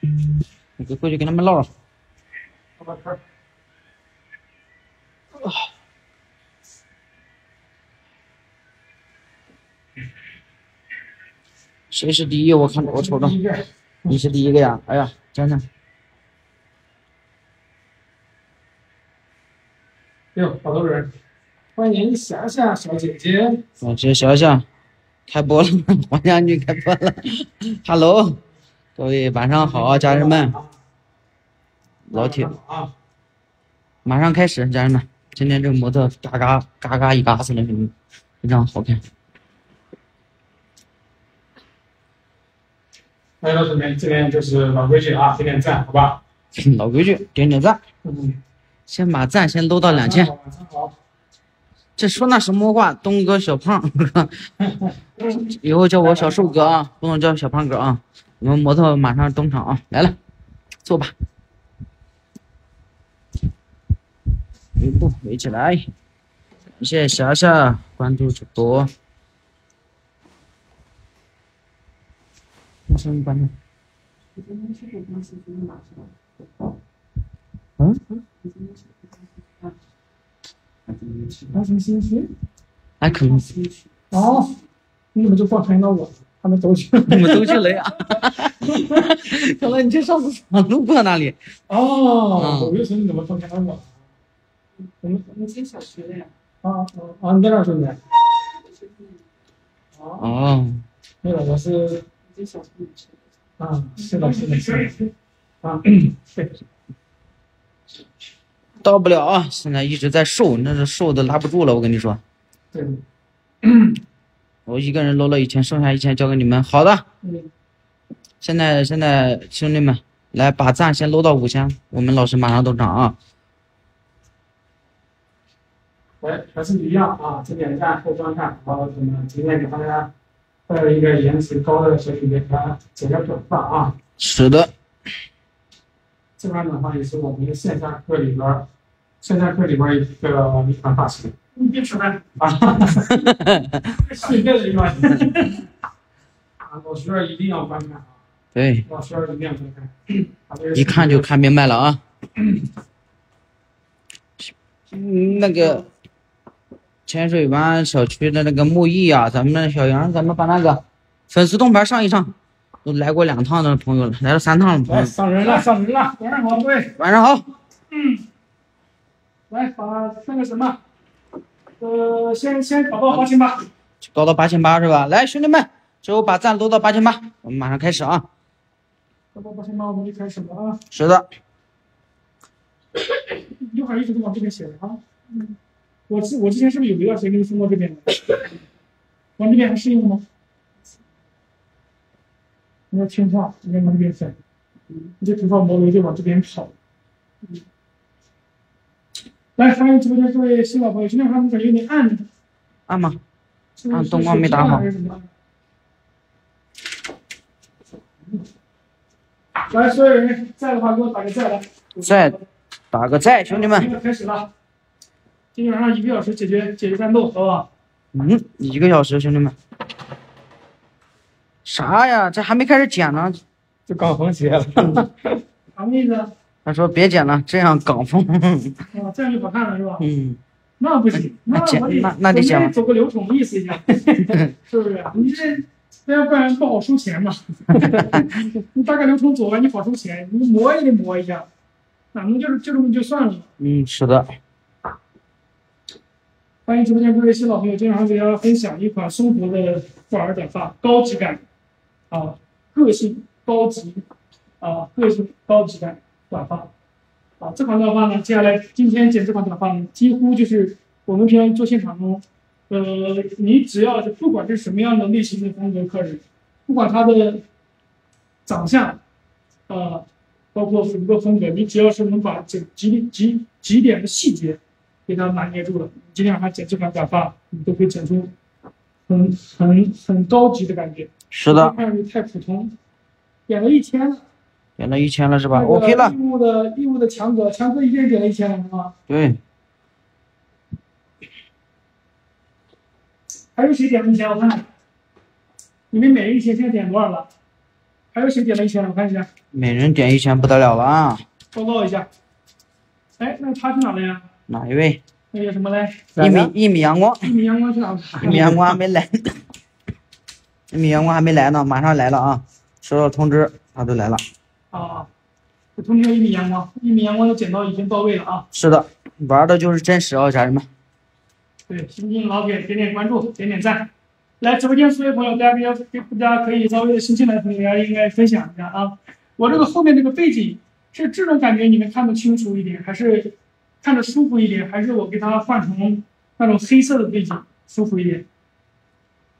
你过去跟他们唠唠啊。谁是第一？我看我瞅着，你是第一个呀！哎呀，讲讲。哟，好多人，欢迎霞霞小姐姐。小姐霞霞，开播了，黄家女开播了。Hello，各位晚上好啊，家人们。老铁，马上开始，家人们。今天这个模特嘎嘎嘎嘎一嘎子的，非常好看。来到这边，这边就是老规矩啊，点点赞，好吧？老规矩，点点赞。嗯。先把赞先搂到两千。这说那什么话？东哥小胖，以后叫我小瘦哥啊，不能叫小胖哥啊。我们模特马上登场啊，来了，坐吧。围步围起来，感谢霞霞关注主播。我声音关了。嗯？发什么信息？还可能。哦，你怎么就放开了我？他们都去了。你们都去了呀？看来你去上次路过那里。哦，我就说你怎么放开了我？们我们进小学的呀。啊啊啊！你在哪儿呢？哦。那个我是。进小学。啊，是的，是的，是的。啊，对。到不了啊！现在一直在瘦，那是瘦的拉不住了。我跟你说，对，我一个人搂了一千，剩下一千交给你们。好的，现在现在兄弟们来把赞先搂到五千，我们老师马上登场啊！来，还是一样啊，先点赞后观看，然后什么？今天给大家带了一个颜值高的小姐姐，给他剪个短发啊！是的。这边的话也是我们的线下课里边，线下课里边一个一款发型。你别吃饭啊！随便的一款。啊，老师一定要观看啊！对，老师一定要观看。一看就看明白了啊！那个浅水湾小区的那个木艺啊，咱们小杨，咱们把那个粉丝动牌上一上。都来过两趟的朋友了，来了三趟了。来上人了，上人了。晚上好，各位。晚上好。嗯。来把那个什么，呃，先先搞到八千八。搞到八千八是吧？来，兄弟们，最后把赞搂到八千八，我们马上开始啊。搞到八千八，我们就开始了啊。是的。一会儿一直都往这边写的啊。嗯。我之我之前是不是有一段时间给你送到这边的？往这边还适应吗？你要听话，你要往这边走，你这头发毛围就往这边跑。来，欢迎直播间各位新老朋友，今天晚上感觉有点暗。暗吗？暗，灯光没打好。来，所有人在的话，给我打个在来。在，打个在，兄弟们。开始了。今天晚上一个小时解决解决战斗，好不好？嗯，一个小时，兄弟们。啥呀？这还没开始剪呢，就刚封起来了。啥意思？他说别剪了，这样港风。啊，这样就好看了是吧？嗯。那不行，那剪那那得剪。走个流程意思一下，是不是？你这那要不然不好收钱嘛。你大概流程走完，你好收钱。你磨也得磨一下，哪能就是就这么就算了？嗯，是的。欢迎直播间各位新老朋友，今天晚上给大家分享一款松活的挂耳短发，高级感。啊，个性高级，啊，个性高级的短发，啊，这款短发呢，接下来今天剪这款短发呢，几乎就是我们平常做现场中，呃，你只要是不管是什么样的类型的风格客人，不管他的长相，啊，包括整个风格，你只要是能把这几几几点的细节给他拿捏住了，今天晚上剪这款短发，你都可以剪出很很很高级的感觉。是的，看上去太普通，剪了一天了，点了一千了是吧？OK 了。义乌的义乌的强哥，强哥一个人点了一千了是吧？对。还有谁点了一千？我看，你们每人一千，现在点多少了？还有谁点了一千？我看一下，每人点一千不得了了啊！报告一下。哎，那他去哪了呀？哪一位？那个什么嘞？一米一米阳光，一米阳光去哪了？一米阳光还没来，一米阳光还没来呢，马上来了啊！收到通知，他都来了。啊，这通知一米阳光，一米阳光的剪刀已经到位了啊！是的，玩的就是真实啊，家人们。对，新进老铁点点关注，点点赞。来直播间所有朋友，大家比较，大家可以稍微的新进来的朋友，大家应该分享一下啊。我这个后面这个背景是这种感觉，你们看得清楚一点，还是看着舒服一点，还是我给它换成那种黑色的背景舒服一点？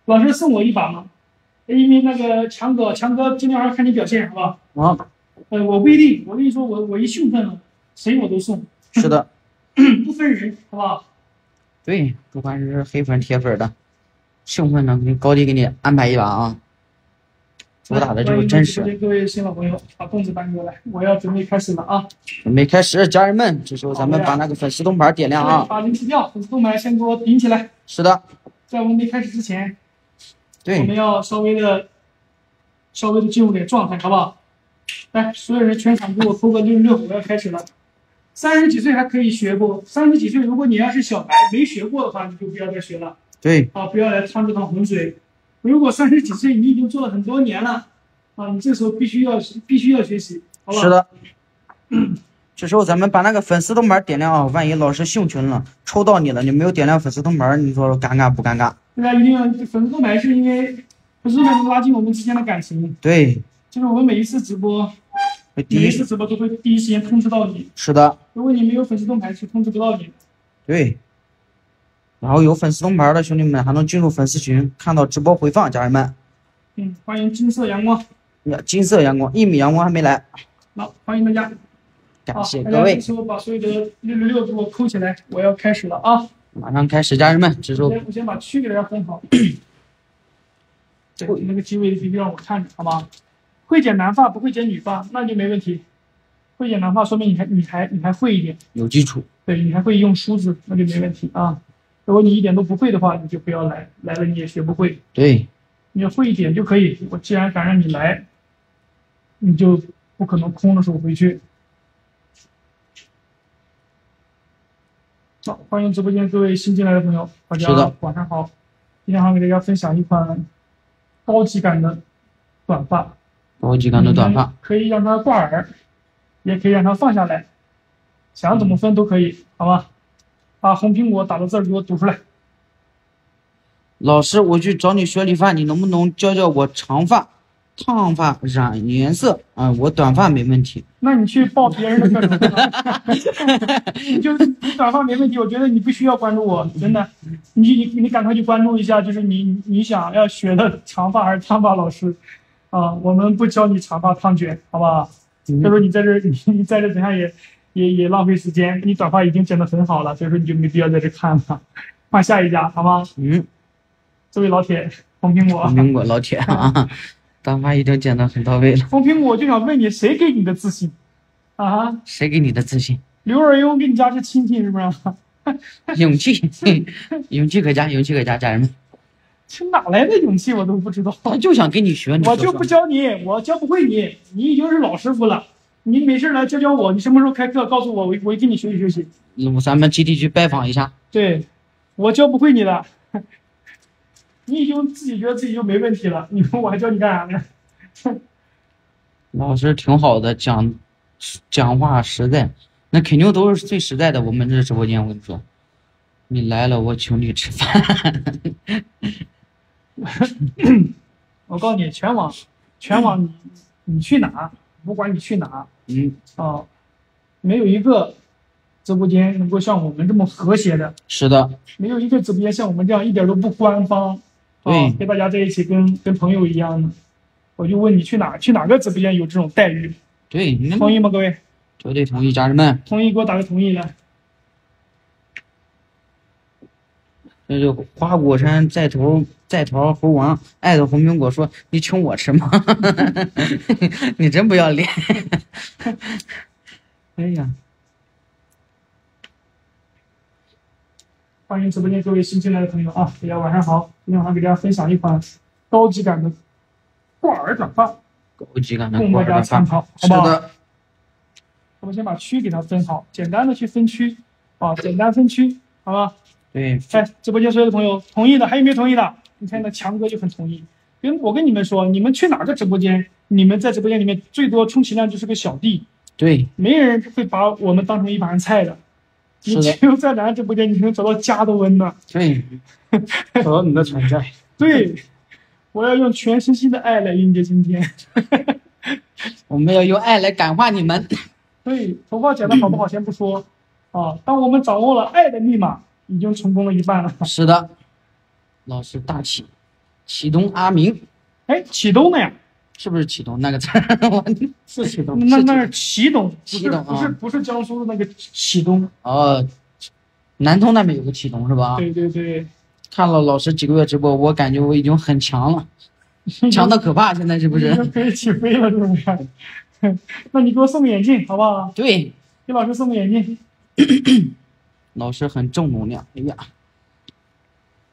老师送我一把吗？因为那个强哥，强哥今天晚上看你表现，好不好？啊，呃，我不一定，我跟你说，我我一兴奋了，谁我都送，是的，不分人，好不好？对，不管是黑粉铁粉的，兴奋的给高低给你安排一把啊！主打的就是真实。各位新老朋友，把凳子搬过来，我要准备开始了啊！准备开始，家人们，这时候咱们把那个粉丝灯牌点亮啊！把人气掉，粉丝灯牌先给我顶起来。是的，在我们没开始之前，对我们，要稍微的、稍微的进入点状态，好不好？来，所有人全场给我扣个六六六，我要开始了。三十几岁还可以学不？三十几岁，如果你要是小白没学过的话，你就不要再学了对，啊！不要来趟这趟浑水。如果三十几岁，你已经做了很多年了啊，你这时候必须要必须要学习，好不好？是的。这时候咱们把那个粉丝灯牌点亮啊！万一老师幸群了，抽到你了，你没有点亮粉丝灯牌，你说尴尬不尴尬？大家一定要粉丝灯牌，是因为粉丝灯牌能拉近我们之间的感情。对，就是我们每一次直播，会第一每一次直播都会第一时间通知到你。是的，如果你没有粉丝灯牌，是通知不到你。对。然后有粉丝灯牌的兄弟们还能进入粉丝群，看到直播回放，家人们。嗯，欢迎金色阳光，呀，金色阳光，一米阳光还没来，好，欢迎大家。感，谢各位这。时候把所有的六六六给我扣起来，我要开始了啊！马上开始，家人们，这时候我先我先把区给大家分好。对，那个机位必须让我看着，好吗？会剪男发不会剪女发，那就没问题。会剪男发说明你还你还你还会一点，有基础，对你还会用梳子，那就没问题啊。如果你一点都不会的话，你就不要来，来了你也学不会。对，你要会一点就可以。我既然敢让你来，你就不可能空着手回去。好，欢迎直播间各位新进来的朋友，大家晚上好。今天晚上给大家分享一款高级感的短发，高级感的短发，可以让它挂耳，也可以让它放下来，想怎么分都可以，好吧？把红苹果打的字儿给我读出来。老师，我去找你学理发，你能不能教教我长发、烫发染颜色啊？我短发没问题。那你去报别人的课程吧，你 就你短发没问题，我觉得你不需要关注我，真的，你你你赶快去关注一下，就是你你想要学的长发还是烫发老师啊，我们不教你长发烫卷，好不好？所以说你在这你 你在这等下也也也浪费时间，你短发已经剪得很好了，所以说你就没必要在这看了，换下一家好吗？嗯，这位老铁，红苹果，红苹果老铁啊，短发已经剪得很到位了。红苹果，我就想问你，谁给你的自信啊？谁给你的自信？刘尔雍跟你家是亲戚是不是？勇气，勇气可嘉，勇气可嘉，家人们，这哪来的勇气我都不知道。他就想跟你学，我就不教你，我教不会你，你已经是老师傅了。你没事来教教我，你什么时候开课告诉我，我我跟你学习学习。那么咱们集体去拜访一下。对，我教不会你的，你已经自己觉得自己就没问题了，你说我还教你干啥呢？老师挺好的，讲讲话实在，那肯定都是最实在的。我们这直播间，我跟你说，你来了，我请你吃饭。我告诉你，全网，全网你你去哪，不管你去哪嗯，啊，没有一个直播间能够像我们这么和谐的。是的，没有一个直播间像我们这样一点都不官方，啊对，跟大家在一起跟跟朋友一样的。我就问你去哪去哪个直播间有这种待遇？对，你同意吗？各位，绝对同意，家人们。同意给我打个同意来。这就花果山在头在头猴王爱的红苹果说：“你请我吃吗？你真不要脸！” 哎呀，欢迎直播间各位新进来的朋友啊，大家晚上好。今天晚上给大家分享一款高级感的挂耳短发，高级感的供大家挂耳短发。参考，好不好？我们先把区给它分好，简单的去分区啊，简单分区，好吧？对，哎，直播间所有的朋友同意的，还有没有同意的？你看那强哥就很同意。跟我跟你们说，你们去哪个直播间，你们在直播间里面最多充其量就是个小弟，对，没人会把我们当成一盘菜的。你只有在咱直播间，你才能找到家的温暖。对，找到你的存在。对，我要用全身心的爱来迎接今天。我们要用爱来感化你们。对，头发剪的好不好先不说，啊，当我们掌握了爱的密码，已经成功了一半了。是的，老师大启，启东阿明，哎，启东的呀，是不是启东那个字儿？是启东，那那是启东，启东啊不是不是江苏的那个启东。哦，南通那边有个启东是吧？对对对，看了老师几个月直播，我感觉我已经很强了，强的可怕。现在是不是？可以起飞了，是不是？那你给我送个眼镜好不好？对，给老师送个眼镜。老师很正能量。哎呀，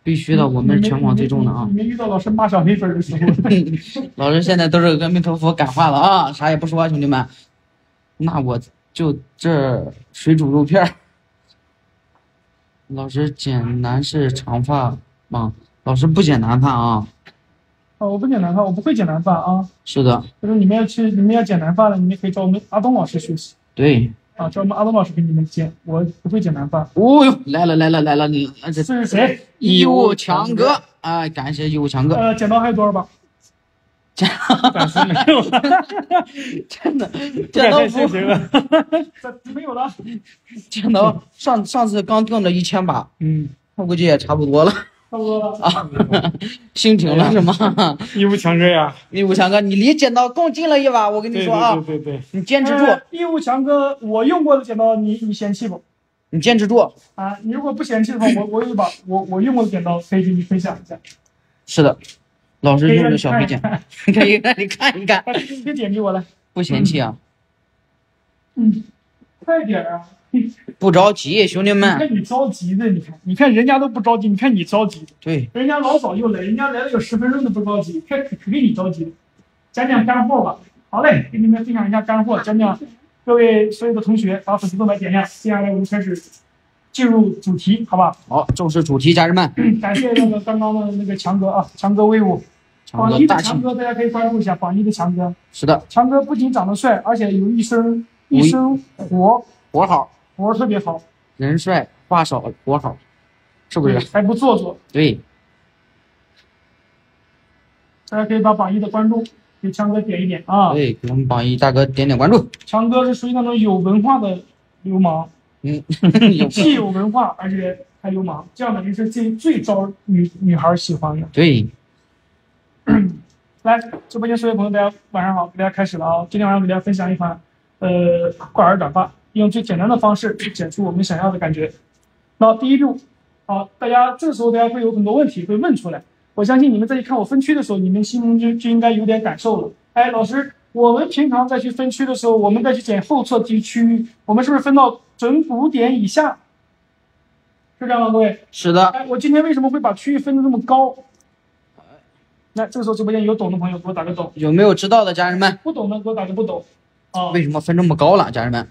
必须的，我们是全网最重的啊你！没遇到老师骂小黑粉的时候，老师现在都是阿弥陀佛感化了啊，啥也不说，兄弟们。那我就这水煮肉片儿。老师剪男士长发吗？老师不剪男发啊。啊，我不剪男发，我不会剪男发啊。是的，就是你们要去，你们要剪男发了，你们可以找我们阿东老师学习对。啊，叫我们阿东老师给你们剪。我不会剪男发。哦哟，来了来了来了，你这这是谁？义务强哥啊，感谢义务强哥，呃，剪刀还有多少把？剪 暂时没有了，真的，剪刀不。没有了。剪刀上上次刚定了一千把，嗯，我估计也差不多了。啊心停了是吗？义务强哥呀，义务强哥，你离剪刀更近了一把，我跟你说啊，对对对对，你坚持住，呃义务强哥，我用过的剪刀，你你嫌弃不？你坚持住。啊，你如果不嫌弃的话，我我有一把我我用过的剪刀可以给你分享一下，是的，老师用的小飞剪，看一看，可以让你看一看，别点给我来。不嫌弃啊，嗯，快点啊！你 不着急，兄弟们。你看你着急的，你看，你看人家都不着急，你看你着急，对，人家老早就来，人家来了有十分钟都不着急，看可可给你着急。讲讲干货吧。好嘞，给你们分享一下干货，讲讲各位所有的同学把粉丝动态点亮。接下来我们开始进入主题，好吧？好，正式主题，家人们，感谢那个刚刚的那个强哥啊，强哥威武，强榜一的强哥大家可以关注一下，榜一的强哥。是的，强哥不仅长得帅，而且有一身一身活活好，活特别好，人帅话少，活好，是不是？还不做作。对，大家可以把榜一的关注给强哥点一点啊。对，给我们榜一大哥点点关注。强哥是属于那种有文化的流氓，嗯，既有文化而且还流氓，这样的人是最最招女女孩喜欢的。对，来，直播间所有朋友，大家晚上好，给大家开始了啊！今天晚上给大家分享一款，呃，挂耳短发，用最简单的方式去剪出我们想要的感觉。那第一步，好，大家这个时候大家会有很多问题会问出来，我相信你们在去看我分区的时候，你们心中就就应该有点感受了。哎，老师，我们平常在去分区的时候，我们再去剪后侧地区域，我们是不是分到枕骨点以下？是这样吗，各位？是的，哎，我今天为什么会把区域分的这么高？来，这个时候直播间有懂的朋友给我打个懂，有没有知道的家人们？不懂的给我打个不懂。啊，为什么分这么高了，家人们？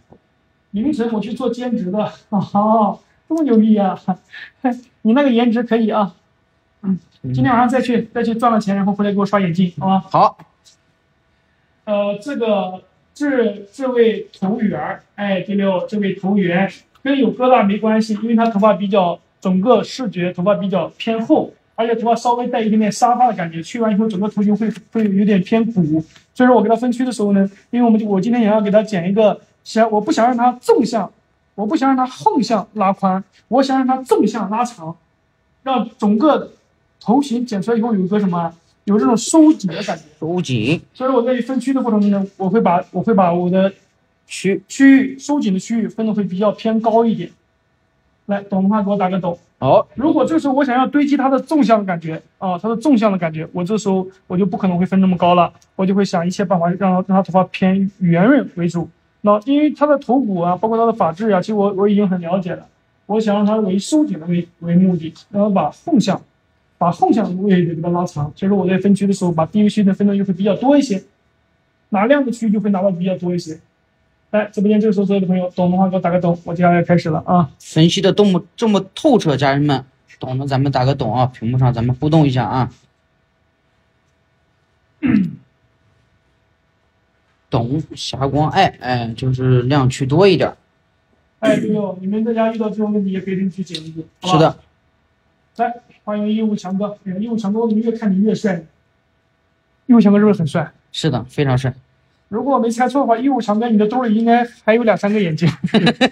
凌晨我去做兼职的，啊，这么牛逼啊！你那个颜值可以啊。嗯，今天晚上再去再去赚了钱，然后回来给我刷眼镜，好吗？好，呃，这个这这位投缘儿，哎，第六，这位投缘跟有疙瘩没关系，因为他头发比较整个视觉头发比较偏厚，而且头发稍微带一点点沙发的感觉，去完以后整个头型会会有点偏鼓。所以说我给他分区的时候呢，因为我们就我今天想要给他剪一个，想我不想让它纵向，我不想让它横向拉宽，我想让它纵向拉长，让整个头型剪出来以后有一个什么，有这种收紧的感觉。收紧所以我在分区的过程中呢，我会把我会把我的区，区域收紧的区域分的会比较偏高一点。来，懂的话给我打个懂。好，如果这时候我想要堆积它的纵向的感觉啊，它的纵向的感觉，我这时候我就不可能会分那么高了，我就会想一切办法让它让它头发偏圆润为主。那因为它的头骨啊，包括它的发质啊，其实我我已经很了解了。我想让它为收紧的为为目的，然后把横向，把横向的位置给它拉长。所以说我在分区的时候，把地域区的分的就会比较多一些。拿量的区域就会拿到比较多一些。来，直播间这个时候所有的朋友懂的话给我打个懂，我接下来开始了啊。分析的多么这么透彻，家人们懂的咱们打个懂啊，屏幕上咱们互动一下啊。懂霞光爱，哎，就是量区多一点。哎，对哦，你们在家遇到这种问题也可以去解一解。决是的，来，欢迎义务强哥。哎呀，义务强哥，我怎么越看你越帅？义务强哥是不是很帅？是的，非常帅。如果我没猜错的话，义务强哥你的兜里应该还有两三个眼镜。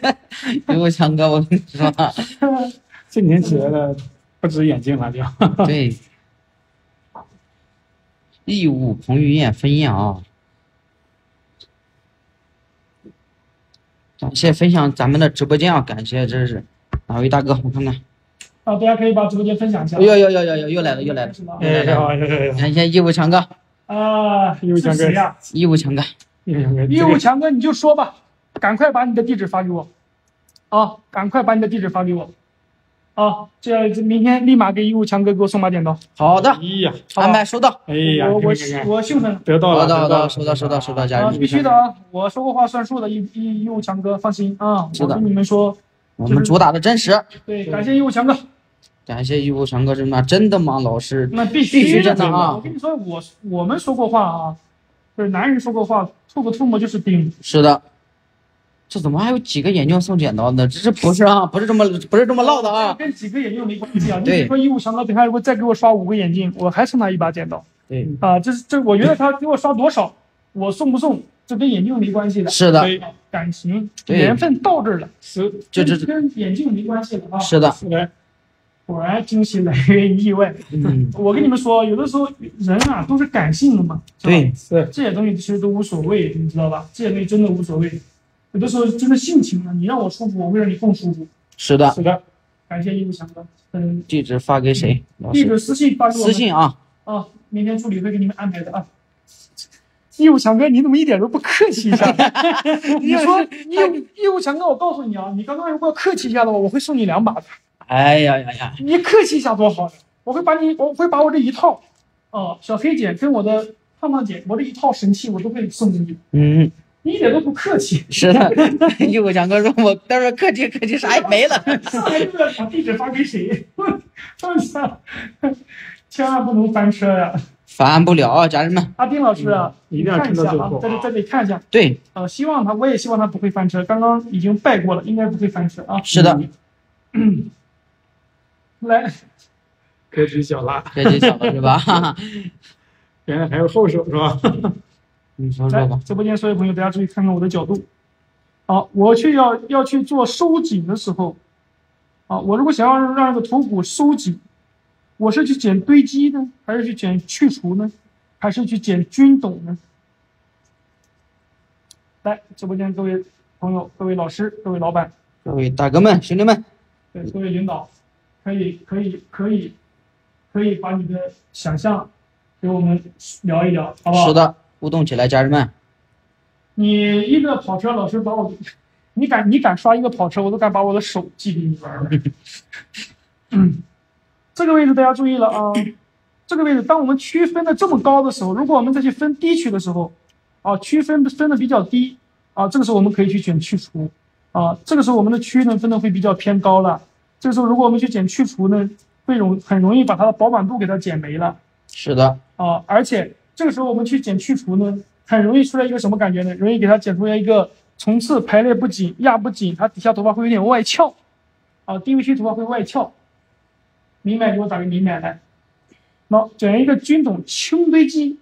义务强哥，我跟你说啊，这年起来了，不止眼镜了就。对，义务彭于晏分享啊，感谢分享咱们的直播间啊，感谢这是哪位大哥？我看看，啊，大家可以把直播间分享一下。哟哟哟哟哟，又来了又来了，哎，好，你好，你好感谢义务强哥，啊，义务强哥是谁呀？义乌强哥，义务强哥，义务强哥，你就说吧，赶快把你的地址发给我，啊，赶快把你的地址发给我，啊，这明天立马给义务强哥给我送把剪刀。好的，哎呀，安排收到，哎呀，我我我兴奋了。得到了，好的好的，得到了收到收到收到，家啊，人们，必须的啊！我说过话算数的，义义义务强哥，放心啊！是的我跟你们说，我们主打的真实，对，感谢义务强哥，感谢义乌强哥，真的真的吗？老师，那必必须须真的啊我跟你说，我我们说过话啊，就是男人说过话，吐不吐沫就是钉。是的。这怎么还有几个眼镜送剪刀呢？这是不是啊？不是这么不是这么唠的啊？跟几个眼镜没关系啊！你比如说义务强哥，等下如果再给我刷五个眼镜，我还送他一把剪刀对，啊！这是这，我觉得他给我刷多少，我送不送，这跟眼镜没关系的，是的，感情对缘分到这儿了，是这这跟跟眼镜没关系了啊！是的，是的，果然惊喜来源于意外。嗯，我跟你们说，有的时候人啊都是感性的嘛，对，是这些东西其实都无所谓，你知道吧？这些东西真的无所谓。有的时候真的性情啊，你让我舒服，我会让你更舒服。是的。是的，感谢义务强哥，嗯，地址发给谁？地址私信发给我私信啊，啊，明天助理会给你们安排的啊。义务强哥，你怎么一点都不客气一下？你说 义务义务强哥，我告诉你啊，你刚刚如果客气一下的话，我会送你两把的。哎呀呀呀，你客气一下多好呢！我会把你，我会把我这一套，哦、小黑姐跟我的胖胖姐，我这一套神器我都会送给你。嗯，你一点都不客气，是的。义乌强哥说，我到时候客气客气，啥也没了。上来就要把地址发给谁？放下，千万不能翻车呀！翻不了啊，家人们。阿丁老师啊，嗯一定要看一下听到最后，啊在这在这里看一下。对，呃，希望他，我也希望他不会翻车。刚刚已经拜过了，应该不会翻车啊。是的，来，格局小了，这就小了是吧？哈哈，原来还有后手是吧？你说说来吧。直播间所有朋友，大家注意看看我的角度。好，我去要要去做收紧的时候，啊，我如果想要让这个头骨收紧，我是去剪堆积呢，还是去剪去除呢，还是去剪均懂呢？来，直播间各位朋友、各位老师、各位老板、各位大哥们、兄弟们，对各位领导，可以可以可以可以把你的想象给我们聊一聊，好不好？是的，互动起来，家人们。你一个跑车，老师把我，你敢你敢刷一个跑车，我都敢把我的手寄给你玩了。嗯，这个位置大家注意了啊，这个位置当我们区分的这么高的时候，如果我们再去分低区的时候，啊，区分分的比较低啊，这个时候我们可以去选去除啊，这个时候我们的区呢分的会比较偏高了，这个时候如果我们去减去除呢，会容很容易把它的饱满度给它减没了。是的，啊，而且这个时候我们去剪去除呢，很容易出来一个什么感觉呢？容易给它剪出来一个层次排列不紧、压不紧，它底下头发会有点外翘，啊，低位区头发会外翘。明白给我打个明白来。那剪一个均等轻堆积，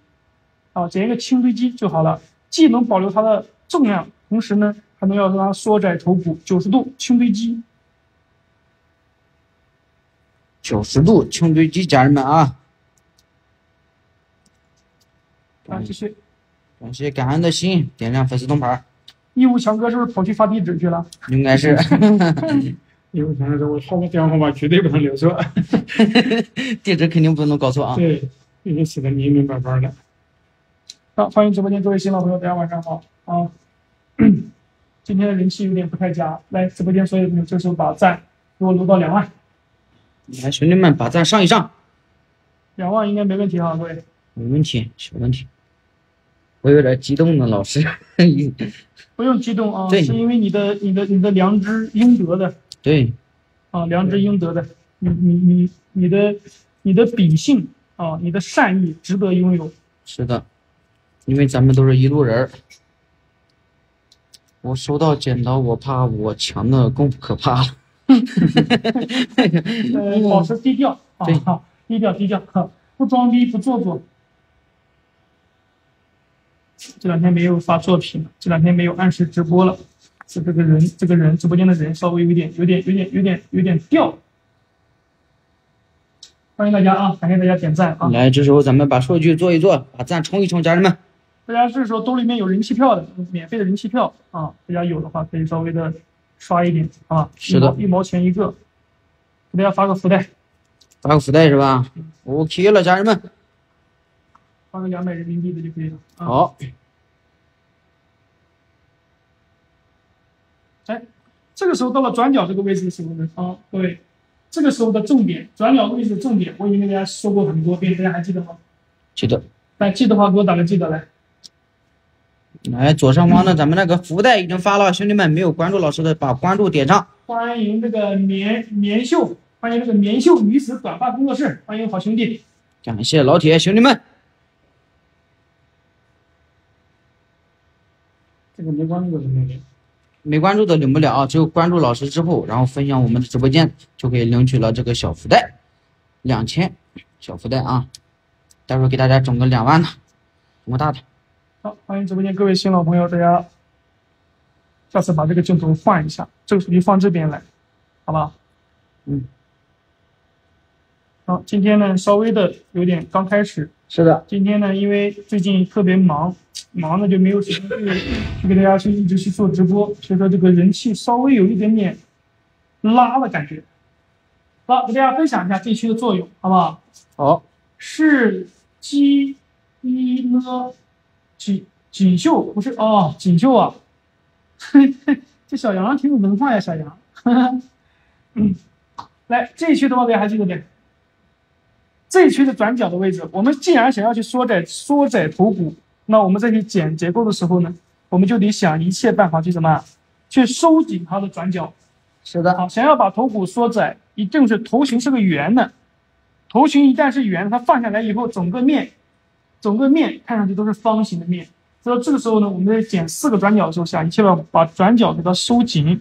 啊，剪一个轻堆积就好了，既能保留它的重量，同时呢还能要让它缩窄头骨，九十度轻堆积。九十度轻堆积，家人们啊，啊，继续。感谢感恩的心，点亮粉丝灯牌，义务强哥是不是跑去发地址去了？应该是 义务强哥说，我号码电话号码绝对不能留错，地址肯定不能搞错啊。对，已经写的明明白白的。好，欢迎直播间各位新老朋友，大家晚上好啊！今天的人气有点不太佳，来直播间所有朋友，这时候把赞给我撸到两万，来，兄弟们，把赞上一上，两万应该没问题啊，各位。没问题，小问题。我有点激动呢，老师。不用激动啊，是因为你的你的你的良知应得的对，啊，良知应得的，你你你你的你的秉性啊，你的善意值得拥有。是的，因为咱们都是一路人儿。我收到剪刀，我怕我强的更可怕了。呃，保持低调啊低调低调，哈，不装逼，不做作。这两天没有发作品了，这两天没有按时直播了，是这个人，这个人直播间的人稍微有点、有点、有点、有点、有点掉。欢迎大家啊，感谢大家点赞啊！来，这时候咱们把数据做一做，把赞冲一冲，家人们。大家这时候兜里面有人气票的，免费的人气票啊，大家有的话可以稍微的刷一点啊，是的一毛一毛钱一个，给大家发个福袋，发个福袋是吧？OK 了，家人们。发个两百人民币的就可以了。啊、好，哎，这个时候到了转角这个位置的时候呢，啊，各位，这个时候的重点，转角位置的重点，我已经跟大家说过很多遍，大家还记得吗？记得。来，记得话给我打个记得来。来，左上方的咱们那个福袋已经发了，兄弟们没有关注老师的，把关注点上。欢迎这个棉棉秀，欢迎这个棉秀女子短发工作室，欢迎好兄弟。感谢老铁，兄弟们。这个没关注的那个，没关注的领不了，只有关注老师之后，然后分享我们的直播间，就可以领取了这个小福袋，两千小福袋啊！待会儿给大家整个两万的，这么大的。好，欢迎直播间各位新老朋友，大家下次把这个镜头换一下，这个手机放这边来，好吧？嗯。好，今天呢稍微的有点刚开始，是的，今天呢因为最近特别忙，忙的就没有时间去去给大家去一直去做直播，所以说这个人气稍微有一点点拉的感觉。好，给大家分享一下这期的作用，好不好？好，是鸡一呢锦锦绣不是哦，锦绣啊，这小杨挺有文化呀，小杨。嗯，来这一区的话，大家还记得没？这一区的转角的位置，我们既然想要去缩窄缩窄头骨，那我们在去剪结构的时候呢，我们就得想一切办法去什么？去收紧它的转角。是的，好，想要把头骨缩窄，一定是头型是个圆的，头型一旦是圆，它放下来以后，整个面，整个面看上去都是方形的面。所以这个时候呢，我们在剪四个转角的时候，想一切要把转角给它收紧，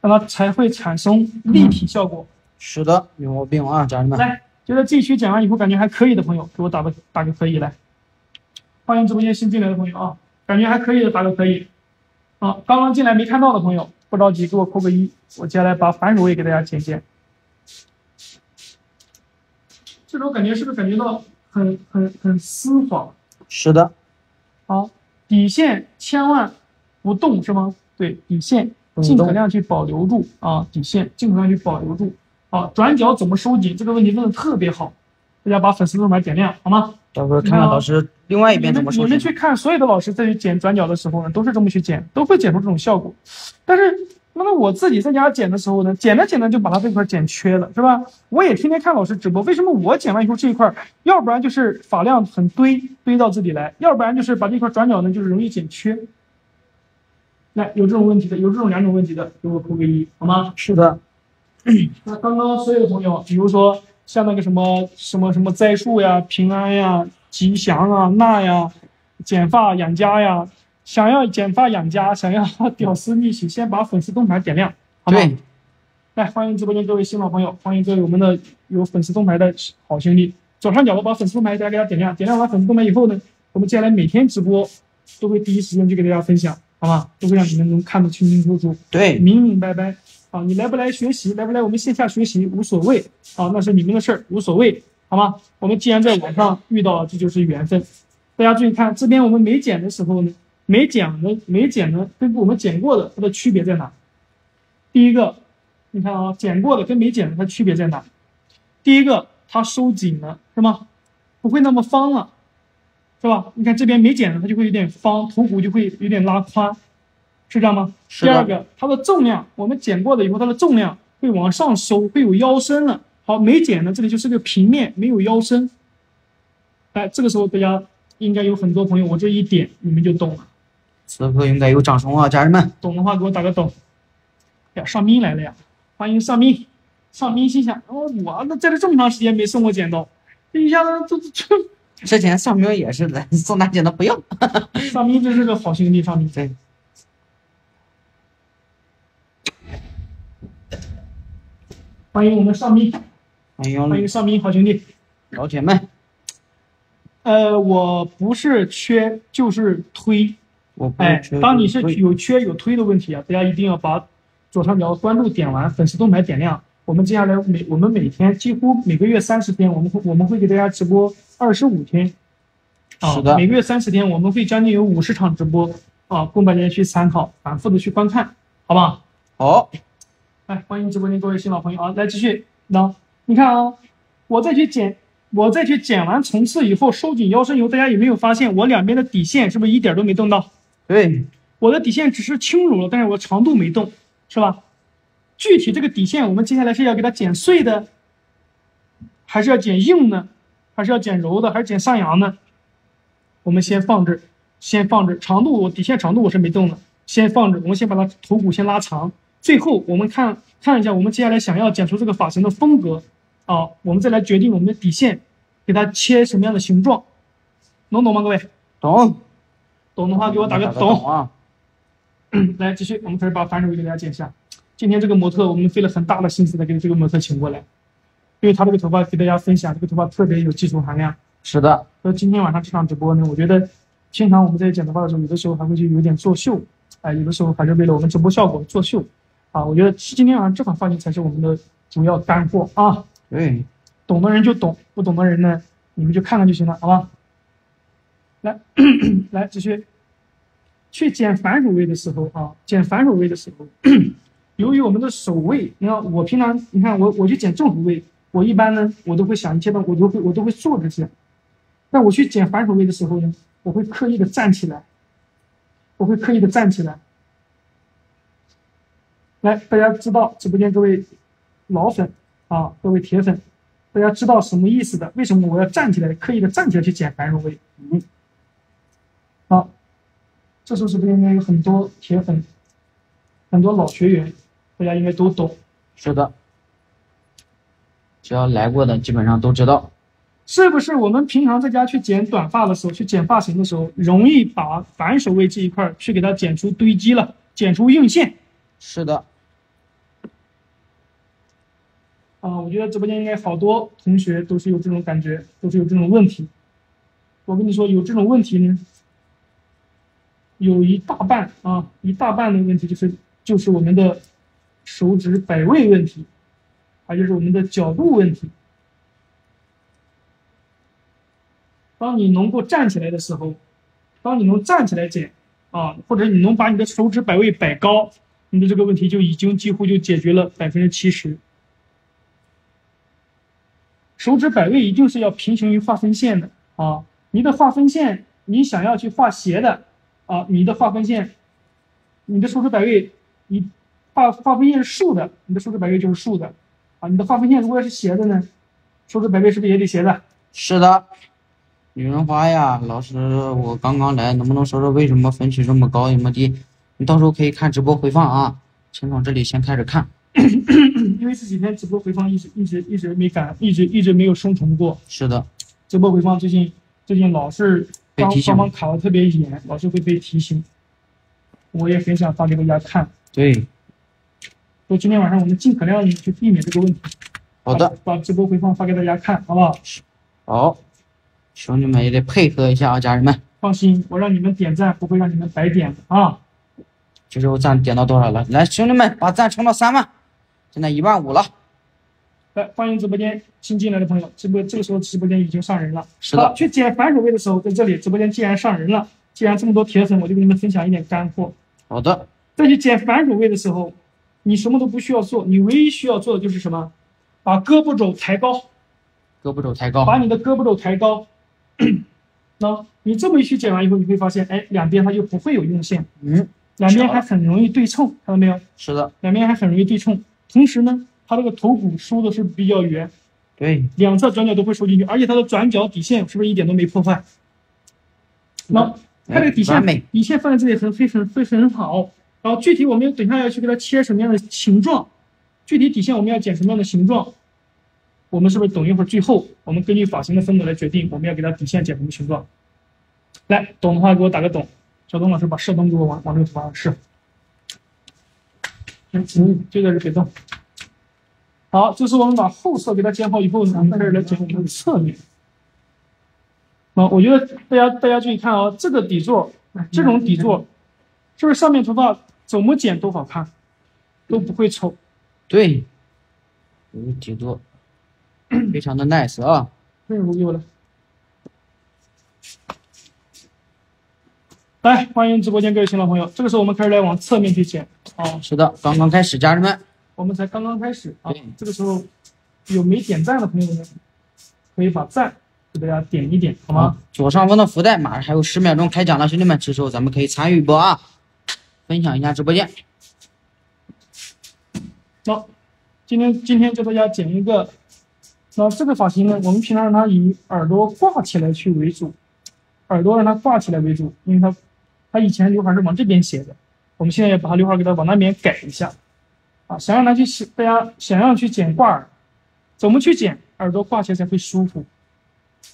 让它才会产生立体效果。是的，有毛病啊，家人们。来，觉得这一区讲完以后感觉还可以的朋友，给我打个打个可以来。欢迎直播间新进来的朋友啊，感觉还可以的打个可以。好，刚刚进来没看到的朋友不着急，给我扣个一，我接下来把反手也给大家剪剪。这种感觉是不是感觉到很很很丝滑？是的，好，底线千万不动是吗？对，底线尽可动量去保留住啊，底线尽可量去保留住。啊，转角怎么收紧？这个问题问的特别好，大家把粉丝动态点亮好吗？到时候看看老师另外一边怎么收你们。去看所有的老师在去剪转角的时候呢，都是这么去剪，都会剪出这种效果。但是，那么我自己在家剪的时候呢，剪着剪着就把它这块剪缺了，是吧？我也天天看老师直播，为什么我剪完以后这一块，要不然就是发量很堆堆到这里来，要不然就是把这块转角呢就是容易剪缺。来，有这种问题的，有这种两种问题的，给我扣个一，好吗？是的，那刚刚所有的朋友，比如说像那个什么什么什么栽树呀、平安呀、吉祥啊、那呀、剪发养家呀，想要剪发养家，想要屌丝逆袭，先把粉丝动态点亮，好吗？对，来，欢迎直播间各位新老朋友，欢迎各位我们的有粉丝动态的好兄弟。左上角我把粉丝动态大家给他点亮，点亮完粉丝动态以后呢，我们接下来每天直播都会第一时间去给大家分享，好吧？都会让你们能看得清清楚楚。对，明明白白啊！你来不来学习，来不来我们线下学习无所谓啊，那是你们的事儿，无所谓，好吗？我们既然在网上遇到了，这就是缘分。大家注意看，这边我们没剪的时候呢，没剪的没剪的跟我们剪过的它的区别在哪？第一个，你看啊，剪过的跟没剪的它区别在哪？第一个，它收紧了，是吗？不会那么方了，是吧？你看这边没剪的，它就会有点方，头骨就会有点拉宽，是这样吗？是第二个，它的重量，我们剪过了以后，它的重量会往上收，会有腰身了。好，没剪呢这里就是个平面，没有腰身。哎，这个时候大家应该有很多朋友，我这一点你们就懂了。此刻应该有掌声啊，家人们！懂的话给我打个懂。呀，尚斌来了呀！欢迎尚斌。尚斌心想：哦，我那在这这么长时间没送过剪刀，这一下子这这这，之前尚明也是的，送他剪刀不要。尚斌真是个好兄弟，尚斌。对。欢迎我们尚斌，欢迎欢迎尚斌好兄弟。老铁们，呃，我不是缺就是推。我哎，当你是有缺有推的问题啊，大家一定要把左上角关注点完，粉丝动态点亮。我们接下来每我们每天几乎每个月三十天，我们会我们会给大家直播二十五天。啊，是的每个月三十天，我们会将近有五十场直播啊，供大家去参考，反复的去观看，好不好？好，来，欢迎直播间各位新老朋友啊，来继续。那你看啊，我再去剪，我再去剪完层次以后，收紧腰身以后，大家有没有发现我两边的底线是不是一点都没动到？对，我的底线只是轻柔了，但是我长度没动，是吧？具体这个底线，我们接下来是要给它剪碎的，还是要剪硬呢？还是要剪柔的？还是剪上扬呢？我们先放这，先放这，长度我底线长度我是没动的，先放着，我们先把它头骨先拉长，最后我们看看一下，我们接下来想要剪出这个发型的风格啊，我们再来决定我们的底线，给它切什么样的形状，能懂吗，各位？懂。懂的话给我打个懂懂。啊！来继续，我们开始把反手位给大家剪一下。今天这个模特，我们费了很大的心思的给这个模特请过来，因为他这个头发给大家分享，这个头发特别有技术含量。是的，所以今天晚上这场直播呢，我觉得平常我们在剪头发的时候，有的时候还会去有点作秀，哎、有的时候还是为了我们直播效果作秀，啊，我觉得今天晚上这款发型才是我们的主要干货啊。对，懂的人就懂，不懂的人呢，你们就看看就行了，好吧？来，来继续。去剪反手位的时候啊，剪反手位的时候，由于我们的手位，你看我平常，你看我我去剪正手位，我一般呢，我都会想一切办法，我都会我都会坐着剪。但我去剪反手位的时候呢，我会刻意的站起来，我会刻意的站起来。来，大家知道直播间各位老粉啊，各位铁粉，大家知道什么意思的？为什么我要站起来，刻意的站起来去剪反手位？嗯，好，这时候直播间应该有很多铁粉，很多老学员，大家应该都懂，是的。只要来过的，基本上都知道。是不是？我们平常在家去剪短发的时候，去剪发型的时候，容易把反手位这一块去给它剪出堆积了，剪出硬线是的，啊？我觉得直播间应该好多同学都是有这种感觉，都是有这种问题。我跟你说，有这种问题呢，有一大半啊，一大半的问题就是就是我们的手指摆位问题，还就是我们的角度问题。当你能够站起来的时候，当你能站起来剪啊，或者你能把你的手指摆位摆高，你的这个问题就已经几乎就解决了百分之七十。手指摆位一定是要平行于划分线的啊，你的划分线你想要去画斜的啊，你的划分线，你的手指摆位你划划分线是竖的，你的手指摆位就是竖的啊，你的划分线如果是斜的呢，手指摆位是不是也得斜的？是的。女人花呀，老师，我刚刚来，能不能说说为什么分区这么高，这么低？你到时候可以看直播回放啊。先从这里先开始看。因为这几天直播回放一直一直一直没改，一直一直没有生成过。是的，直播回放最近最近老是帮被提醒帮忙卡的特别严，老是会被提醒。我也很想发给大家看，对，所以今天晚上我们尽可量地去避免这个问题。好的，把，把直播回放发给大家看，好不好？好，兄弟们也得配合一下啊，家人们。放心，我让你们点赞，不会让你们白点的啊！这时候赞点到多少了？来，兄弟们，把赞冲到三万，现在一万五了。来，欢迎直播间新进来的朋友，直播这个时候直播间已经上人了。是的好，去剪反手位的时候，在这里直播间既然上人了，既然这么多铁粉，我就给你们分享一点干货。好的，再去剪反手位的时候，你什么都不需要做，你唯一需要做的就是什么？把胳膊肘抬高，胳膊肘抬高。把你的胳膊肘抬高。那你这么一去剪完以后，你会发现，哎，两边它就不会有用线，嗯，两边还很容易对称，看到没有？是的，两边还很容易对称。同时呢，它这个头骨收的是比较圆，对，两侧转角都会收进去，而且它的转角底线是不是一点都没破坏？那它这个底线底线放在这里很会很会很好。然后具体我们等一下要去给它切什么样的形状，具体底线我们要剪什么样的形状，我们是不是等一会儿最后我们根据发型的风格来决定我们要给它底线剪什么形状？来，懂的话给我打个懂。小东老师把射灯给我往往这个图上射。嗯，就在这别动。好，这是我们把后侧给它剪好以后呢，我们开始来剪我们的侧面。啊，我觉得大家大家注意看啊，这个底座，这种底座，是不是上面头发怎么剪都好看，都不会丑。对，这个底座非常的 nice 啊。这个给我来。欢迎直播间各位新老朋友，这个时候我们开始来往侧面去剪啊。是的，刚刚开始，家人们。我们才刚刚开始啊，这个时候有没点赞的朋友呢，可以把赞给大家点一点，好吗？左上方的福袋马上还有十秒钟开奖了，兄弟们，这时候咱们可以参与一波啊，分享一下直播间。那今天今天教大家剪一个，那这个发型呢，我们平常让它以耳朵挂起来去为主，耳朵让它挂起来为主，因为它它以前刘海是往这边斜的，我们现在要把它刘海给它往那边改一下，啊，想让它去洗大家想要去剪挂耳，怎么去剪耳朵挂起来才会舒服？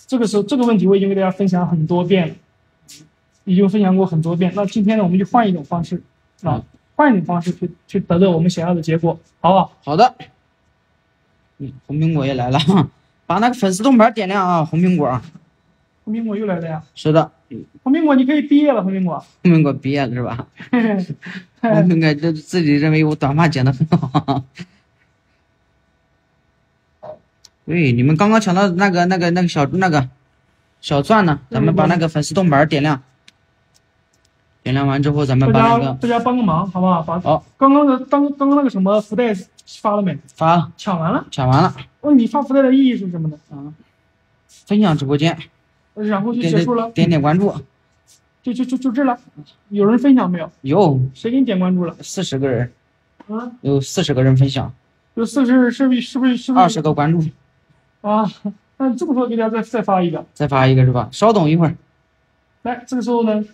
这个时候这个问题我已经给大家分享很多遍了，已经分享过很多遍。那今天呢，我们就换一种方式，啊，换一种方式去去得到我们想要的结果，好不好？好的，嗯，红苹果也来了，把那个粉丝灯牌点亮啊，红苹果。红苹果又来了呀！是的，红苹果，你可以毕业了，红苹果。红苹果毕业了是吧？嘿嘿红苹果就自己认为我短发剪的很好。对，你们刚刚抢到那个那个那个小那个小钻呢，咱们把那个粉丝灯牌点亮。点亮完之后，咱们把那个大家帮个忙，好不好？把好刚刚的刚刚刚那个什么福袋发了没？发了，抢完了。抢完了，哦你发福袋的意义是什么呢？啊分享直播间，然后就结束了点，点点关注，就就就就这了。有人分享没有？有谁给你点关注了？四十个人，啊，有四十个人分享，有四十，是不是是不是是不是二十个关注，啊？那这么说，给大家再再发一个。再发一个是吧？稍等一会儿，来，这个时候呢，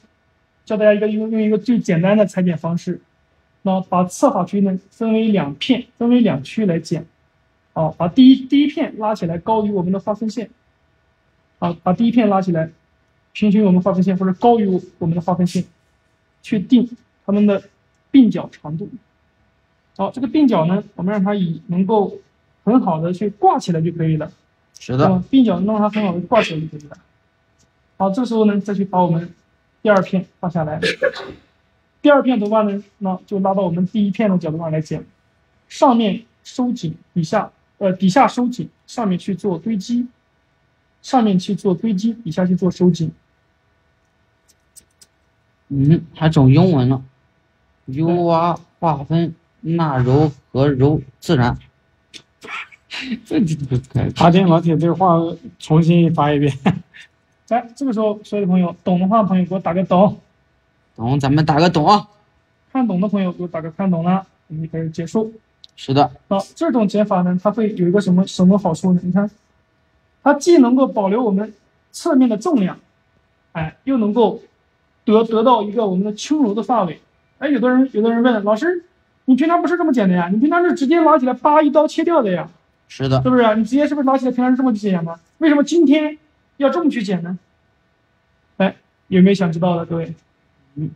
教大家一个用用一个最简单的裁剪方式，那把侧发区呢分为两片，分为两区来剪。好，把第一第一片拉起来高于我们的划分线。好，把第一片拉起来，平行于我们划分线或者高于我们的划分线，去定它们的鬓角长度。好，这个鬓角呢，我们让它以能够很好的去挂起来就可以了。是的，嗯，鬓角弄它很好的挂起来就可以了。好，这时候呢，再去把我们第二片画下来。第二片头发呢，那就拉到我们第一片的角度上来剪，上面收紧，底下呃底下收紧，上面去做堆积，上面去做堆积，底下去做收紧。嗯，还整英文了，U R 划分纳柔和柔自然，这这不可以。阿天老铁，这个话重新发一遍。来，这个时候所有的朋友懂的话，朋友给我打个懂；懂，咱们打个懂啊。看懂的朋友给我打个看懂了，我们就开始结束。是的，啊，这种解法呢，它会有一个什么什么好处呢？你看，它既能够保留我们侧面的重量，哎，又能够得得到一个我们的轻柔的发尾。哎，有的人有的人问老师，你平常不是这么剪的呀？你平常是直接拉起来叭一刀切掉的呀，是的是，不是？你直接是不是拉起来平常是这么去剪吗？为什么今天要这么去剪呢？哎，有没有想知道的各位？嗯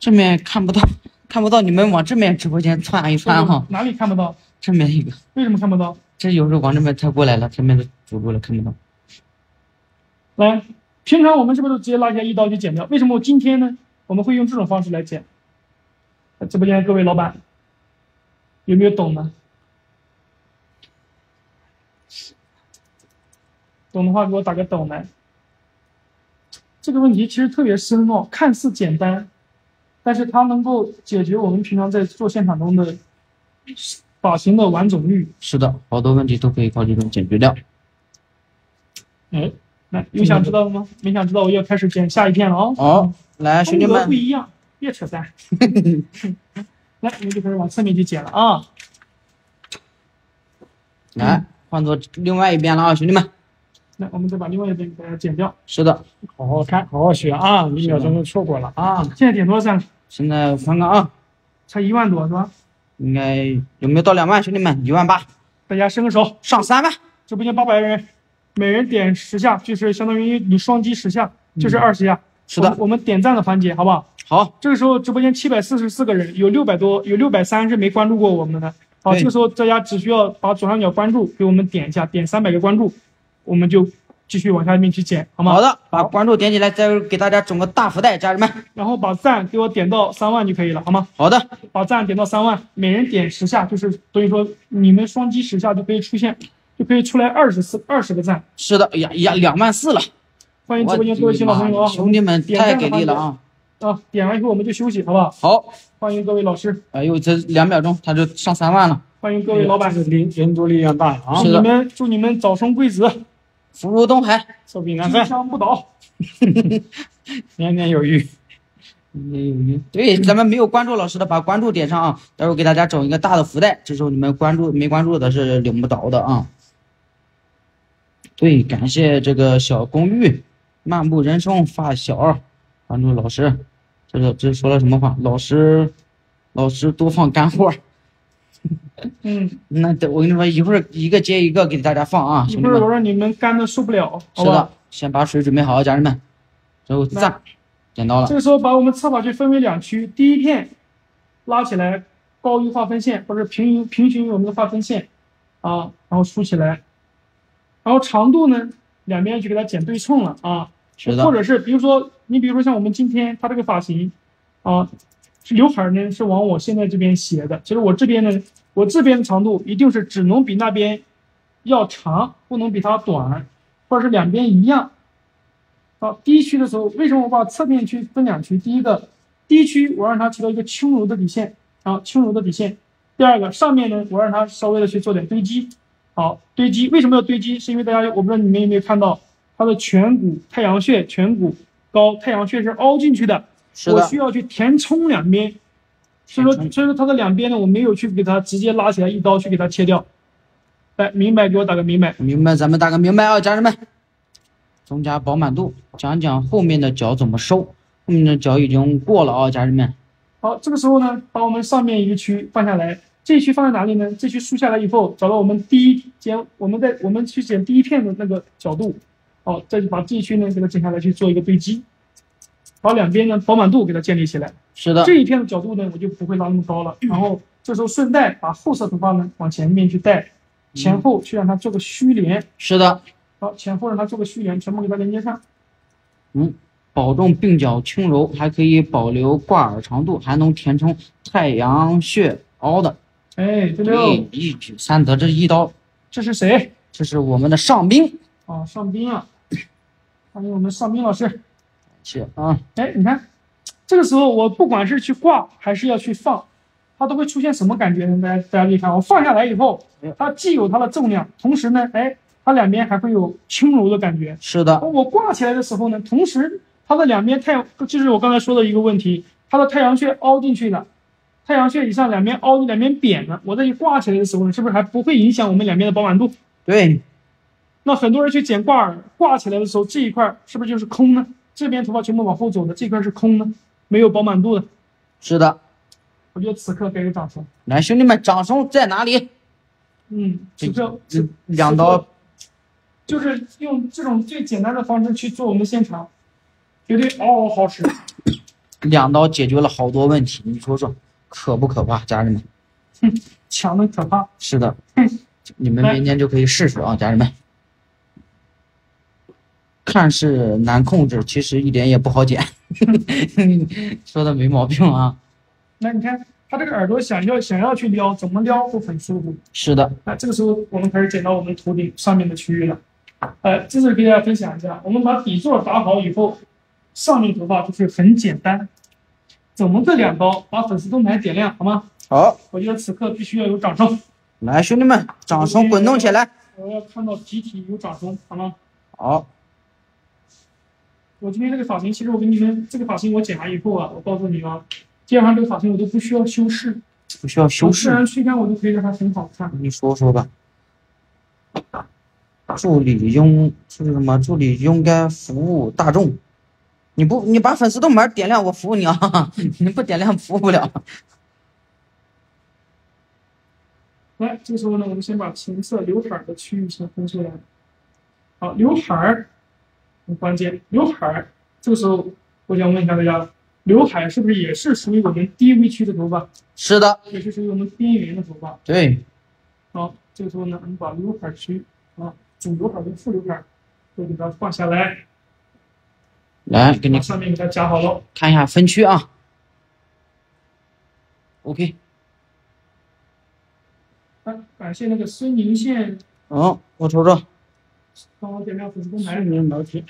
正面看不到，看不到，你们往正面直播间窜一窜哈，哪里看不到？正面一个，为什么看不到？这有时候往这边太过来了，这面都堵住了，看不到。来，平常我们是不是都直接拉下一刀就剪掉？为什么我今天呢？我们会用这种方式来剪。直播间的各位老板，有没有懂的？懂的话给我打个懂来。这个问题其实特别深奥，看似简单，但是它能够解决我们平常在做现场中的发型的完整率。是的，好多问题都可以靠这种解决掉。哎，来，有想知道的吗？没想知道，我要开始剪下一片了哦。好，来，兄弟们不，一样，别扯淡。来，我们就开始往侧面去剪了啊。来换做另外一边了啊，兄弟们。来我们再把另外一边给它剪掉。是的，好好看，好好学啊！一秒钟就错过了啊！现在点多少赞了？现在我看看啊，才一万多是吧？应该有没有到两万？兄弟们，一万八，大家伸个手，上三万。直播间八百人，每人点十下，就是相当于你双击十下，就是二十下。是的我们点赞的环节，好不好？好，这个时候直播间七百四十四个人，有六百多，有六百三是没关注过我们的。好，这个时候大家只需要把左上角关注给我们点一下，点三百个关注，我们就继续往下面去减，好吗？好。的，把关注点起来，再给大家整个大福袋，家人们。然后把赞给我点到三万就可以了，好吗？好的，把赞点到三万，每人点十下，就是等于说你们双击十下就可以出现，就可以出来二十四二十个赞。是的，哎呀呀，两万四了，欢迎直播间各位新老朋友啊！兄弟们太给力了啊！啊！点完以后我们就休息，好不好？好，欢迎各位老师，哎呦，这两秒钟他就上三万了，欢迎各位老板，这力人多力量大啊祝！是的你们祝你们早生贵子，福如东海。寿比南金山，枪不倒。年年有余。对，咱们没有关注老师的，把关注点上啊，待会儿给大家整一个大的福袋，这时候你们关注没关注的是领不着的啊。对，感谢这个小公寓，漫步人生发小，关注老师，这个这说了什么话？老师，老师多放干货。嗯，那得我跟你说，一会儿一个接一个给大家放啊，一。会儿我让你们干的受不了，好是的？，先把水准备好，家人们。然后赞，剪刀了这。个时候把我们侧法区分为两区，第一片拉起来高于划分线，或者平于平行于我们的划分线啊，然后竖起来，然后长度呢两边去给它剪对称了啊，或者是比如说你比如说像我们今天它这个发型啊，刘海呢是往我现在这边斜的，其实我这边呢，我这边的长度一定是只能比那边要长，不能比它短，或者是两边一样。好，第一区的时候，为什么我把侧面区分两区？第一个，第一区我让它起到一个轻柔的底线，啊，轻柔的底线。第二个，上面呢，我让它稍微的去做点堆积。好，堆积为什么要堆积？是因为大家我不知道你们有没有看到它的颧骨、太阳穴、颧骨高，太阳穴是凹进去的，我需，要去填充两边。所以说，所以说它的两边呢，我没有去给它直接拉起来一刀去给它切掉。来，明白给我打个明白。明白，咱们打个明白啊，家人们。增加饱满度，讲讲后面的脚怎么收。后面的脚已经过了啊，家人们。好，这个时候呢，把我们上面一个区放下来，这一区放在哪里呢？这区梳下来以后，找到我们第一剪，我们在我们去剪第一片的那个角度，好，再把这一区呢给它剪下来去做一个堆积，把两边呢饱满度给它建立起来。是的，这一片的角度呢，我就不会拉那么高了。然后这时候顺带把后侧头发呢往前面去带，前后去让它做个虚连。是的，好，前后让它做个虚连，全部给它连接上。嗯保证鬓角轻柔，还可以保留挂耳长度，还能填充太阳穴凹的。哎，对对，，一举三得，这一刀，这是谁？这是我们的上兵。啊，上兵啊！欢迎我们上兵老师。谢啊，哎，你看，这个时候我不管是去挂还是要去放，它都会出现什么感觉呢？大家大家可以看，我放下来以后，它既有它的重量，同时呢，哎，它两边还会有轻柔的感觉。是的，我挂起来的时候呢，同时它的两边太阳，就是我刚才说的一个问题，它的太阳穴凹进去了，太阳穴以上两边凹，两边扁的。我在一挂起来的时候呢，是不是还不会影响我们两边的饱满度？对，那很多人去剪挂耳，挂起来的时候这一块是不是就是空呢？这边头发全部往后走的，这块是空的，没有饱满度的。是的。我觉得此刻该有掌声。来，兄弟们，掌声在哪里？嗯，此刻这两刀，就是用这种最简单的方式去做我们现场，绝对嗷嗷好使。两刀解决了好多问题，你说说可不可怕，家人们？哼 强的可怕。是的嗯，你们明天就可以试试啊，家人们。看似难控制，其实一点也不好剪。说的没毛病啊。那你看他这个耳朵想要想要去撩，怎么撩都很舒服。是的，那这个时候我们开始剪到我们头顶上面的区域了。呃，这是给大家分享一下，我们把底座打好以后，上面头发就是很简单，怎么这两刀把粉丝灯牌点亮，好吗？好，我觉得此刻必须要有掌声，来，兄弟们，掌声滚动起来。我要看到集体有掌声，好吗？好，我今天这个发型，其实我给你们这个发型我剪完以后啊，我告诉你啊，基本上这个发型我都不需要修饰，不需要修饰自饰，然吹干我就可以让它很好看。你说说吧。助理勇是什么？助理应该服务大众。你不，你把粉丝动门点亮，我服务你啊！你不点亮，服务不了。来，这时候呢，我们先把橙色刘海儿的区域先分出来。好，刘海儿很关键，刘海儿这个时候我想问一下大家，刘海是不是也是属于我们低位区的头发，是的，也是属于我们边缘的头发？对，好，这个时候呢，我们把刘海区啊，主刘海跟副刘海都给它放下来，来给你上面给它夹好喽。看一下分区啊。OK，啊，感谢那个孙宁县哦，我瞅瞅，帮我点亮粉丝动百态。年老铁，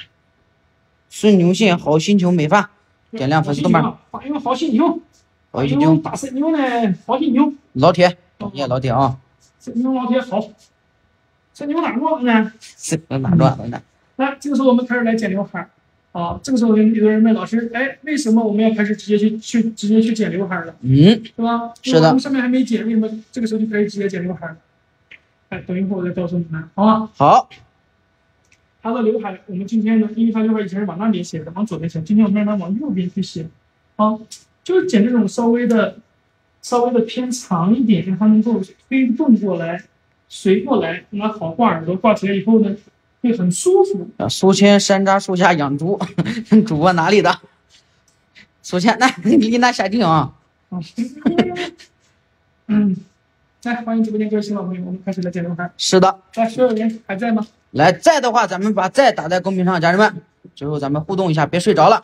孙牛县好心情美发，点亮粉丝动脉发扬好心情，好心情。大神牛呢，好心情，老铁，感谢老铁啊，这牛老铁好，这牛哪弱呢？这牛哪乱了呢？来这个时候我们开始来剪刘海儿，啊，这个时候有有人问老师，哎，为什么我们要开始直接去去直接去剪刘海儿了，嗯，是吧？我们上面还没剪，为什么这个时候就开始直接剪刘海？哎，等一会儿我再告诉你们，好吗？好，它的刘海，我们今天呢，因为它刘海以前是往那边写的，往左边写，今天我们让它往右边去写，啊，就是剪这种稍微的、稍微的偏长一点，让它能够推动过来、随过来，让它好挂耳朵，挂起来以后呢，会很舒服。啊苏谦山楂树下养猪，主播哪里的？苏谦，那你离那下近啊。啊，嗯，来，欢迎直播间各位新老朋友，我们开始来剪刘海。是的，来，所有人还在吗？来在的话，咱们把在打在公屏上，家人们，最后咱们互动一下，别睡着了。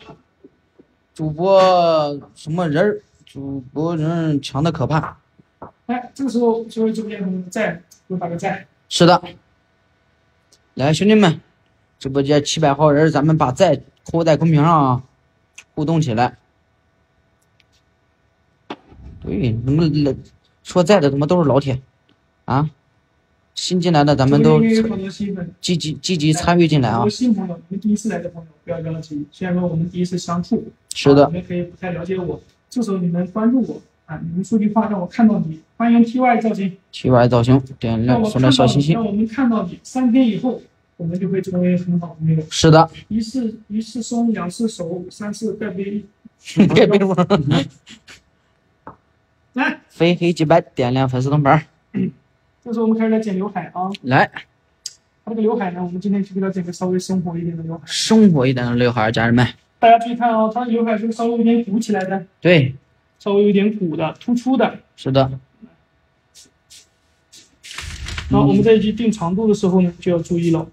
主播什么人儿？主播人强的可怕。来，这个时候所有直播间朋友们在，给我打个在。是的，来兄弟们，直播间七百号人，咱们把在扣在公屏上啊，互动起来。对，怎么老说在的怎么都是老铁啊？新进来的咱们都。积极积极参与进来啊！新朋友，你们第一次来的朋友不要着急，虽然说我们第一次相处，是的啊，你们可以不太了解我，这时候你们关注我啊，你们说句话让我看到你，欢迎 TY 造型，T Y 造型点亮送点小心心让。我们看到你，三天以后我们就会成为很好朋友。是的，一次一次松，两次手，三次盖杯。别别说，来，非黑即白，点亮粉丝灯牌。这时候我们开始来剪刘海啊，来，它这个刘海呢，我们今天就给它剪个稍微生活一点的刘海。生活一点的刘海儿，家人们。大家注意看啊、它的刘海是稍微有点鼓起来的，对，稍微有点鼓的，突出的。是的，然后我们在去定长度的时候呢，就要注意了。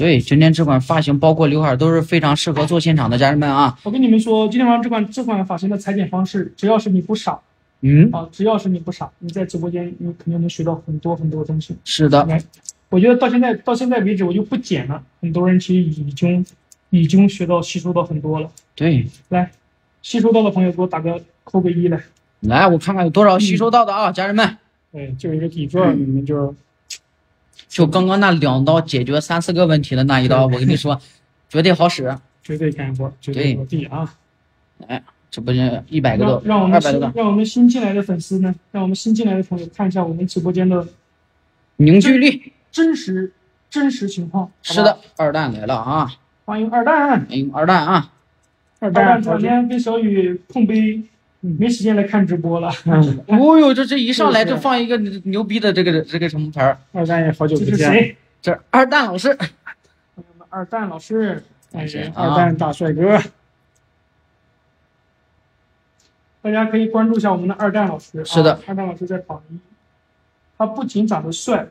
对，今天这款发型包括刘海儿都是非常适合做现场的，家人们啊。我跟你们说，今天晚上这款这款发型的裁剪方式，只要是你不傻嗯，啊，只要是你不傻，你在直播间你肯定能学到很多很多东西。是的，来，我觉得到现在到现在为止，我就不剪了。很多人其实已经已经学到吸收到很多了。对。来，吸收到的朋友给我打个扣个一来。来，我看看有多少吸收到的啊，家人们。对，就一个底座，你们就就刚刚那两刀解决三四个问题的那一刀，我跟你说，绝对好使。绝对干活，绝对落地啊！哎直播间一百个让都，让我们新二百个让我们新进来的粉丝呢，让我们新进来的朋友看一下我们直播间的凝聚力。真实真实情况。是的，，二蛋来了啊！欢迎二蛋。欢迎二蛋啊！二二蛋昨天跟小雨碰杯，没时间来看直播了。嗯，哦呦，这这一上来就放一个牛逼的这个这个什么牌儿？二蛋也好久这不见，是谁？这二蛋老师，二蛋老师，二蛋大帅哥，大家可以关注一下我们的二蛋老师。啊是的，二蛋老师在榜一，他不仅长得帅，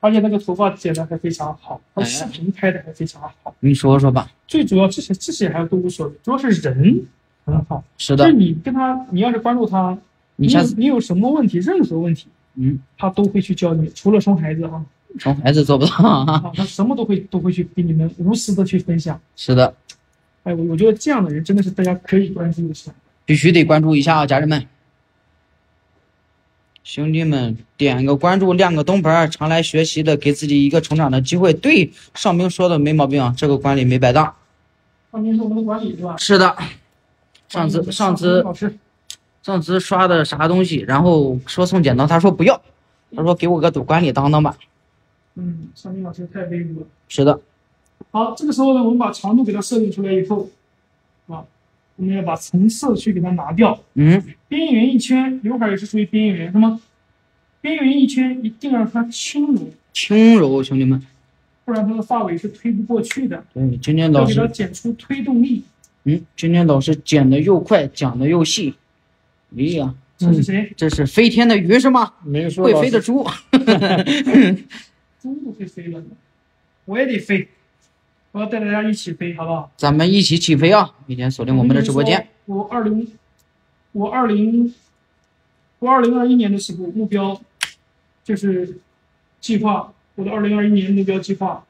而且那个头发剪得还非常好，他哎视频拍的还非常好。你说说吧。最主要这些这些还都无所谓，主要是人很好。是的就是，你跟他，你要是关注他，你下次你有什么问题，任何问题，嗯，他都会去教你，除了生孩子啊，生孩子做不到啊。啊，他什么都会都会去给你们无私的去分享。是的，哎，我我觉得这样的人真的是大家可以关注一下。必须得关注一下啊，家人们。兄弟们，点个关注，亮个灯牌，常来学习的，给自己一个成长的机会。对，尚明说的没毛病，这个管理没白当。上明是我们的管理是吧？是的，上次上次，上次刷的啥东西，然后说送剪刀，他说不要，他说给我个管理当当吧。嗯，尚明老师太威武了。是的，好，这个时候呢，我们把长度给它设定出来以后，啊，我们要把层次去给它拿掉，嗯，边缘一圈，刘海也是属于边缘，是吗？边缘一圈一定要让它轻柔，轻柔，兄弟们。不然它的发尾是推不过去的。对，今天要给它老师，减出推动力。嗯，今天老师剪的又快，讲的又细。哎呀，这是谁？这是飞天的鱼是吗？没说会飞的猪。猪都会飞了，我也得飞，我要带大家一起飞，好不好？咱们一起起飞啊！每天锁定我们的直播间。。我二零，我二零，我二零二一年的时候目标就是计划，我的二零二一年目标计划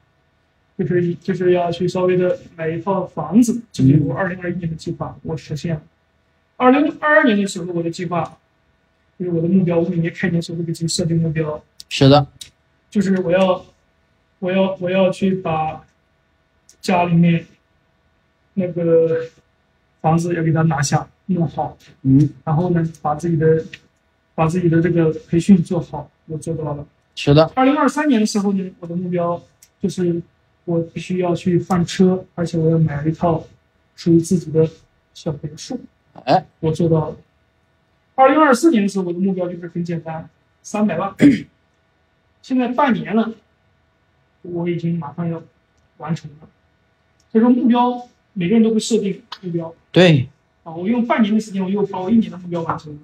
就是就是要去稍微的买一套房子，这是我二零二一年的计划，我实现了。二零二二年的时候，我的计划就是我的目标，我每年开年时候会给自己设定目标，是的，就是我要，我要我要去把家里面那个房子要给它拿下弄好，嗯，然后呢，把自己的把自己的这个培训做好，我做到了。是的，二零二三年的时候呢，我的目标就是我必须要去换车，而且我要买一套属于自己的小别墅，哎，我做到了。二零二四年的时候，我的目标就是很简单，三百万。现在半年了，我已经马上要完成了。所以说，目标每个人都会设定目标对，啊。我用半年的时间，我又把我一年的目标完成了。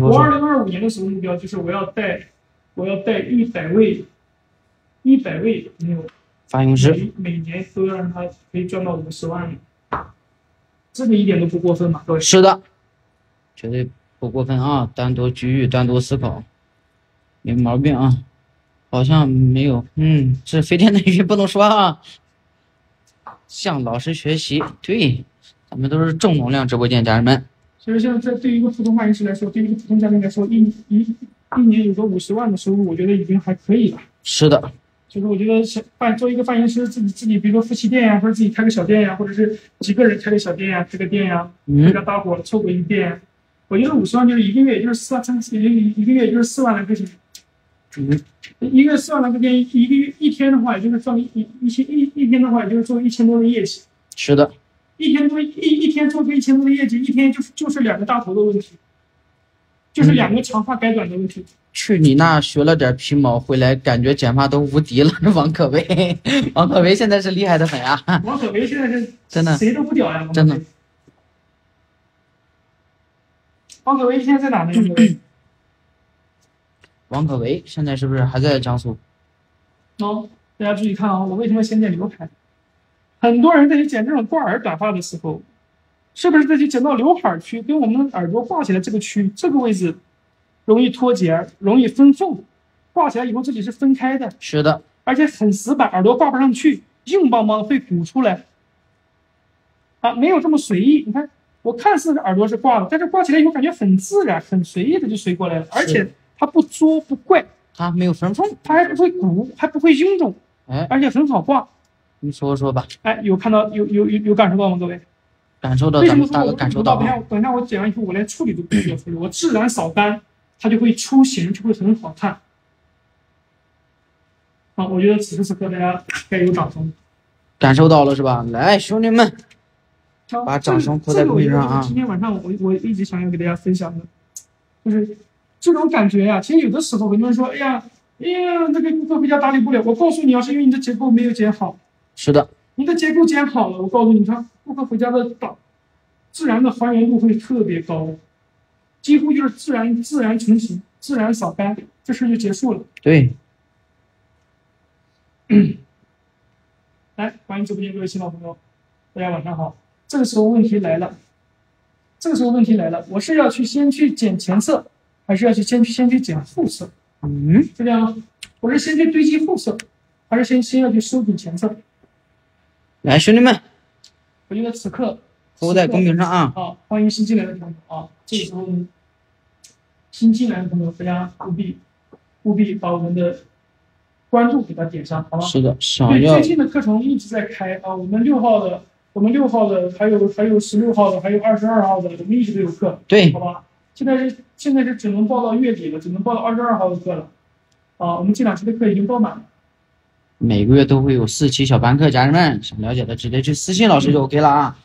我二说，零二五年的时候目标就是我要带，我要带一百位，一百位朋友，发型师，每每年都要让他可以赚到五十万，这个一点都不过分嘛，各位。是的，绝对不过分啊！单独局域，单独思考，没毛病啊。好像没有，嗯，这飞天的鱼不能说啊。向老师学习，对，咱们都是正能量直播间，家人们。其实现在对于一个普通发型师来说，对于一个普通家庭来说，一一一年有个五十万的收入，我觉得已经还可以了。是的，就是我觉得想办做一个发型师，自己自己比如说夫妻店呀，或者自己开个小店呀，或者是几个人开个小店呀，开个店呀，大嗯，家搭伙凑个一店，我觉得五十万就是一个月，也就是四万三，一一个月也就是四万来块钱。嗯，一个月四万来块钱，一个月一天的话，也就是赚一一一千一一天的话，也就是做一千多的业绩。是的，一天多一一天做个一千多的业绩，一天就是就是两个大头的问题，就是两个长发改短的问题。去你那学了点皮毛，回来感觉剪发都无敌了。王可为，王可为现在是厉害的很啊！王可为现在是真的谁都不屌呀，真的。王可为现在在哪呢？王可为现在是不是还在江苏？哦，大家注意看啊，我为什么先剪刘海？很多人在去剪这种挂耳短发的时候，是不是在去剪到刘海区跟我们耳朵挂起来这个区这个位置容易脱节，容易分缝，挂起来以后这里是分开的，是的，而且很死板，耳朵挂不上去，硬邦邦会鼓出来。啊，没有这么随意。你看，我看似耳朵是挂的，但是挂起来以后感觉很自然、很随意的就随过来了，而且它不作不怪，它没有分缝。它还不会鼓，还不会臃肿，哎，而且很好挂。你说说吧，哎，有看到有有有有感受到吗？各位，感受到为什么说我咱们大哥感受到啊等一下？等一下我剪完以后，我连处理都不需要处理，我自然扫干，它就会出型，就会很好看。啊，我觉得此时此刻大家该有掌声。感受到了是吧？来，兄弟们，把掌声这扣在这个我今天晚上我我一直想要给大家分享的，就是这种感觉呀、其实有的时候很多人说，哎呀，哎呀，那个顾客回家打理不了。我告诉你，啊是因为你的结构没有剪好，是的，你的结构剪好了，我告诉你，看顾客回家的打自然的还原度会特别高，几乎就是自然自然成型、自然扫干，这事就结束了。对，来，欢迎直播间各位新老朋友，大家晚上好。这个时候问题来了，这个时候问题来了，我是要去先去剪前色，还是要去先去先去剪后色？嗯，是这样吗？我是先去堆积后色，还是先先要去收紧前色？来，兄弟们，我觉得此刻扣在公屏上啊！啊，欢迎新进来的朋友啊！这时候，新进来的朋友，大家务必务必把我们的关注给它点上，好吗？是的，想最近的课程一直在开啊，我们六号的，我们六号的，还有还有十六号的，还有二十二号的，我们一直都有课，对好吧？现在是现在是只能报到月底了，只能报到二十二号的课了，啊，我们这两期的课已经报满了，每个月都会有四期小班课，家人们想了解的直接去私信老师就 OK 了啊。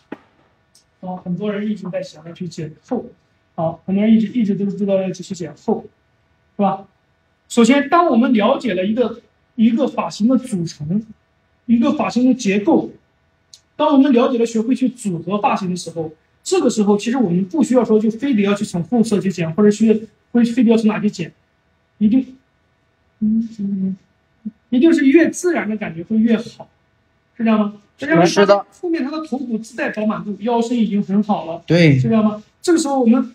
啊，很多人一直在想要去减厚，啊，很多人一直一直都知道要去减厚，是吧？首先，当我们了解了一个一个发型的组成，一个发型的结构，当我们了解了学会去组合发型的时候，这个时候其实我们不需要说就非得要去从后侧去剪，或者需要会非得要从哪去剪，一定，嗯嗯，一定是越自然的感觉会越好，是这样吗？大家会是的发现后面他的头骨自带饱满度，腰身已经很好了。对是，这样吗？这个时候我们，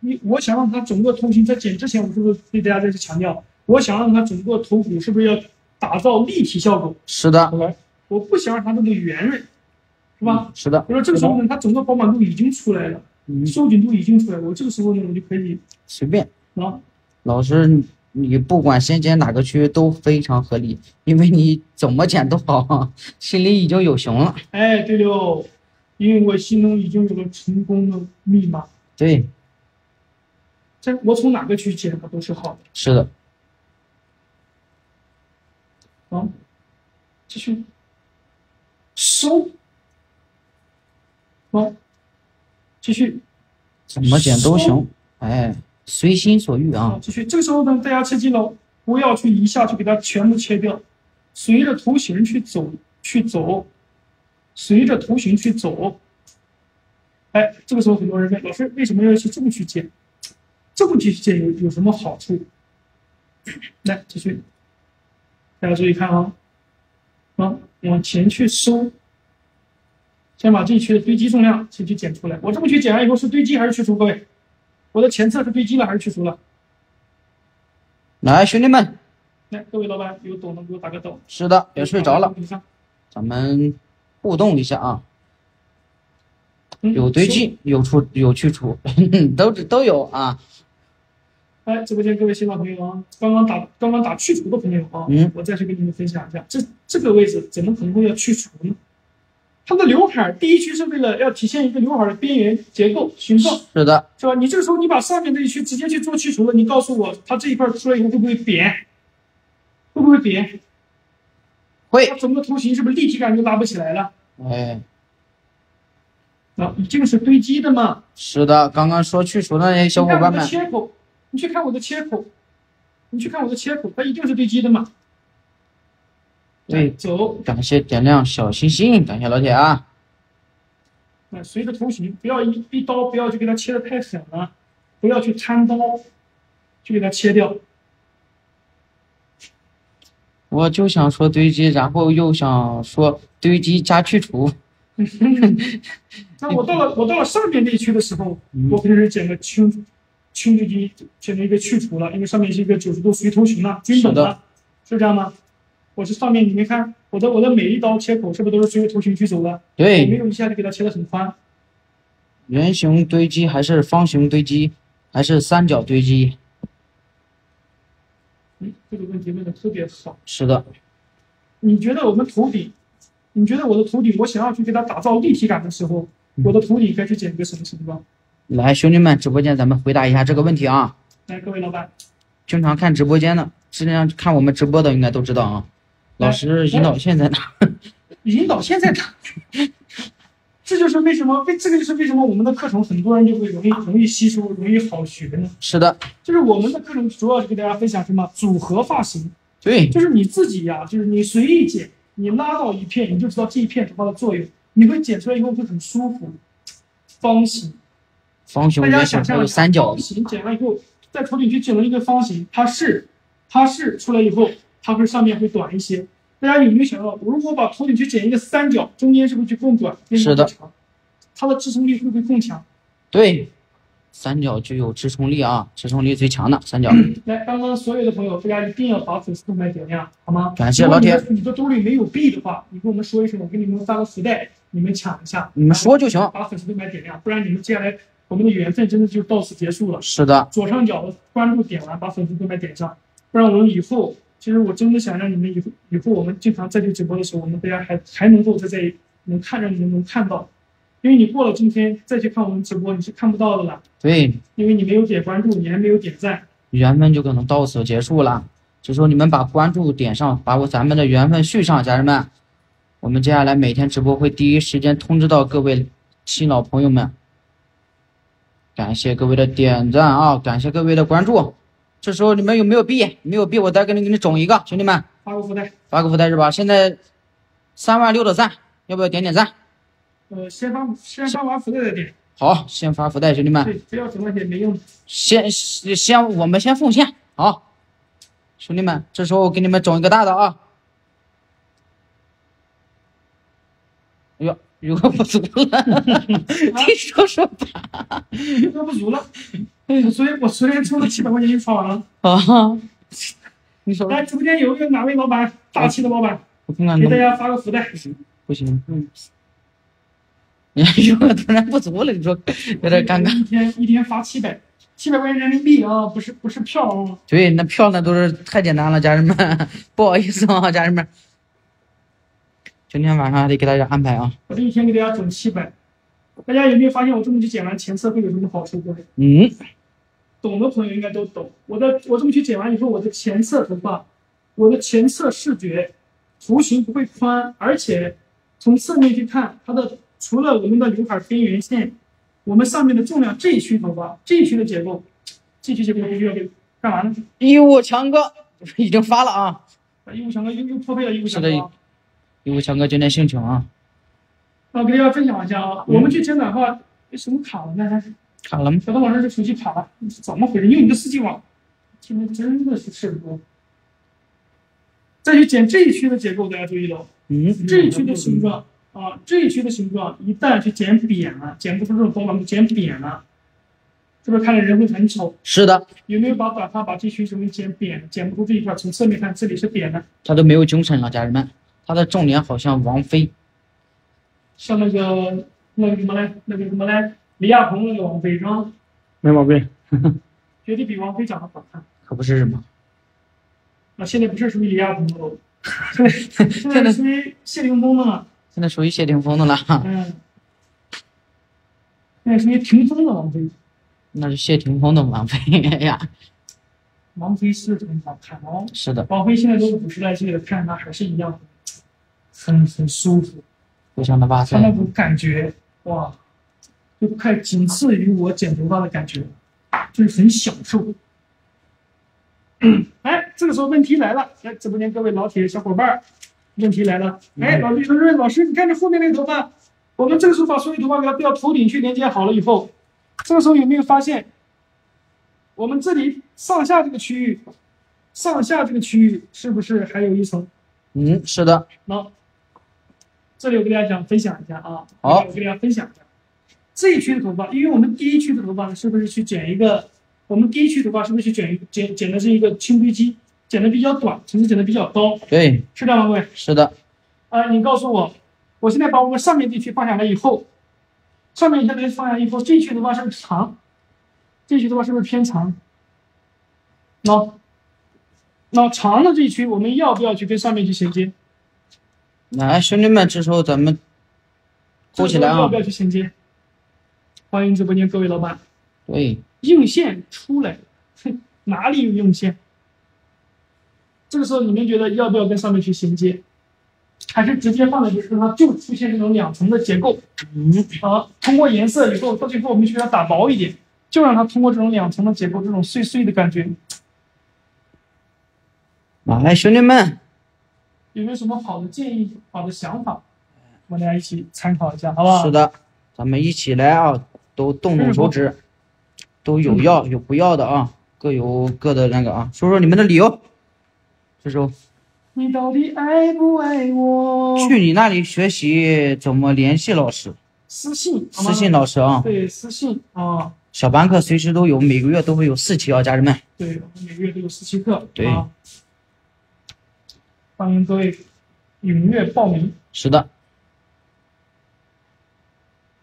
你我想让他整个头型在剪之前，我是不是对大家再次强调，我想让他整个头骨是不是要打造立体效果？是的，我不想让他那么圆润，是吧？是的，比如说这个时候呢，他整个饱满度已经出来了，嗯，收紧度已经出来了，我这个时候呢，我就可以随便。啊，老师，你不管先剪哪个区都非常合理，因为你怎么剪都好，心里已经有熊了。哎，对了，因为我心中已经有了成功的密码，对，这我从哪个区剪它都是好的。是的，啊，继续。收，好，继续。怎么剪都行，哎，随心所欲，啊。继续。这个时候呢，大家切记了，不要去一下去给它全部切掉，随着头型去走，去走，随着头型去走。哎，这个时候很多人问老师，为什么要去这么去剪？这么去剪有有什么好处？来，继续，大家注意看啊，啊，往前去收，先把这一区的堆积重量先去剪出来。我这么去剪完以后是堆积还是去除？各位，我的前侧是堆积了还是去除了？来，兄弟们，来，各位老板有懂的给我打个懂。是的，别睡着了，咱们互动一下啊。嗯有堆。积，有出，有去除，都都有啊。哎，直播间各位新老朋友啊，刚刚打刚刚打去除的朋友啊，嗯我再去跟你们分享一下，这这个位置怎么可能会要去除呢？它的刘海儿第一区是为了要体现一个刘海儿的边缘结构形状，是的，是吧？你这个时候你把上面这一区直接去做去除了，你告诉我，它这一块儿出来以后会不会扁？会不会扁？会它，整个头型是不是立体感就拉不起来了？哎，啊，这个是堆积的嘛。是的，刚刚说去除的那些小你看我的伙伴们，切口，你去看我的切口，你去看我的切口，它一定是堆积的嘛。对走，感谢点亮小心心，感谢老铁啊。那，随着头型，不要一一刀不要去给它切的太狠了，不要去贪刀，去给它切掉。我就想说堆积，然后又想说堆积加去除，那我到了我到了上面这一区的时候，嗯我肯定是剪个轻轻堆积，剪成一个去除了，因为上面是一个九十度随头型了，均等的了，是这样吗？我是上面你没看我的我的每一刀切口是不是都是随着头型去走的？我没，有一下就给它切的很宽。圆形堆积还是方形堆积，还是三角堆积？嗯，这个问题问的特别好。是的，你觉得我们头顶，你觉得我的头顶，我想要去给它打造立体感的时候，嗯我的头顶该去剪一个什么形状？来，兄弟们，直播间咱们回答一下这个问题啊。来，各位老板，经常看直播间的，实际上看我们直播的应该都知道啊。老师引导线在哪？引导线在哪？这就是为什么为这个就是为什么我们的课程很多人就会容易容易吸收，容易好学呢？是的，就是我们的课程主要是给大家分享什么组合发型，对，就是你自己呀、就是你随意剪，你拉到一片，你就知道这一片头发的作用，你会剪出来以后会很舒服。方形，方形、大家想象一下，三角方，形剪完以后，在头顶去剪了一个方形，它是它是出来以后，它会上面会短一些。大家有没有想到，如果把头顶去剪一个三角，中间是不是就更短，边是的更长？它的支撑力会不会更强？对，三角具有支撑力啊，支撑力最强的三角。来，刚刚所有的朋友，大家一定要把粉丝动态点亮，好吗？感谢老铁如果你的你的兜里没有币的话，你跟我们说一声，我给你们发个福袋，你们抢一下。你们说就行把粉丝动态点亮，不然你们接下来我们的缘分真的就到此结束了。是的，左上角的关注点完，把粉丝动态点上，不然我们以后，其实我真的想让你们以后以后我们经常再去直播的时候，我们大家还还能够在这里能看着你们能看到，因为你过了今天再去看我们直播，你是看不到的了，对，因为你没有点关注，你还没有点赞。缘分就可能到此结束了。这时候你们把关注点上，把我咱们的缘分续上，家人们。我们接下来每天直播会第一时间通知到各位新老朋友们。感谢各位的点赞啊，感谢各位的关注。这时候你们有没有币？没有币，我再给你给你整一个，兄弟们，发个福袋。发个福袋是吧？现在三万六的赞，要不要点点赞？呃，先发先发完福袋再点。好，先发福袋，兄弟们。对，不要整那些没用的。先先我们先奉献，好，兄弟们，这时候我给你们整一个大的啊。哎呦，余额不足了，你说说吧。余额不足了。哎，所以我昨天充了七百块钱就刷完了。啊，你说。来，直播间有没有哪位老板大气的老板？我看看。给大家发个福袋。不行，不行，嗯。你还余额突然不足了，你说有点尴尬。一天一天发七百，七百块钱人民币啊，不是不是票啊。对，那票那都是太简单了，家人们，不好意思啊，家人们。今天晚上还得给大家安排啊！我这一天给大家整七百，大家有没有发现我这么去剪完前侧会有什么好处？各位，嗯，懂的朋友应该都懂。我的我这么去剪完以后，我的前侧头发，我的前侧视觉图形不会宽，而且从侧面去看，它的除了我们的刘海边缘线，我们上面的重量这一区头发这一区的结构，这一区结构又要给干嘛呢？义乌强哥已经发了啊！义乌强哥又又破费了，义乌强哥。义乌强哥今天心情啊！我给大家分享一下啊，我们去剪短发，什么卡了呢？卡了吗？小东老师这手机卡了，怎么回事？因为你的四 G 网，今天真的是事多。再去剪这一区的结构，大家注意了，嗯，这一区的形状啊，这一区的形状，一旦去剪扁了，剪不出这种光芒，剪扁了，是不是看着人会很丑？是的。有没有把短发把这区什么剪扁？剪不出这一块，从侧面看这里是扁的。他都没有精神了，家人们。他的重点好像王菲，像那个那个什么嘞，那个什么嘞，李亚鹏那个王菲是吧？没毛病，绝对比王菲长得好看。可不是什么？那现在不是属于李亚鹏的喽，现 在现在属于谢霆锋的了。现在属于谢霆锋的了。嗯。现在属于霆锋的王菲。那是谢霆锋的王菲呀。王菲是很好看哦。是的。王菲现在都五十来岁了，看她还是一样的。很很舒服，非常的哇塞，他那种感觉哇，就快仅次于我剪头发的感觉，就是很享受。哎，这个时候问题来了，来直播间各位老铁小伙伴，问题来了。哎，老李说说老师，你看这后面那个头发，我们这个时候把所有头发给它调头顶去连接好了以后，这个时候有没有发现，我们这里上下这个区域，上下这个区域是不是还有一层？嗯，是的。那。这里我跟大家想分享一下啊，好，我跟大家分享一下这一区的头发，因为我们第一区的头发呢，是不是去剪一个？我们第一区头发是不是去剪一剪剪的是一个轻堆积，剪的比较短，层次剪的比较高？对，是这样吗？各位？是的。啊，你告诉我，我现在把我们上面地区放下来以后，上面现在放下来以后，这一区头发是不是长？这一区头发是不是偏长？那那长的这一区，我们要不要去跟上面去衔接？来，兄弟们，这时候咱们勾起来啊！要不要去衔接？欢迎直播间各位老板。对，硬线出来，哼 哪里有硬线？这个时候你们觉得要不要跟上面去衔接？还是直接放在这让它就出现这种两层的结构？嗯，好，通过颜色以后，到最后我们需要打薄一点，就让它通过这种两层的结构，这种碎碎的感觉。来，兄弟们。有没有什么好的建议、好的想法？我们大家一起参考一下，好不好？是的，咱们一起来啊，都动动手指，都有要有不要的啊，各有各的那个啊，说说你们的理由。这时候，你到底爱不爱我？去你那里学习怎么联系老师？私信，私信老师啊。对，私信啊。小班课随时都有，每个月都会有四期啊，家人们。对，我们每个月都有四期课。对。欢迎各位踊跃报名。是的，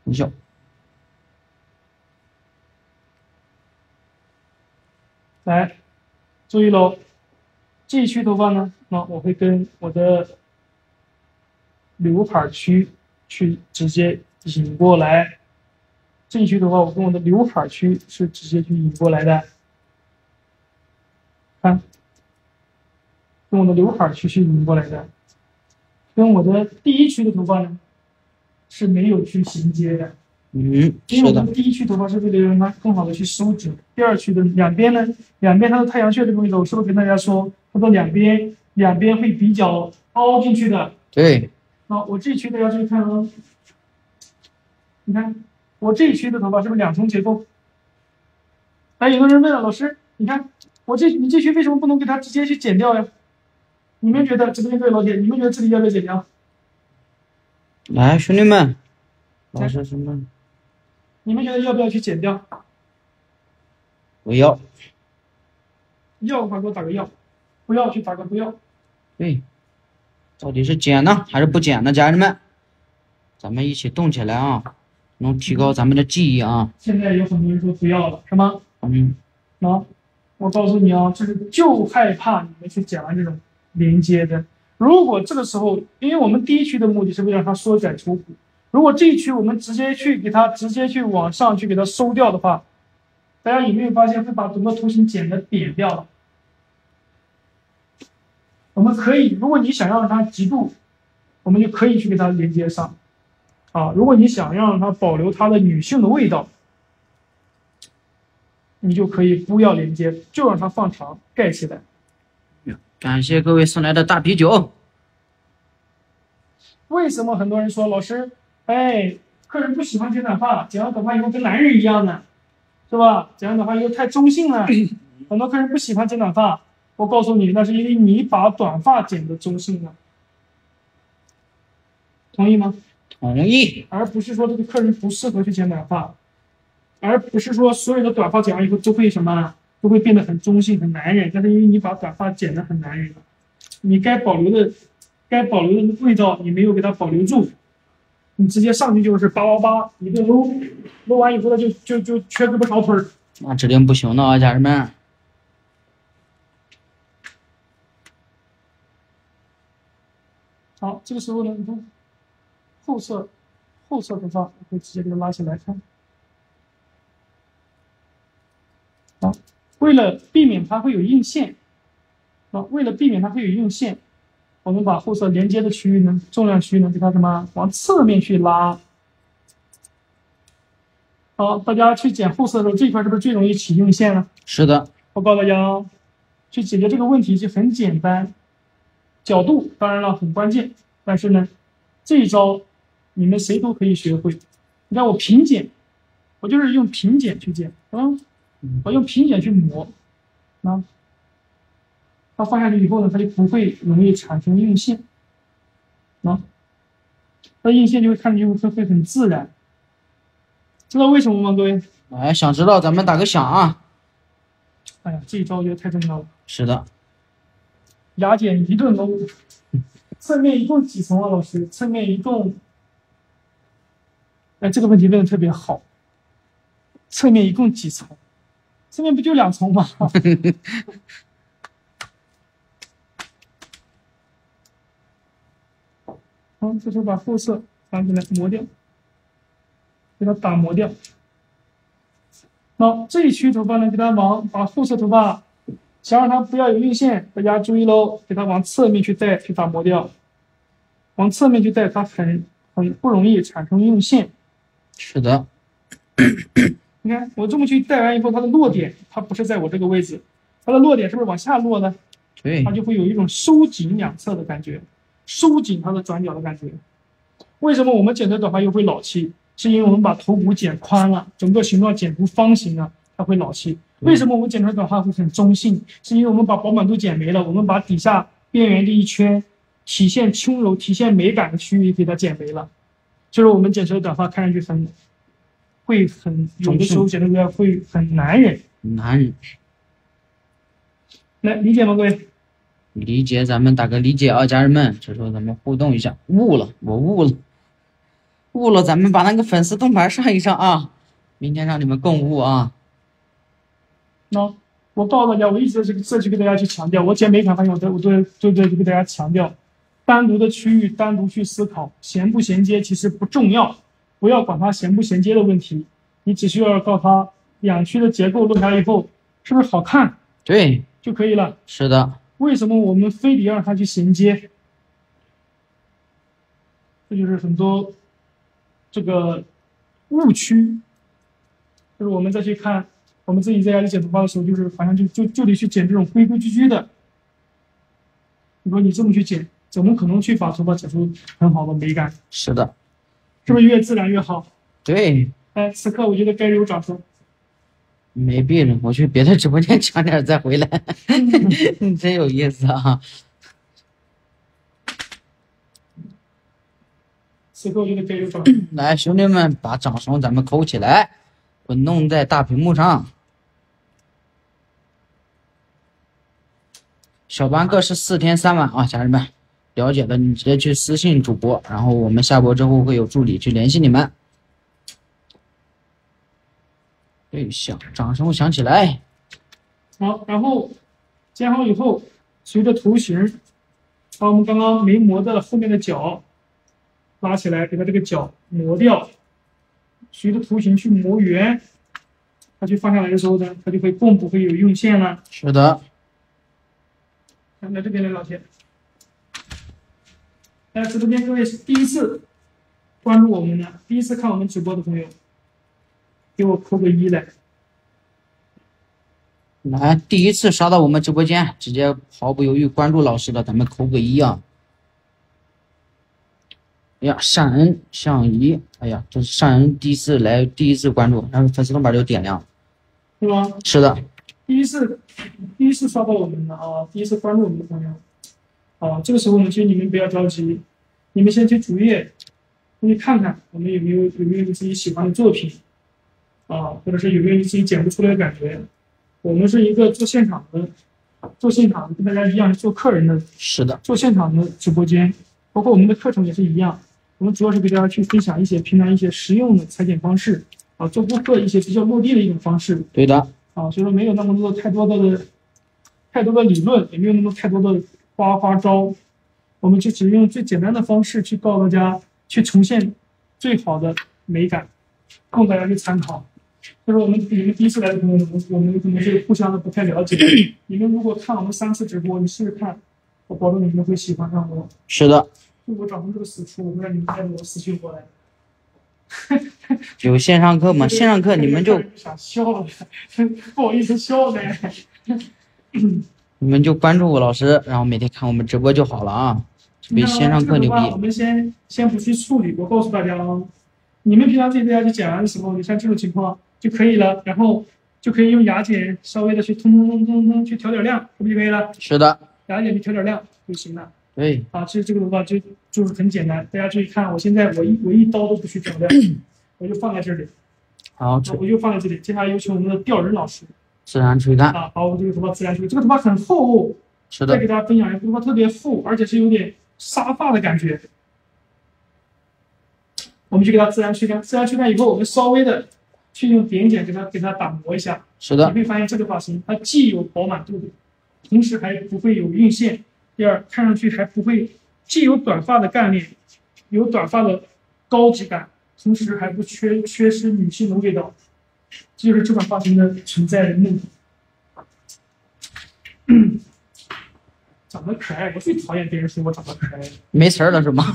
你笑。来，注意喽，这一区头发呢，那我会跟我的刘海区去直接引过来。这一区头发，我跟我的刘海区是直接去引过来的。看。跟我的刘海儿区是拧过来的，跟我的第一区的头发呢是没有去衔接的。嗯，是的因为我们，第一区头发是为了让它更好的去收紧，第二区的两边呢，两边它的太阳穴这个位置，我是不是跟大家说，它的两边两边会比较凹进去的？对，好，我这一区大家注意看哦，你看我这一区的头发是不是两重结构？哎，有的人问了，老师，你看我这你这区为什么不能给它直接去剪掉呀？你们觉得直播间各位老铁，你们觉得这里要不要剪掉？来，兄弟们，老师兄弟们，你们觉得要不要去剪掉？不要，要的话给我打个要，不要去打个不要。对，到底是剪呢还是不剪呢？家人们，咱们一起动起来啊，能提高咱们的记忆啊。现在有很多人说不要了，是吗？嗯，啊，我告诉你啊，就是就害怕你们去剪完这种连接的。如果这个时候，因为我们第一区的目的是为了让它缩窄出弧，如果这一区我们直接去给它直接去往上去给它收掉的话，大家有没有发现会把整个图形剪得扁掉了？我们可以，如果你想让它极度，我们就可以去给它连接上。啊，如果你想让它保留它的女性的味道，你就可以不要连接，就让它放长盖起来。感谢各位送来的大啤酒。为什么很多人说老师，哎，客人不喜欢剪短发，剪完短发以后跟男人一样呢，是吧？剪完短发以后太中性了，很多客人不喜欢剪短发。我告诉你，那是因为你把短发剪的中性了，同意吗？同意。而不是说这个客人不适合去剪短发，而不是说所有的短发剪完以后都会什么，都会变得很中性、很男人。但是因为你把短发剪得很男人，你该保留的、该保留的味道你没有给它保留住，你直接上去就是叭叭叭一顿搂，搂完以后它就就就缺胳膊少腿儿。那指定不行的啊，家人们。好，这个时候呢，你看后侧后侧头发，我会直接给它拉起来看。好，为了避免它会有硬线，啊，为了避免它会有硬线，我们把后侧连接的区域呢，重量区域呢，给它什么往侧面去拉。好，大家去剪后侧的时候，这一块是不是最容易起硬线了？是的，我告诉大家啊，去解决这个问题就很简单，角度当然了很关键，但是呢，这一招你们谁都可以学会。你看我平剪，我就是用平剪去剪，啊，我用平剪去磨，那，它放下去以后呢，它就不会容易产生硬线，那，那硬线就会看着就会会很自然。知道为什么吗，各位？哎，想知道咱们打个响啊。哎呀，这一招我觉得太重要了。是的，雅典一顿搂，侧面一共几层啊？老师，侧面一共，哎，这个问题问的特别好。侧面一共几层？侧面不就两层吗？好，这时候把后侧翻起来磨掉，给它打磨掉。那这一区头发呢，给它往把后侧头发想让它不要有硬线，大家注意喽，给它往侧面去带，去打磨掉。往侧面去带，它很很不容易产生硬线。是的，你看我这么去带完以后，它的落点它不是在我这个位置，它的落点是不是往下落呢？对它，就会有一种收紧两侧的感觉，收紧它的转角的感觉。为什么我们剪的短发又会老气？是因为我们把头骨剪宽了，整个形状剪成方形了，它会老气。为什么我们剪出来短发会很中性？是因为我们把饱满度剪没了，我们把底下边缘这一圈体现轻柔、体现美感的区域给它剪没了，就是我们剪出来的短发看上去很，会很有的时候剪出来会很男人。男人来理解吗，各位？理解，咱们打个理解啊，家人们。这时候咱们互动一下，悟了，我悟了，悟了，咱们把那个粉丝盾牌上一上啊，明天让你们共悟啊。那我告诉大家，我一直在这个社区给大家去强调，我剪美感发现我都我都都在去给大家强调，单独的区域单独去思考，衔不衔接其实不重要，不要管它衔不衔接的问题，你只需要告诉他两区的结构落下来以后是不是好看对，就可以了。是的，为什么我们非得让它去衔接？这就是很多这个误区，就是我们再去看我们自己在家里剪头发的时候，就是好像就就就得去剪这种规规矩矩的。你说你这么去剪，怎么可能去把头发剪出很好的美感？是的，是不是越自然越好？对，哎，此刻我觉得该有掌声。没病了，我去别的直播间抢点再回来，真有意思啊！此刻我觉得该有掌声。来，兄弟们，把掌声咱们扣起来，滚动在大屏幕上。小班课是四天三晚啊，家人们，了解的你直接去私信主播，然后我们下播之后会有助理去联系你们。对响，掌声响起来。好，然后剪好以后，随着图形，把我们刚刚没磨的后面的角拉起来，给它这个角磨掉，随着图形去磨圆，它去放下来的时候呢，它就会更不会有用线了。是的，来这边来聊天。来，直播间各位第一次关注我们的，第一次看我们直播的朋友，给我扣个一来。来，第一次刷到我们直播间，直接毫不犹豫关注老师的，咱们扣个一啊！哎呀，善恩向怡，哎呀，这是善恩第一次来，第一次关注，然后粉丝灯牌就点亮。是吗？是的，第一次，第一次刷到我们的啊，第一次关注我们的朋友，啊，这个时候呢，其实你们不要着急，你们先去主页，先去看看我们有没有有没有你自己喜欢的作品，啊，或者是有没有你自己剪不出来的感觉。我们是一个做现场的，做现场的跟大家一样是做客人的，是的，做现场的直播间，包括我们的课程也是一样，我们主要是给大家去分享一些平常一些实用的裁剪方式，啊，做顾客一些比较落地的一种方式，对的，啊，所以说没有那么多太多的太多的理论，也没有那么太多的花花招，我们就只用最简单的方式去告诉大家，去呈现最好的美感，供大家去参考。就是我们你们第一次来的朋友，我们我们可能是互相的不太了解。你们如果看我们三次直播，你试试看，我保证你们会喜欢上我。是的，就我长成这个死出，我不让你们带着我死去活来。有线上课吗？线上课你们就 想笑了，不好意思笑的。你们就关注我老师，然后每天看我们直播就好了啊。比线上课牛逼我。们先先不去处理，我告诉大家啊，你们平常自己在家去剪完的时候，你像这种情况就可以了，然后就可以用牙剪稍微的去通通通通通去调点亮，这不就可以了？是的，牙剪去调点亮就行了。对，啊，其实这个的话就就是很简单，大家注意看，我现在我一我一刀都不去调亮，我就放在这里，好，我就放在这里。接下来有请我们的吊人老师自然吹干。啊，把我这个头发自然吹，这个头发很厚哦，是的，再给大家分享一个头发特别厚，而且是有点沙发的感觉。我们去给它自然吹干，自然吹干以后，我们稍微的去用点剪给它给它打磨一下，是的，你会发现这个发型它既有饱满度，同时还不会有晕线。第二，看上去还不会，既有短发的干练，有短发的高级感，同时还不缺缺失女性的味道，这就是这款发型的存在的目的。长得可爱，我最讨厌别人说我长得可爱。没词儿了是吗？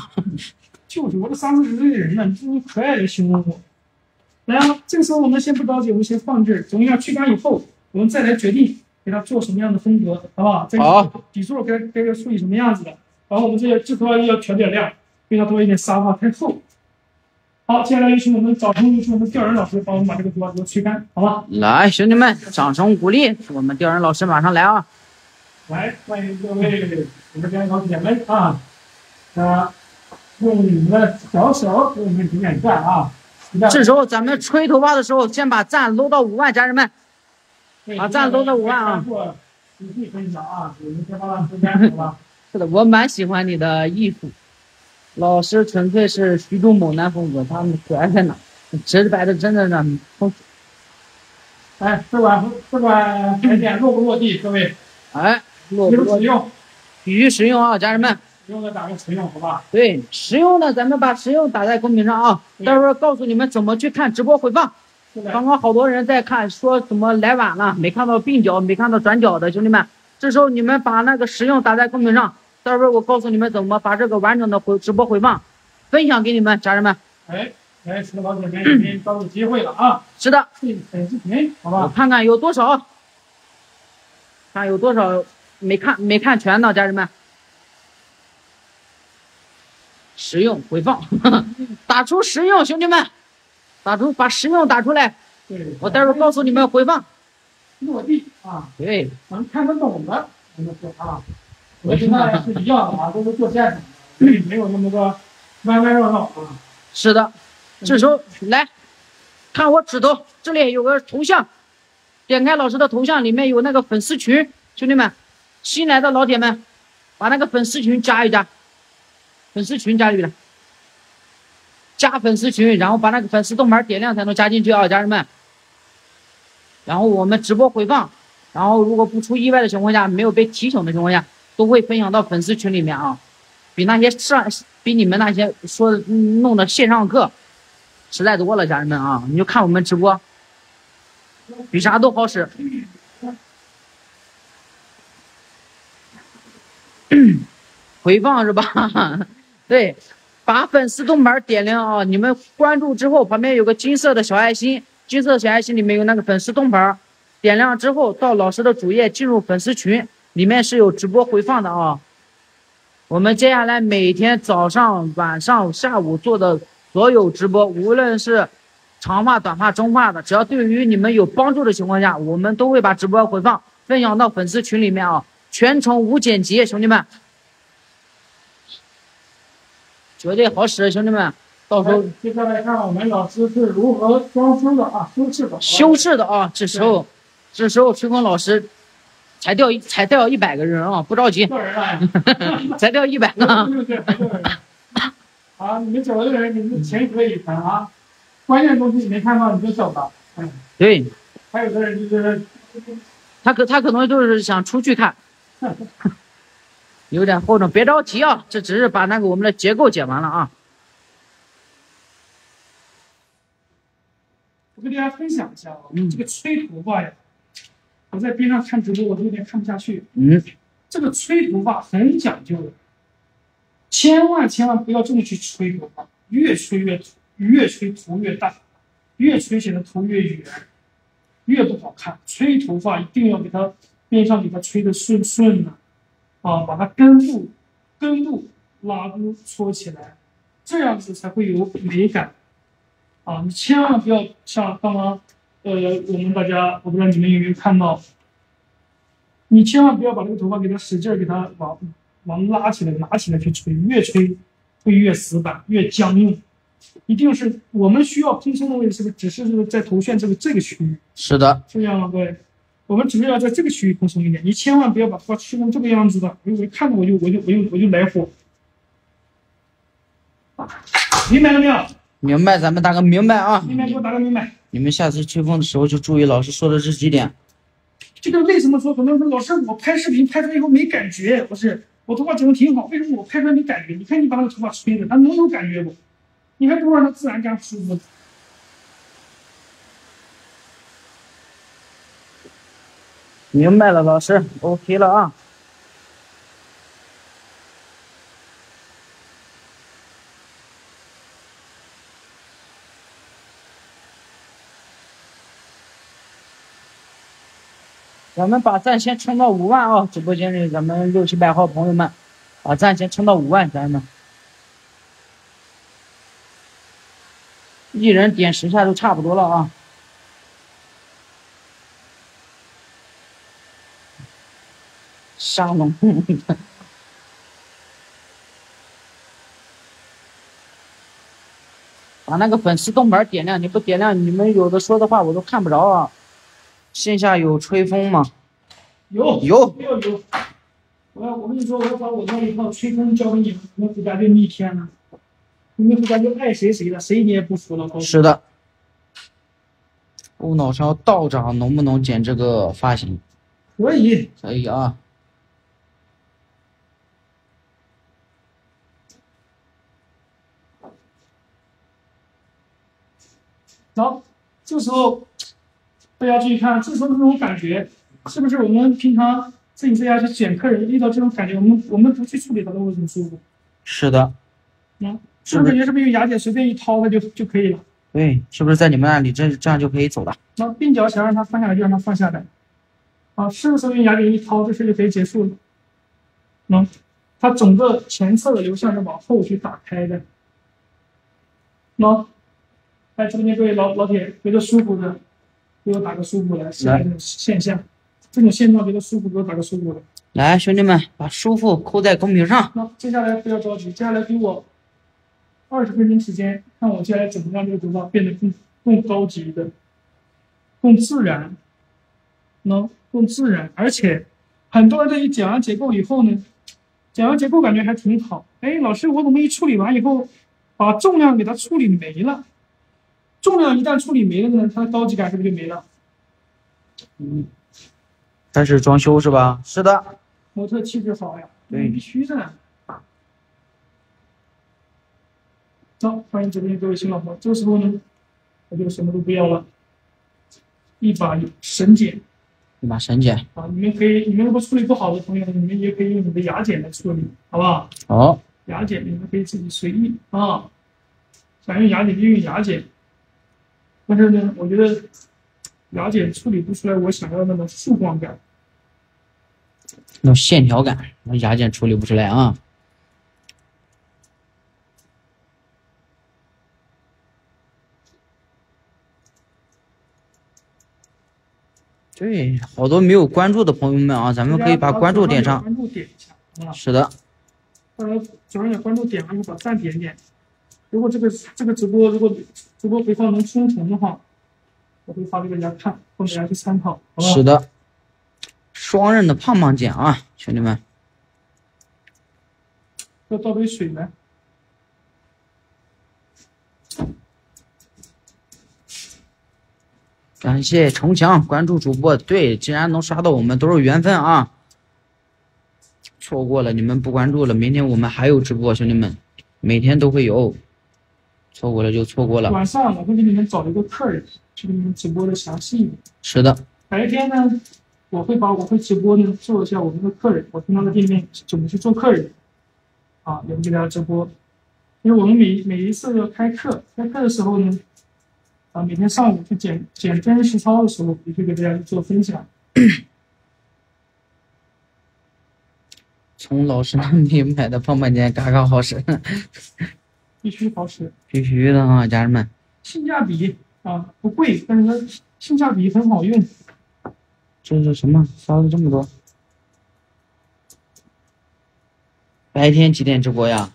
就是我都三四十岁的人了，你用可爱来形容我。来啊，这个时候我们先不着急，我们先放这儿，等一下去干以后，我们再来决定给它做什么样的风格，好不好？这好个底座该该该处理什么样子的。然后我们这这头发又要调点亮，因为它头发有点沙发太厚。好，接下来有请我们掌声有请我们调人老师帮我们把这个头发给我吹干，好吧？来，兄弟们，掌声鼓励，我们调人老师马上来啊！来，欢迎各位我们家老铁们啊，啊，用你们的小手给我们点点赞啊！这时候咱们吹头发的时候，先把赞搂到五万，家人们。把赞搂到五万啊！分享啊，我们先分担，好吧？是的，我蛮喜欢你的艺术，老师纯粹是徐州猛男风格，他们可爱在哪？直白的真的让你风哎，这管这管裁剪落不落地？各位，哎，落实不落地？必须实用啊，家人们。实用的打个实用，好吧？对，实用的咱们把实用打在公屏上啊，对待会儿告诉你们怎么去看直播回放。刚刚好多人在看，说怎么来晚了，没看到鬓角，没看到转角的兄弟们，这时候你们把那个实用打在公屏上，到时候我告诉你们怎么把这个完整的回直播回放分享给你们家人们。哎，来，十个老铁们抓住机会了啊！是的，对粉视频，好吧我？看看有多少，看有多少没看没看全的家人们。实用回放，打出实用，兄弟们，打出把实用打出来，对，我待会儿告诉你们回放。落地啊，对，能看得懂的，我们说啊，我跟大家是一样的啊，都是做现场的，没有那么个弯弯绕绕啊。是的，这时候来看我指头，这里有个头像，点开老师的头像，里面有那个粉丝群，兄弟们，新来的老铁们，把那个粉丝群加一加，粉丝群加进来，加粉丝群，然后把那个粉丝动牌点亮才能加进去啊，家人们。然后我们直播回放，然后如果不出意外的情况下，没有被提醒的情况下，都会分享到粉丝群里面啊，比那些上比你们那些说弄的线上课实在多了，家人们啊，你就看我们直播，比啥都好使。回放是吧？对，把粉丝动牌点亮啊！你们关注之后，旁边有个金色的小爱心，金色的小爱心里面有那个粉丝动牌，点亮之后到老师的主页进入粉丝群，里面是有直播回放的啊。我们接下来每天早上、晚上、下午做的所有直播，无论是长发、短发、中发的，只要对于你们有帮助的情况下，我们都会把直播回放分享到粉丝群里面啊，全程无剪辑，兄弟们，绝对好使，兄弟们，到时候接下来看我们老师是如何装修的啊，修饰的。修饰的啊，这时候，这时候吹风老师才掉一才掉一百个人啊，不着急。才掉一百对呢。对对，对对。好，你们走的人，你们钱可以谈啊，关键东西你没看到你就走了。嗯，对还有的人就是他可他可能就是想出去看，有点厚重，别着急啊，这只是把那个我们的结构解完了啊。我跟大家分享一下啊，嗯这个吹头发呀，我在边上看直播，我都有点看不下去。嗯，这个吹头发很讲究的，千万千万不要这么去吹头发，越吹越土，越吹头越大，越吹显得头越圆，越不好看。吹头发一定要给它边上给它吹的顺顺的，啊，把它根部根部拉住搓起来，这样子才会有美感。啊，你千万不要像刚刚，呃，我们大家，我不知道你们有没有看到，你千万不要把这个头发给它使劲儿给它往往拉起来、拿起来去吹，越吹会越死板、越僵硬。一定是我们需要蓬松的位置，是不是只是这个在头旋这个这个区域，是的，是这样吗？各位，我们只是要在这个区域蓬松一点，你千万不要把头发吹成这个样子的，我一看着我就我就我就我就来火。明白了没有？明白，咱们打个明白啊。明白给我打个明白。你们下次吹风的时候就注意老师说的这几点。这个为什么说很多人说老师我拍视频拍出来以后没感觉？不是，我头发整的挺好，为什么我拍出来没感觉？你看你把那个头发吹的，它能有感觉不？你还不如让它自然干舒服。明白了，老师，OK 了啊。咱们把赞先冲到五万啊！直播间里咱们六七百号朋友们，把赞先冲到五万，家人们，一人点十下就差不多了啊。沙龙，把那个粉丝动牌点亮，你不点亮，你们有的说的话我都看不着啊。线下有吹风吗？有有有有，我要我跟你说，我要把我那一套吹风交给你们，你们回家就逆天了，你们回家就爱谁谁了，谁你也不服了。是的。后脑勺道长能不能剪这个发型？可以，可以啊。走，这时候大家注意看，这时候这种感觉，是不是我们平常自己在家去剪客人，遇到这种感觉，我们我们不去处理它都会很舒服。是的，啊，是不是？是不是用牙剪随便一掏它就就可以了？对，是不是在你们那里这这样就可以走了？那鬓角想让它放下来就让它放下来，啊，是不是用牙剪一掏这事就可以结束了？嗯它整个前侧的流向是往后去打开的。那，来直播间各位老老铁，觉得舒服的，给我打个舒服来，现在这种现象，这种现状觉得舒服，给我打个舒服来。来，兄弟们，把舒服扣在公屏上。那接下来不要着急，接下来给我二十分钟时间，看我接下来怎么让这个头发变得更更高级的、更自然，能更自然。而且很多人在一剪完结构以后呢，剪完结构感觉还挺好。哎，老师，我怎么一处理完以后，把重量给它处理没了？重量一旦处理没了呢，它的高级感是不是就没了？嗯，开始装修是吧？是的。模特气质好呀，对，必须的。好，欢迎直播间各位新老朋友。这个时候呢，我就什么都不要了，一把神剪，一把神剪啊！你们可以，你们如果处理不好的朋友，你们也可以用你的牙剪来处理，好不好？好，牙剪你们可以自己随意啊，想用牙剪就用牙剪。但是呢，我觉得牙剪处理不出来我想要那种束光感。那种线条感，那牙剪处理不出来啊。对，好多没有关注的朋友们啊，咱们可以把关注点上。关注点一下，是的。大家左上角关注点完以后把赞点点。如果这个这个直播如果直播回放能生成的话，我会发给大家看，供大家去参考，好吧？是的。双刃的胖胖剪啊，兄弟们！要倒杯水来。感谢城墙关注主播，对，既然能刷到我们都是缘分啊！错过了你们不关注了，明天我们还有直播，兄弟们，每天都会有，错过了就错过了。晚上我会给你们找一个客人，去给你们直播的详细一点。是的。白天呢？我会把我会直播呢，做一下我们的客人，我平常的店面怎么去做客人，啊，也会给大家直播。因为我们每每一次要开课，开课的时候呢，啊，每天上午去剪剪真实操的时候，也会给大家去做分享。从老师那里买的胖胖剪，嘎嘎好使，必须好使，必须的啊，家人们。性价比啊，不贵，但是它性价比很好用。这是什么？刷了这么多？白天几点直播呀？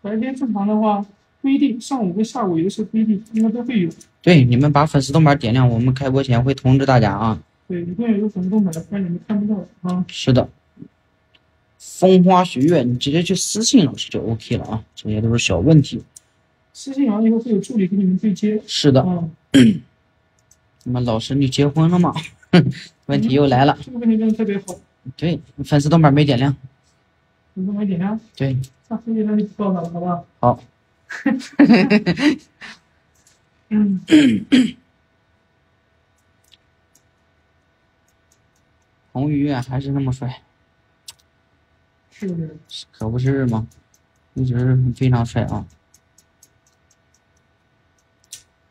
白天正常的话不一定，上午跟下午有的时候不一定，应该都会有。对，你们把粉丝动态点亮，我们开播前会通知大家啊。对，一定要有粉丝动态，不然你们看不到啊。是的，风花雪月，你直接去私信老师就 OK 了啊，这些都是小问题。私信完以后会有助理给你们对接。是的。那么老师，你结婚了吗？问题又来了。这个问题问的特别好。对，粉丝动态没点亮。粉丝没点亮。对。那后面那就不报好不好？好。嗯。彭于晏还是那么帅。是不是？可不是吗？一直非常帅啊。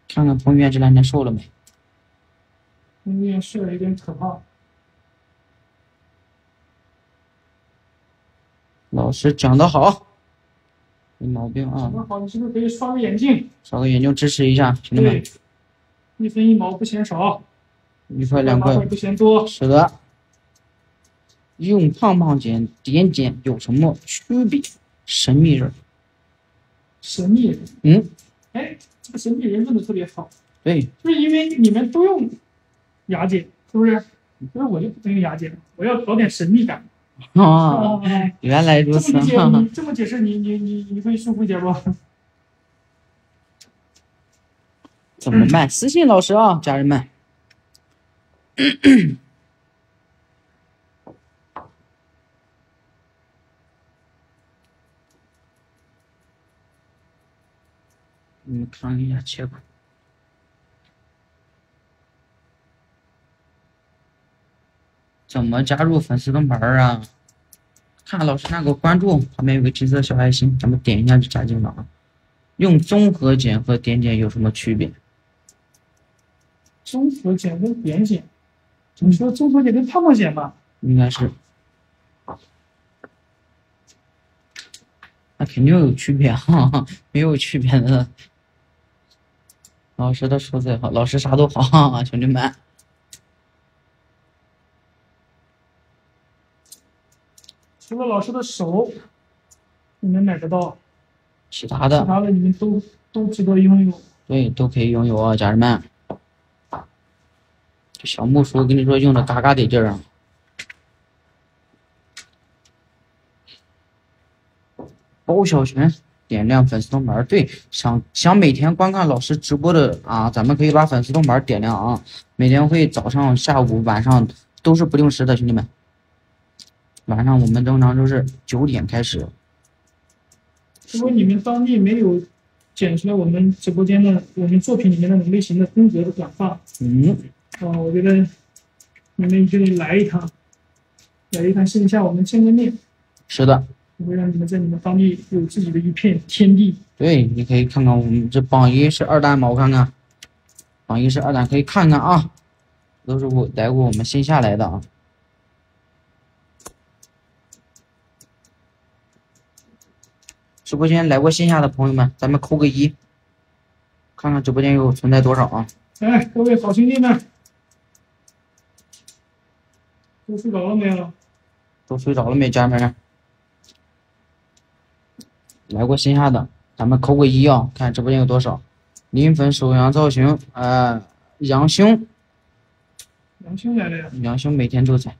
看看彭于晏这两天瘦了没？彭于晏瘦的有点可怕。老师讲的好，没毛病啊。讲的好，你是不是可以刷个眼镜？刷个眼镜支持一下，兄弟们。一分一毛不嫌少，一块两块不嫌多。是的。用胖胖剪点剪有什么区别？神秘人。神秘人。嗯。哎，这个神秘人问的特别好。对。就是因为你们都用牙剪，是不是？所以我就不用牙剪，我要搞点神秘感。哦，原来如此。这么解，你这么解释，你你你你会舒服一点不？怎么办？私信老师啊，家人们。你们看一下切口。怎么加入粉丝灯牌啊？看老师那个关注旁边有个金色小爱心，咱们点一下就加进了啊。用综合减和点减有什么区别？综合减跟点减，你说综合减跟泡沫减吧？应该是，那肯定有区别哈，没有区别的。老师的说最好，老师啥都好，兄弟们。除了老师的手，你们买得到，其其他的其他的你们都都值得拥有。对都可以拥有啊，家人们。这小木梳，我跟你说，用的嘎嘎得劲儿啊！包小群点亮粉丝灯牌，对，想想每天观看老师直播的啊，咱们可以把粉丝灯牌点亮啊。每天会早上、下午、晚上都是不定时的，兄弟们。晚上我们通常都是九点开始，如果你们当地没有剪出来我们直播间的我们作品里面那种类型的风格的短发，嗯，啊，我觉得你们就得来一趟，来一趟线下我们见个面，是的，我会让你们在你们当地有自己的一片天地。对，你可以看看我们这榜一是二蛋吗？我看看，榜一是二蛋，可以看看啊，都是我来过我们线下来的啊。直播间来过线下的朋友们，咱们扣个一，看看直播间有存在多少啊？哎，各位好兄弟们，都睡着了没有？都睡着了没，家人们？来过线下的，咱们扣个一啊，看直播间有多少。临汾首阳造型，呃，杨兄，杨兄来了呀！杨兄每天都在。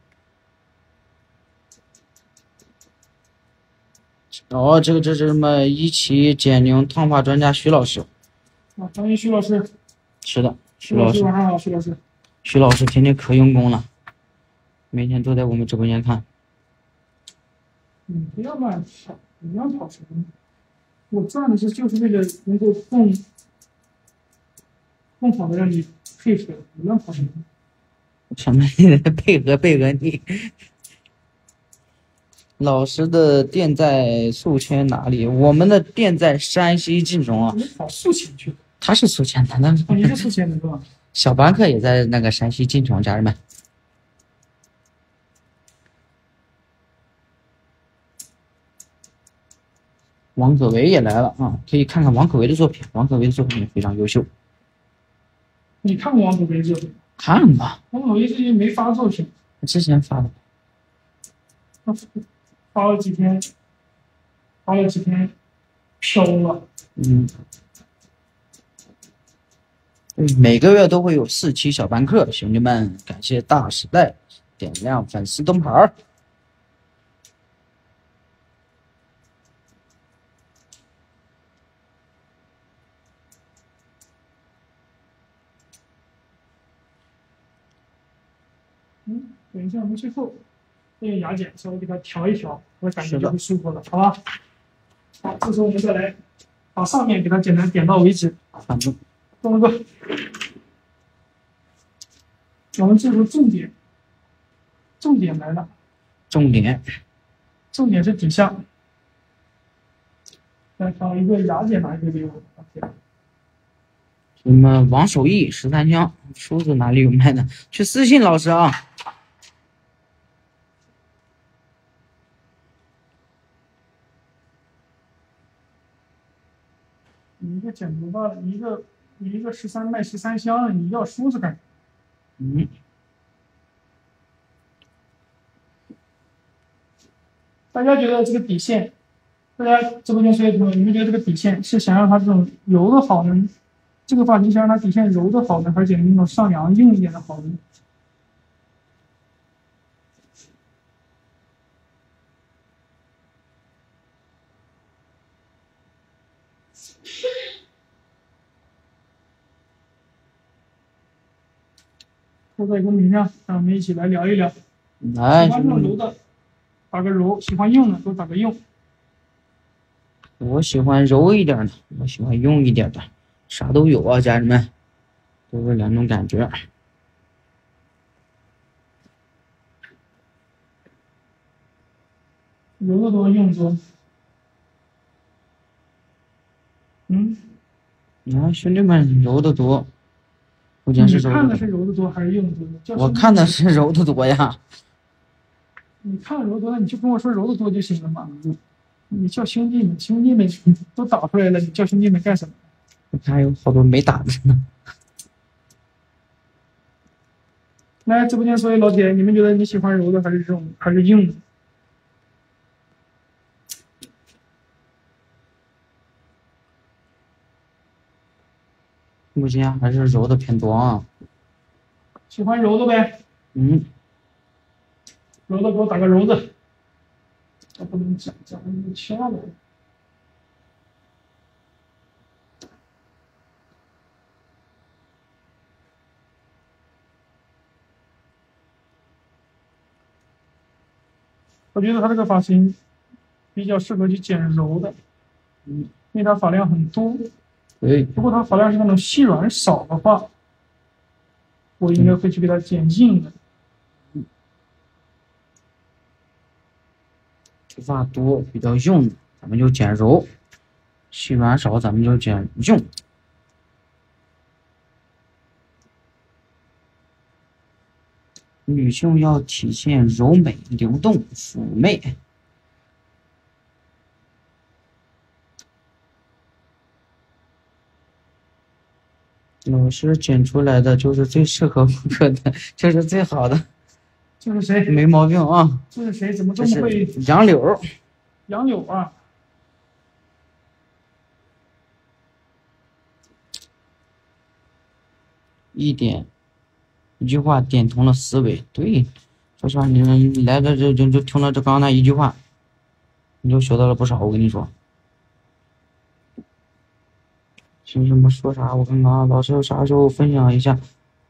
哦，这个这是什么？一期减龄烫发专家徐老师，啊，欢迎徐老师，是的，徐老师徐老师，晚上好，徐老师。徐老师天天可用功了，每天都在我们直播间看。你不要乱跑，你要跑什么呢？我赚的是就是为了能够更更好的让你配合，不要跑什么呢？什么 配合配合你？老师的店在宿迁哪里？我们的店在山西晋中啊。你跑宿迁去了？他是宿迁的，那哦，你是宿迁的是吧？小班课也在那个山西晋中，家人们。王可为也来了啊，可以看看王可为的作品，王可为的作品也非常优秀，你看过王可为作品？看吧，王可为最近没发作品，之前发的，他发了几天，发了几天，飘了。嗯，对，每个月都会有四期小班课，兄弟们，感谢大时代点亮粉丝灯牌儿。嗯，等一下，我们最后用牙剪稍微给它调一调，我感觉就会舒服了，好吧？好，这时候我们再来把上面给它简单点到为止。反正东哥，我们这时候重点，重点来了，重点，重点是底下。来，找一个牙剪拿一个给我。什么王守义十三香梳子哪里有卖的？去私信老师啊。个剪头发，你一个你一个十三卖十三香，你要梳子干啥？嗯，大家觉得这个底线，大家直播间所有朋友，你们觉得这个底线是想让它这种柔的好呢？这个发型想让它底线柔的好呢，还是那种上扬硬一点的好呢？都在公屏上，让我们一起来聊一聊。来，喜欢柔的，打个柔；喜欢硬的，都打个硬。我喜欢柔一点的，我喜欢硬一点的，啥都有啊，家人们，都是两种感觉。柔的多，硬的多。嗯，你看兄弟们柔的多，你看的是柔的多还是硬的多？我看的是柔的多呀。你看柔的多，那你就跟我说柔的多就行了嘛。你叫兄弟们，兄弟们 都打出来了，你叫兄弟们干什么？还有好多没打的呢。来直播间所有老铁，你们觉得你喜欢柔的还是这种还是硬的？目前还是柔的偏多啊。喜欢柔的呗，嗯，柔的给我打个柔的。这不能讲，讲的就掐了。我觉得他这个发型比较适合去剪柔的，嗯，因为他发量很多。对，如果它发量是那种细软少的话，我应该会去给它剪硬的。头发多比较硬，咱们就剪柔；细软少，咱们就剪硬。女性要体现柔美、灵动、妩媚。老师剪出来的就是最适合顾客的，就是最好的，这是谁？没毛病啊！这是谁？怎么这么会杨柳，杨柳啊？一点一句话点通了思维。对，说实话，你们来了就就就听了这刚刚那一句话，你就学到了不少。我跟你说，行，什么说啥？我看看啊，老师啥时候分享一下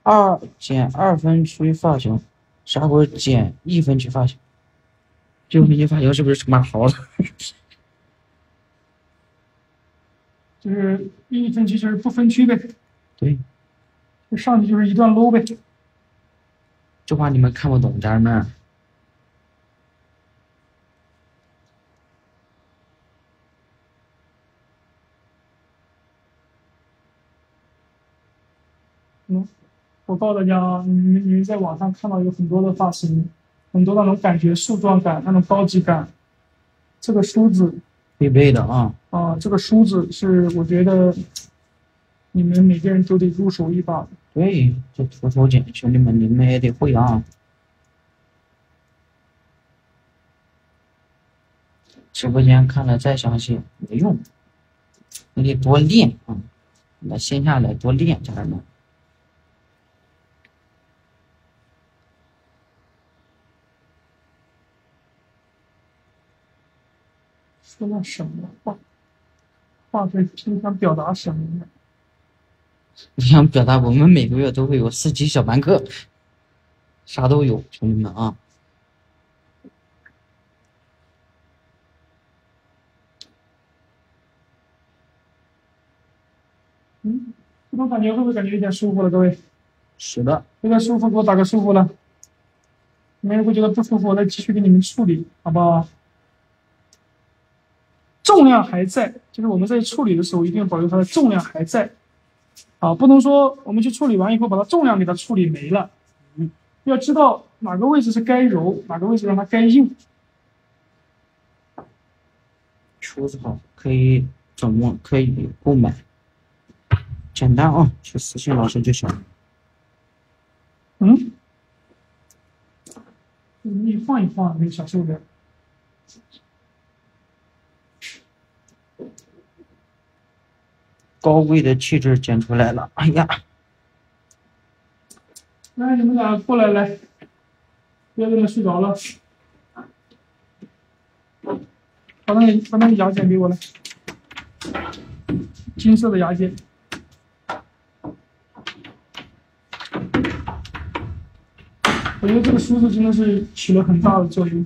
二减二分区发型？啥时候减一分区发型？这个分区发型是不是他妈好了？就是一分区就是不分区呗，对，就上去就是一段 low 呗。这话你们看不懂，家人们。嗯，我告诉大家啊，你们你们在网上看到有很多的发型，很多那种感觉树状感，那种高级感。这个梳子必备的啊，啊，这个梳子是我觉得你们每个人都得入手一把。对，这徒手剪，兄弟们你们也得会啊。直播间看的再详细没用，你得多练啊，来线下来多练，家人们。说了什么话？话费你想表达什么呢？我 想表达，我们每个月都会有四级小班课，啥都有，兄弟们啊。嗯，这种感觉会不会感觉有点舒服了？各位，是的，有点舒服，给我打个舒服了。你们如果觉得不舒服，我再继续给你们处理，好不好？重量还在，就是我们在处理的时候一定要保证它的重量还在，啊，不能说我们去处理完以后把它重量给它处理没了，嗯，要知道哪个位置是该柔，哪个位置让它该硬。梳子好，可以怎么，可以购买，简单啊，去私信老师就行。嗯，你放一放，那个小瘦子。高贵的气质剪出来了，哎呀，来，你们俩过来，来，不要在那睡着了。把那个把那个牙剪给我来，金色的牙剪。我觉得这个梳子真的是起了很大的作用，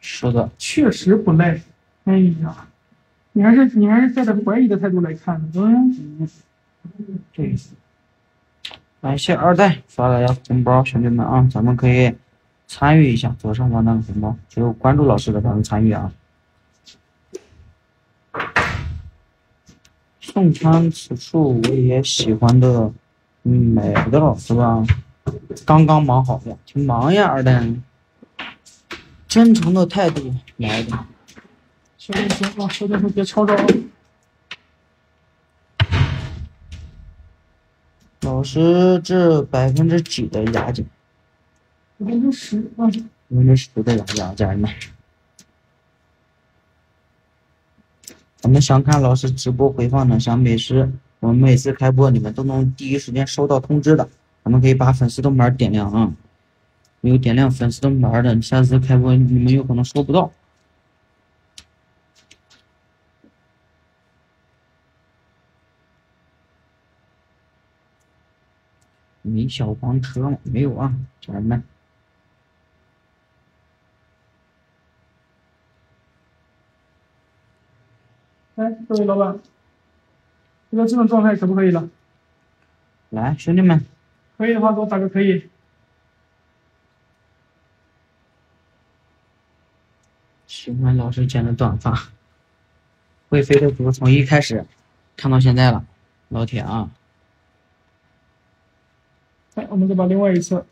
是的，确实不赖。哎呀，你还是你还是带着怀疑的态度来看的，嗯。对，感谢二代发来的红包，兄弟们啊，咱们可以参与一下，左上方那个红包，只有关注老师的才能参与啊。送餐此处我也喜欢的，嗯，没的了是吧？刚刚忙好的，挺忙呀，二代。真诚的态度来的，小点声啊，小点声，别吵着啊。老师这百分之几的押金？百分之十啊。百分之十的押金啊，家人们。咱们想看老师直播回放的，想美食我们每次开播你们都能第一时间收到通知的，咱们可以把粉丝灯牌点亮啊。没有点亮粉丝灯牌的，你下次开播你们有可能收不到。没小黄车吗？没有啊，家人们。哎，各位老板，现在这种状态可不可以了？来，兄弟们，可以的话给我打个可以。喜欢老师剪的短发，会飞的图从一开始看到现在了，老铁啊！来，我们再把另外一侧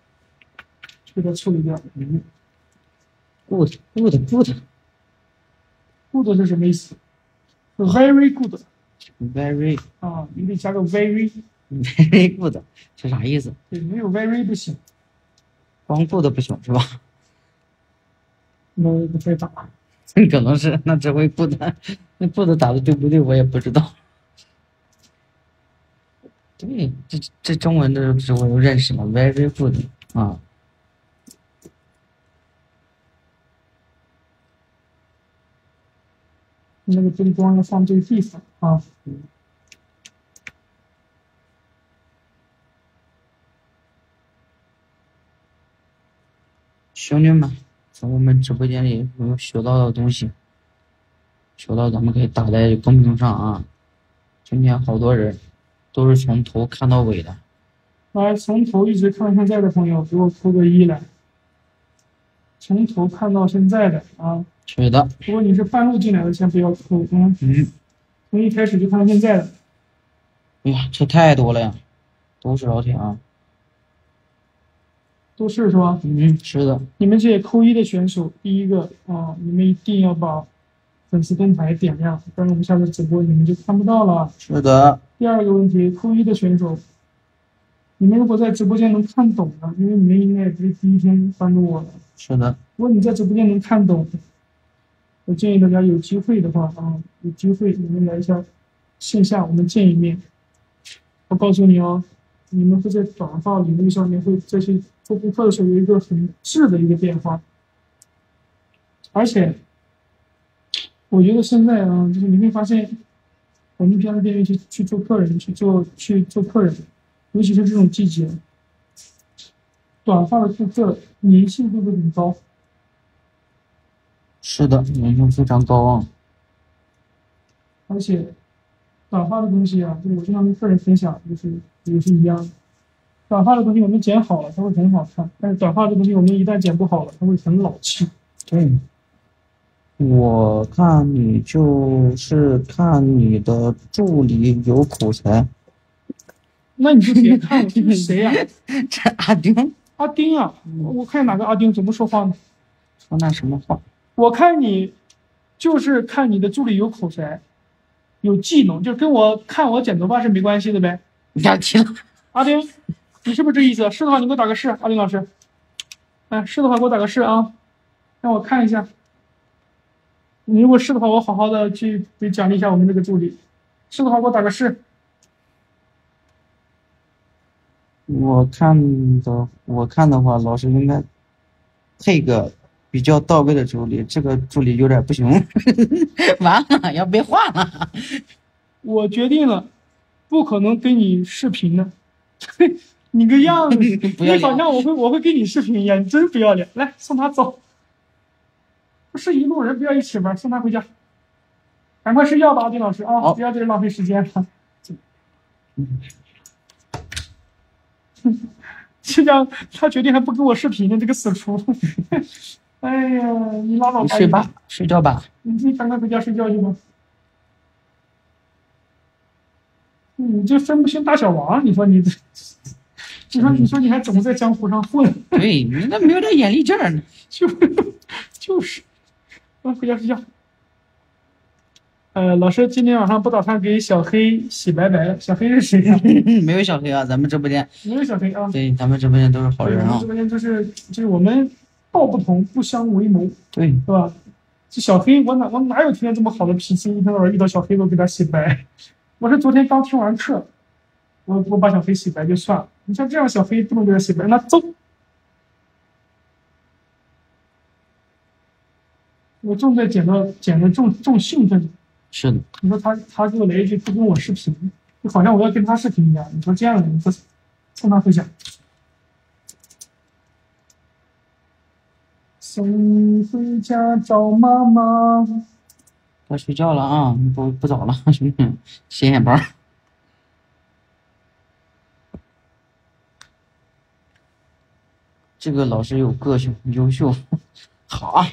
给它处理掉。嗯，good good good good 是什么意思？very good。very 啊，你得加个 very。very good 是啥意思？对，没有 very 不行。光 good 不行是吧？我不会打。可能是那只会 good，那 good 打的对不对我也不知道。对，这这中文的这我都认识了，very good 啊。那个灯光要放对地方啊。兄弟们，从我们直播间里有学到的东西，学到咱们可以打在公屏上啊。今天好多人都是从头看到尾的。来，从头一直看到现在的朋友，给我扣个一来。从头看到现在的啊。是的。如果你是半路进来的，先不要扣，嗯。嗯。从一开始就看到现在的。哎呀，这太多了呀，都是老铁啊。都是是吧？嗯，是的。你们这些扣一的选手，第一个啊，你们一定要把粉丝灯牌点亮，不然我们下次直播你们就看不到了。是的。第二个问题，扣一的选手，你们如果在直播间能看懂的，因为你们应该也不是第一天关注我了。是的。如果你在直播间能看懂，我建议大家有机会的话啊，有机会你们来一下线下，我们见一面。我告诉你哦，你们会在短发领域上面会这些做顾客的时候有一个很质的一个变化，而且我觉得现在啊，就是你会发现，我们平常店里去去做客人，去做去做客人，尤其是这种季节，短发的顾客粘性会不会很高？是的，粘性非常高啊。而且，短发的东西啊，就是我经常跟客人分享，就是也是一样的。短发的东西我们剪好了，它会很好看；但是短发的东西我们一旦剪不好了，它会很老气。对。我看你就是看你的助理有口才。那你就别看了，这是谁呀、这阿丁。阿丁啊，我看哪个阿丁怎么说话呢？说那什么话？我看你就是看你的助理有口才，有技能，就跟我看我剪头发是没关系的呗。你要听阿丁，你是不是这意思？是的话，你给我打个是，阿丁老师。哎，是的话，给我打个是啊，让我看一下。你如果是的话，我好好的去给奖励一下我们这个助理。是的话，给我打个是。我看的，我看的话，老师应该配个比较到位的助理，这个助理有点不行，完了要被换了。我决定了，不可能跟你视频的。你个样子，你好像我会我会跟你视频一样，你真不要脸！来送他走，不是一路人，不要一起玩，送他回家。赶快睡觉吧，丁老师啊，不要在这浪费时间了。这样他决定还不给我视频呢，这个死厨！哎呀，你拉倒吧，你睡吧，睡觉吧。你你赶快回家睡觉去吧。你这分不清大小王，你说你这，你说你说你还总在江湖上混，对你那没有点眼力劲儿呢。就就是，快回家睡觉。呃，老师今天晚上不打算给小黑洗白白了。小黑是谁呀、没有小黑啊，咱们直播间，没有小黑啊。对，咱们直播间都是好人啊直。播间就是就是我们道不同，不相为谋，对，是吧？这小黑，我哪我哪有天天这么好的脾气？一天到晚遇到小黑都给他洗白。我是昨天刚听完课，我我把小黑洗白就算了。你像这样小黑不能给他洗白，那走。我正在捡到捡的正正兴奋，是的，你说他他给我来一句不跟我视频，就好像我要跟他视频一样。你说这样的，你说冲他回家。送回家找妈妈。该睡觉了啊，你不不早了，兄弟，显眼包。这个老师有个性，优秀，好啊。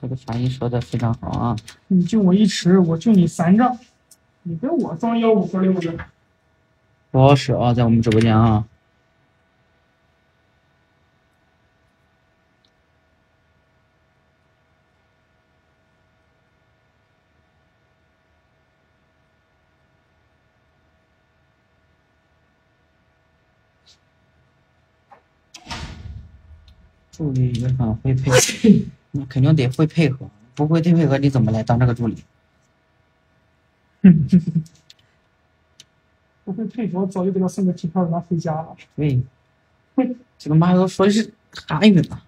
他的反应说的非常好啊。你救我一尺，我救你三丈。你跟我装幺五和六的，不好使啊，在我们直播间啊。助理也很会配合，那肯定得会配合，不会配合你怎么来当这个助理？不会配合，我早就给他送个机票让他回家了。对，这个妈又说的是韩语嘛？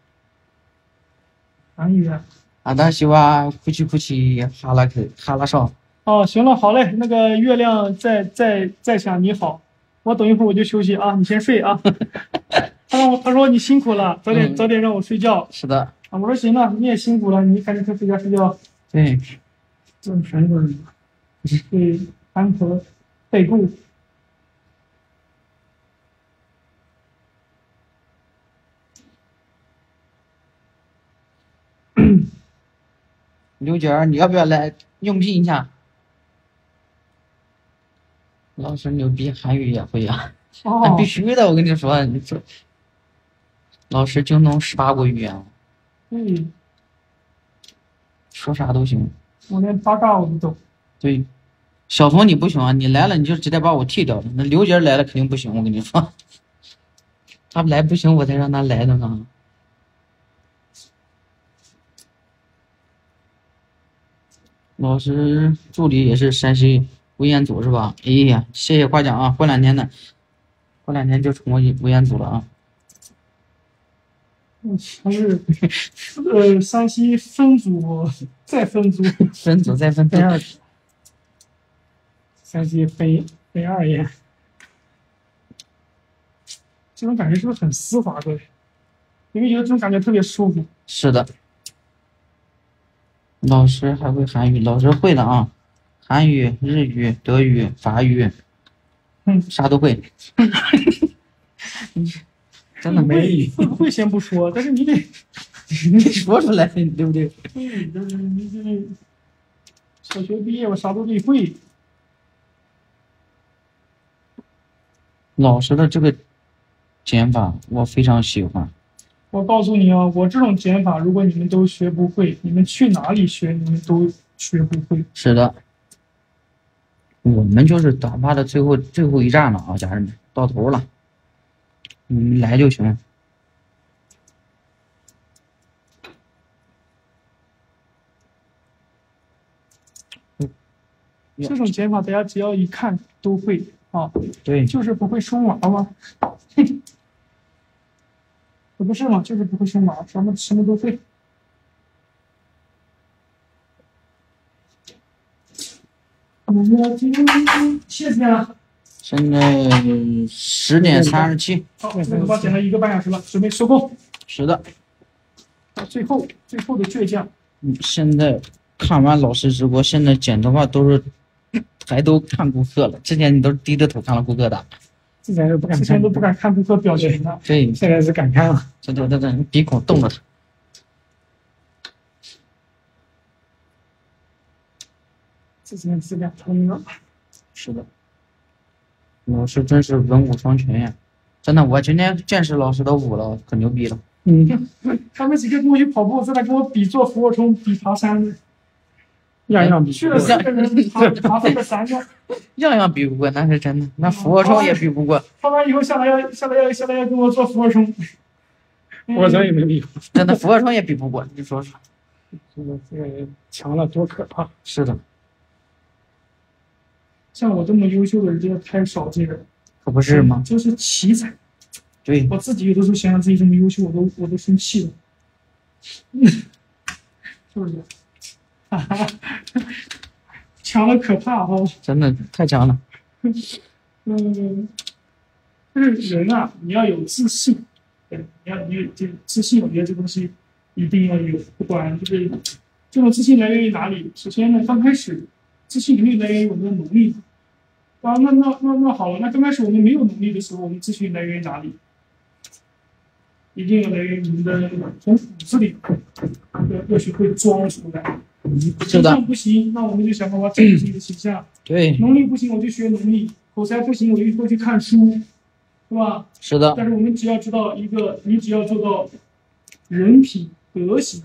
韩语啊。阿达西哇，哭泣哭泣，哈拉克哈拉少。哦，行了，好嘞，那个月亮在在在想你好，我等一会儿我就休息啊，你先睡啊。他让我他说你辛苦了，早点、嗯早点让我睡觉是的，啊。我说行了，你也辛苦了，你赶紧去睡觉睡觉。对，这全都是对安和代购。刘姐儿，你要不要来应聘一下？老师牛逼，韩语也会啊，那 哦必，须的，我跟你说，你这老师精通十八国语言，对，说啥都行。我连八卦我都懂。对，小童你不行啊，你来了你就直接把我替掉了。那刘杰来了肯定不行，我跟你说，他来不行，我才让他来的呢。老师助理也是山西吴彦祖是吧？哎呀，谢谢夸奖啊！过两天呢，过两天就成为吴彦祖了啊！嗯，他是呃山西分组再分组，分组再分组分，二组，山西分分二耶。这种感觉是不是很丝滑？各位，你会觉得这种感觉特别舒服？是的。老师还会韩语，老师会的啊，韩语、日语、德语、法语，嗯，啥都会。真的没会会不会先不说，但是你得，你得说出来，对不对？对，就是你这小学毕业我啥都得会。老师的这个减法我非常喜欢。我告诉你啊，我这种减法，如果你们都学不会，你们去哪里学，你们都学不会。是的，我们就是打发的最后最后一站了啊，家人们，到头了，你们来就行。这种减法，大家只要一看都会啊，对，就是不会生娃娃。这，不是嘛，就是不会生娃，什么什么都会。谢谢了。现在十点三十七，好，这个把剪了一个半小时了，准备收工。是的，到最后，最后的倔强。嗯，现在看完老师直播，现在剪头发都是抬头看顾客了，之前你都是低着头看了顾客的。之前都不敢看，之前都不敢看顾客表情的。对，现在是敢看了。这这这这鼻孔动了他。之前是两通了。是的，老师真是文武双全呀！真的，我今天见识老师的武了，可牛逼了。嗯，他们几个跟我一跑步，在那跟我比做俯卧撑，比爬山的。样样比去了四个人，爬爬飞了三个。样样比不过，那是真的。那俯卧撑也比不过，他完以后下来要下来要下来要跟我做俯卧撑。俯卧撑也没比过，真的俯卧撑也比不过，你说说。这个这个强了多可怕！是的，像我这么优秀的人真的太少见了，可不是吗？就是奇才。对，我自己有的时候想想自己这么优秀，我都我都生气了。是不是？哈哈，强的可怕哈、真的太强了。嗯，就是人啊，你要有自信，对，你要你有这自信，我觉得这东西一定要有，不管就是这种自信来源于哪里。首先呢，刚开始自信肯定来源于我们的能力。啊，那那那那好了，那刚开始我们没有能力的时候，我们自信来源于哪里？一定要来源于你们的从骨子里要要学会装出来。形象不行，那我们就想办法整自己的形象。对，能力不行，我就学能力；口才不行，我就多去看书，是吧？是的，但是我们只要知道一个，你只要做到人品、德行，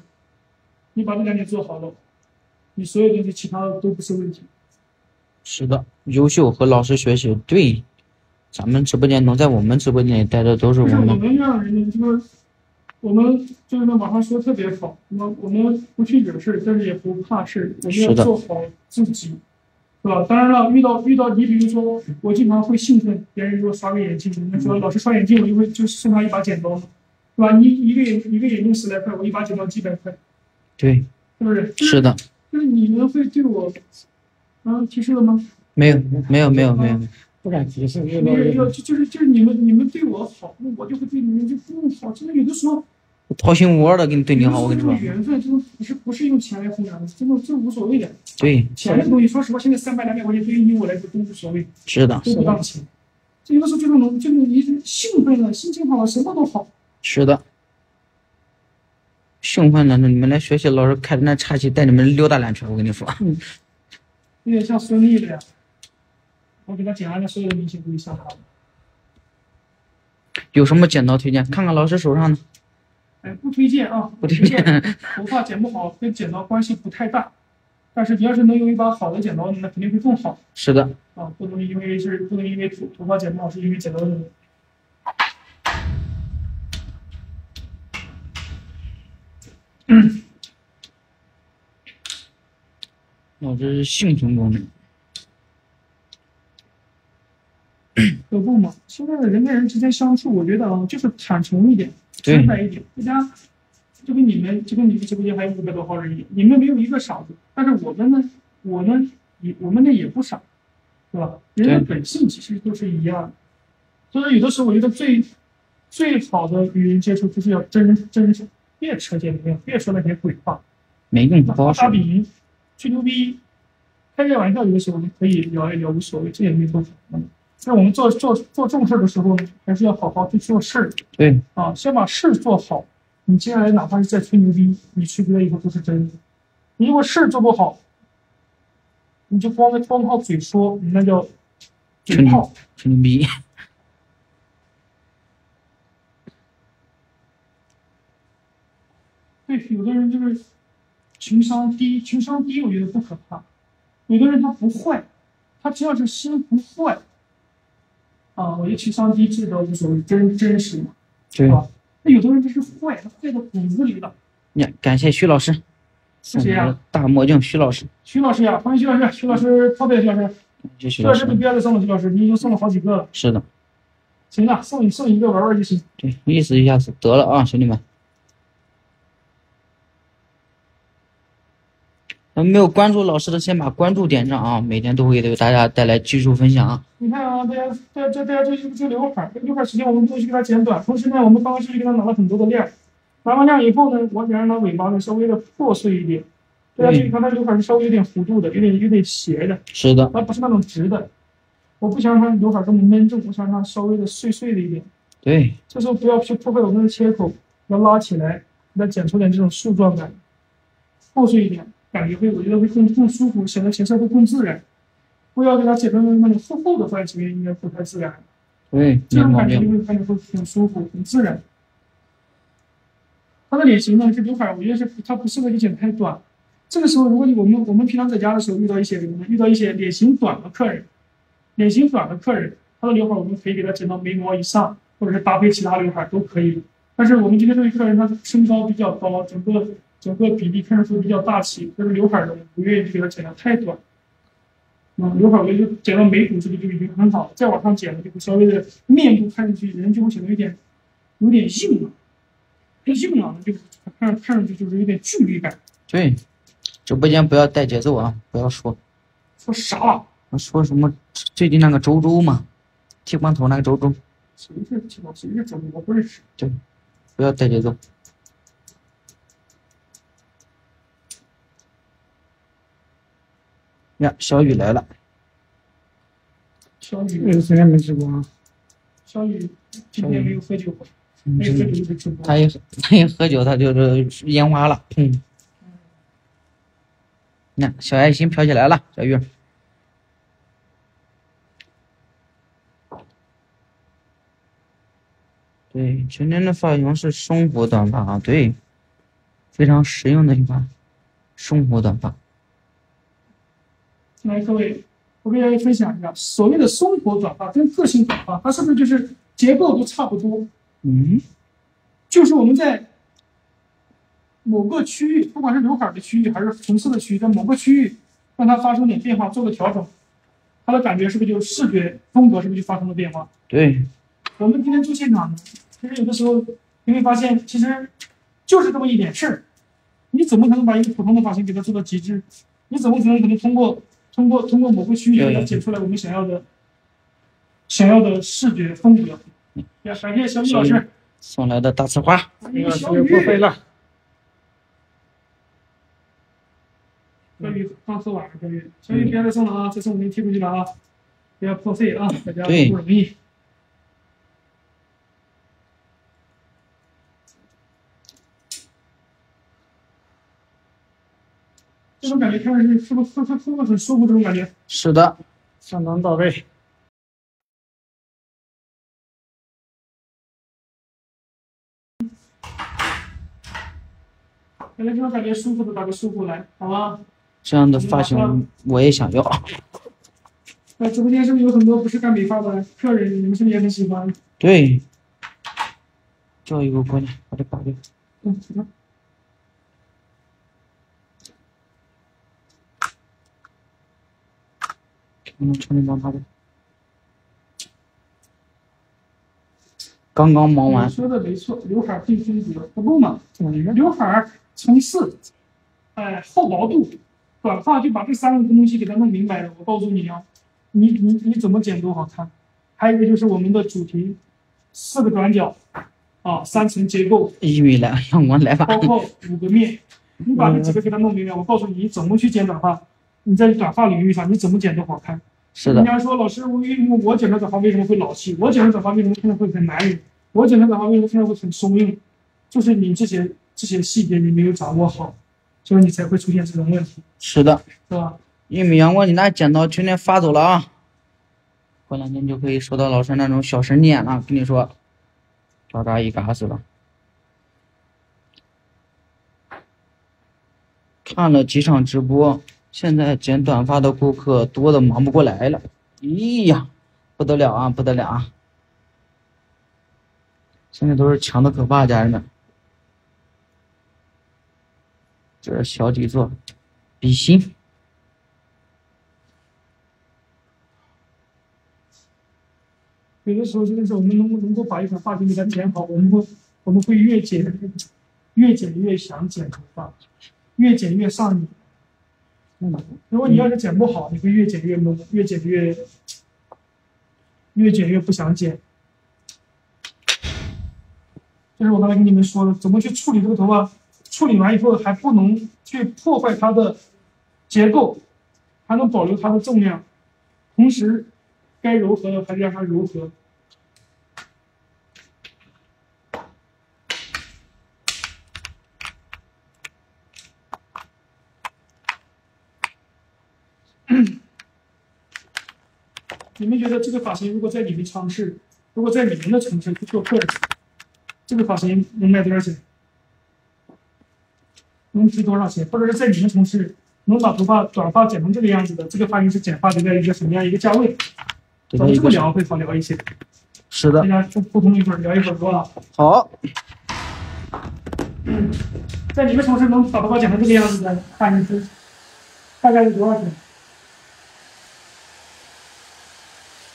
你把这两点做好了，你所有东西其他的都不是问题。是的，优秀和老师学习。对，咱们直播间能在我们直播间里待的都是我就是我们。们这样的人呢，就是我们就是那网上说特别好，我们我们不去惹事儿，但是也不怕事儿，我们要做好自己，是吧？当然了，遇到遇到你比如说，我经常会兴奋，别人说刷个眼镜，人家说老师刷眼镜，我就会就送他一把剪刀，是吧？你一个眼一个眼镜十来块，我一把剪刀几百块，对，是不是？是的，就是你们会对我，啊，提示了吗？没有，没有，没有，没有。不敢提示，没有，来越要就就是就是你们你们对我好，那我就会对你们就更好。真的有的时候。掏心窝的给你对你好，我跟你说这。缘分真的不是不是用钱来衡量的，真的这无所谓的。对，钱这东西，说实话，现在三百两百块钱对于你我来说都无所谓，是的，都不当钱。这有的时候就是能，就是你兴奋了，心情好了，什么都好。是的。兴奋了，那你们来学习，老师开着那茶几带你们溜达两圈，我跟你说。有点像孙俪的呀。我给他剪完了，所有的明星都上好了。有什么剪刀推荐？看看老师手上的。哎，不推荐啊！不推荐。头发剪不好跟剪刀关系不太大，但是你要是能有一把好的剪刀，那肯定会更好是的，啊！不能因为是不能因为头头发剪不好，是因为剪刀的问题。老师是性情中人。可不嘛，现在的人跟人之间相处，我觉得啊，就是坦诚一点，对坦白一点。大家就跟你们，就跟你们直播间还有五百多号人一样，你们没有一个傻子，但是我们呢，我呢，也我们呢也不傻，是吧？人的本性其实都是一样的，所以有的时候我觉得最最好的与人接触就是要真真诚，别扯见面，别说那些鬼话，没用，不好使。打比赢，吹牛逼，开开玩笑，有的时候可以聊一聊，无所谓，这也没多难。在我们做做做正事儿的时候呢，还是要好好去做事儿对，啊，先把事做好。你接下来哪怕是再吹牛逼，你吹出来以后都是真的。你如果事儿做不好，你就光光靠嘴说，你那叫嘴炮。吹牛逼。对，有的人就是情商低，情商低我觉得不可怕。有的人他不坏，他只要是心不坏，啊，我觉得情商低这个无所谓，真真实嘛，对，吧？那有的人就是坏，他坏到骨子里了。呀，感谢徐老师，是谁呀？大墨镜徐老师，徐老师呀，欢迎徐老师，徐老师特别徐老师，徐老师徐老师你。不要再送了，徐老师，你已经送了好几个了。是的，行了，送你送一个玩玩就行。对，意思一下子得了啊，兄弟们。没有关注老师的，先把关注点上啊！每天都会给大家带来技术分享啊。你看啊，大家大家大家这这刘海，这刘海儿时间我们不能去给它剪短，同时呢，我们刚刚是给它拿了很多的链儿，拿完链以后呢，我想让它尾巴呢稍微的破碎一点。大家注意看，它刘海是稍微有点弧度的，有点有点斜的，是的，它不是那种直的。我不想让它刘海这么闷重，我想让它稍微的碎碎的一点。对，这时候不要去破坏我们的切口，要拉起来，给它剪出点这种树状感，破碎一点，感觉会我觉得会更更舒服，显得形色会更自然。不要给它剪成那种厚厚的番茄，应该不太自然。对，这种感觉。就会看着会很舒服、很自然。他的脸型呢，这刘海，我觉得是它不适合你剪太短。这个时候，如果你我们我们平常在家的时候遇到一些什么呢？遇到一些脸型短的客人，脸型短的客人，他的刘海我们可以给他剪到眉毛以上，或者是搭配其他刘海都可以。但是我们今天这位客人，他身高比较高，整个整个比例看上去比较大气，但是刘海呢，不愿意去给它剪得太短。嗯，刘海我觉得剪到眉骨这里就已经很好了，再往上剪呢，就会稍微的面部看上去人就会显得有点有点硬朗，这硬朗呢就看看上去就是有点距离感。对，直播间不要带节奏啊，不要说说啥？说什么最近那个周周嘛，剃光头那个周周，谁是剃光谁是周周我不认识。对不要带节奏。呀，小雨来了，小雨，这时间没直播啊？小雨今天没有喝酒，嗯没有喝酒就直播。他一他一喝酒，他就是烟花了，嗯！你看小爱心飘起来了，小雨。对，今天的发型是生活短发啊，对，非常实用的一款生活短发。来，各位，我跟大家分享一下，所谓的生活短发跟个性短发，它是不是就是结构都差不多？嗯，就是我们在某个区域，不管是刘海的区域还是红色的区域，在某个区域让它发生点变化，做个调整，它的感觉是不是就视觉风格是不是就发生了变化？对，我们今天做现场呢，其实有的时候你会发现，其实就是这么一点事儿，你怎么可能把一个普通的发型给它做到极致？你怎么可能可能通过通过通过某个区域给它剪出来我们想要的想要的视觉风格？也感谢小雨老师，送来的大呲花，小雨破费，了，小雨刚喝完了，小雨，小雨别再送了啊，再送我给你踢出去了啊，不要破费啊，大家对。不容易。这种感觉看上去是不是会会会不会很舒服？这种感觉，是的，相当到位。感觉这种感觉舒服的打个舒服来，好吗？这样的发型我也想要。那直播间是不是有很多不是干美发的客人？你们是不是也很喜欢？对，叫一个姑娘，把这拔掉。嗯，好我们，重新帮他的。刚刚忙完你，说的没错，刘海儿定风格不够嘛？刘海儿层次，哎，厚薄度，短发就把这三个东西给它弄明白了。我告诉你啊，你你你怎么剪都好看。还有一个就是我们的主题，四个转角，啊，三层结构，一米来，让我来吧。包括五个面，你把这几个给它弄明白，我告诉你，你怎么去剪短发，你在短发领域上你怎么剪都好看。是的，人家说老师，我为我剪的短发为什么会老气？我剪的短发为什么看着会很男人？我剪的短发为什么看着会很松硬？就是你这些这些细节你没有掌握好，所以你才会出现这种问题，是的。是吧？一米阳光，你那剪刀全天发走了啊！过两天就可以收到老师那种小神剪了，跟你说，嘎嘎一嘎死了。看了几场直播，现在剪短发的顾客多的忙不过来了。咦呀，不得了啊，不得了啊！现在都是强的可怕，家人们。这是小底座，比心。有的时候真的是我们能能够把一款发型给它剪好，我们会我们会越剪越剪越想剪头发，越剪越上瘾。嗯，如果你要是剪不好，你会越剪越懵，越剪越越剪越不想剪。这是我刚才跟你们说的，怎么去处理这个头发，处理完以后还不能去破坏它的结构，还能保留它的重量，同时该柔和的还是让它柔和。你们觉得这个发型如果在你们城市，如果在你们的城市去做客人，这个发型能卖多少钱？能值多少钱？或者是在你们城市能把头发短发剪成这个样子的，这个发型师剪发的在一个什么样一个价位？咱们这么聊会好聊一些。是的大，家就互通一会儿，聊一会儿多了。好，在你们城市能把头发剪成这个样子的发型师，大概是多少钱？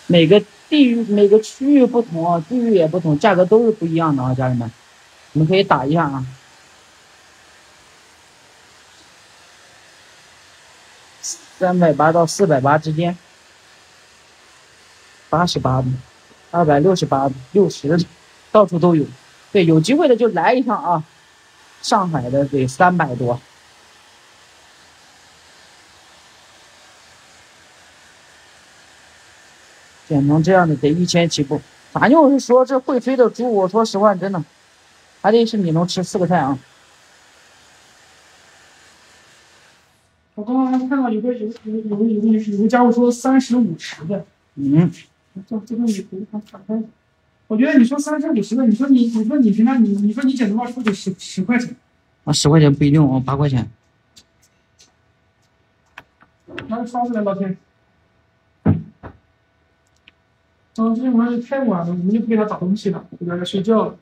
每个地域、每个区域不同啊，地域也不同，价格都是不一样的啊，家人们，你们可以打一下啊。三百八到四百八之间，八十八的，二百六十八的，六十的，到处都有。对，有机会的就来一趟啊！上海的得三百多，剪成这样的得一千起步。咱就是说这会飞的猪，我说实话，真的，还得是你能吃四个菜啊。我刚刚还看到有个有有有个有个有个家伙说三十五十的，嗯，这这个也他打开。我觉得你说三十五十的，你说你你说你平常你你说你剪头发是不是得十十块钱？啊，十块钱不一定哦，八块钱。拿个刷子来，老天。嗯，今天晚上太晚了，我们就不给他打东西了，就在这睡觉了。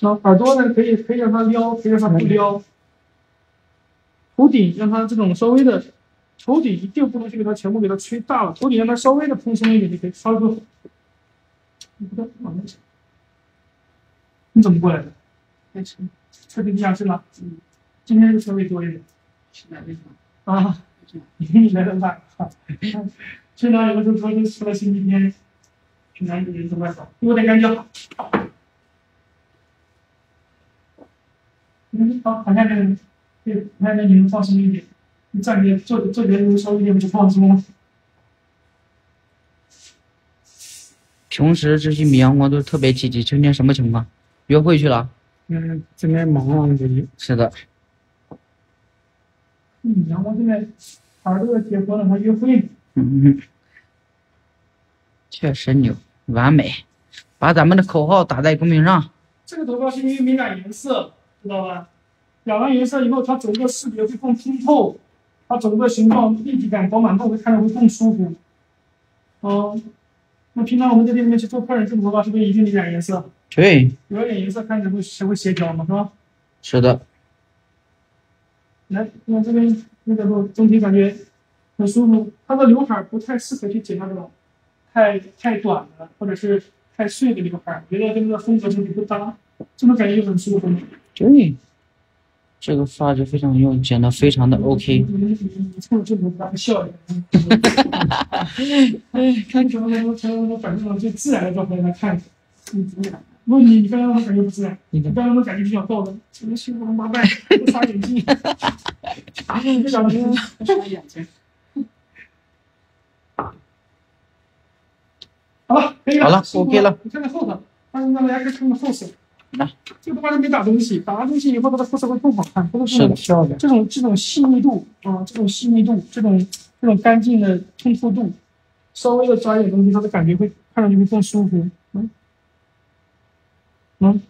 那耳朵呢，可以可以让他撩，可以让他不撩。头顶让他这种稍微的，头顶一定不能去给他全部给他吹大了，头顶让他稍微的蓬松一点就可以，稍微不。你不要往那去。你怎么过来的？哎，彻底地下室了。嗯，今天是稍微多一点。是的，为什么？啊，你来的晚哈。平常有的时候说就除了星期天，平常人都外少，给我点干椒。嗯，好，躺下面，对，那那你们放松一点，你站着坐着坐着人稍微有点不放松。平时这些米阳光都特别积极，今天什么情况？约会去了？嗯，今天忙啊，估计是的，嗯，阳光现在儿子结婚了，还约会呢。嗯，确实牛，完美，把咱们的口号打在公屏上。这个头发是因为敏感颜色，知道吧？染完颜色以后，它整个视觉会更通透，它整个形状立体感、饱满度会看着会更舒服。嗯，那平常我们在店里面去做客人，这种头发是不是一定得染颜色？对，有一点颜色看着会才会协调嘛，是吧？是的，来，那这边那个后总体感觉很舒服。它的刘海儿不太适合去剪那种太太短的或者是太碎的刘海儿，觉得跟这个风格整体不搭，这种感觉就很舒服。对，这个发质非常用，剪的非常的 OK。你你你冲着镜头给他们笑一下。哎，看什么什么什么反正最自然的状态来看，嗯，怎么样？如果你你刚刚那种感觉不自然，你刚刚那种感觉比较逗的，什么星光八拜，不擦眼镜，你 就想着刷眼睛。好了，可以了，好了 OK 了。你看看后头，让让大家看看后色。来，这个头发是没打东西，打完东西以后它的肤色会更好看，是的很漂亮。这种这种细腻度啊，这种细腻度，这种这种干净的通透度，稍微的抓一点东西，它的感觉会看上去会更舒服。嗯，嗯，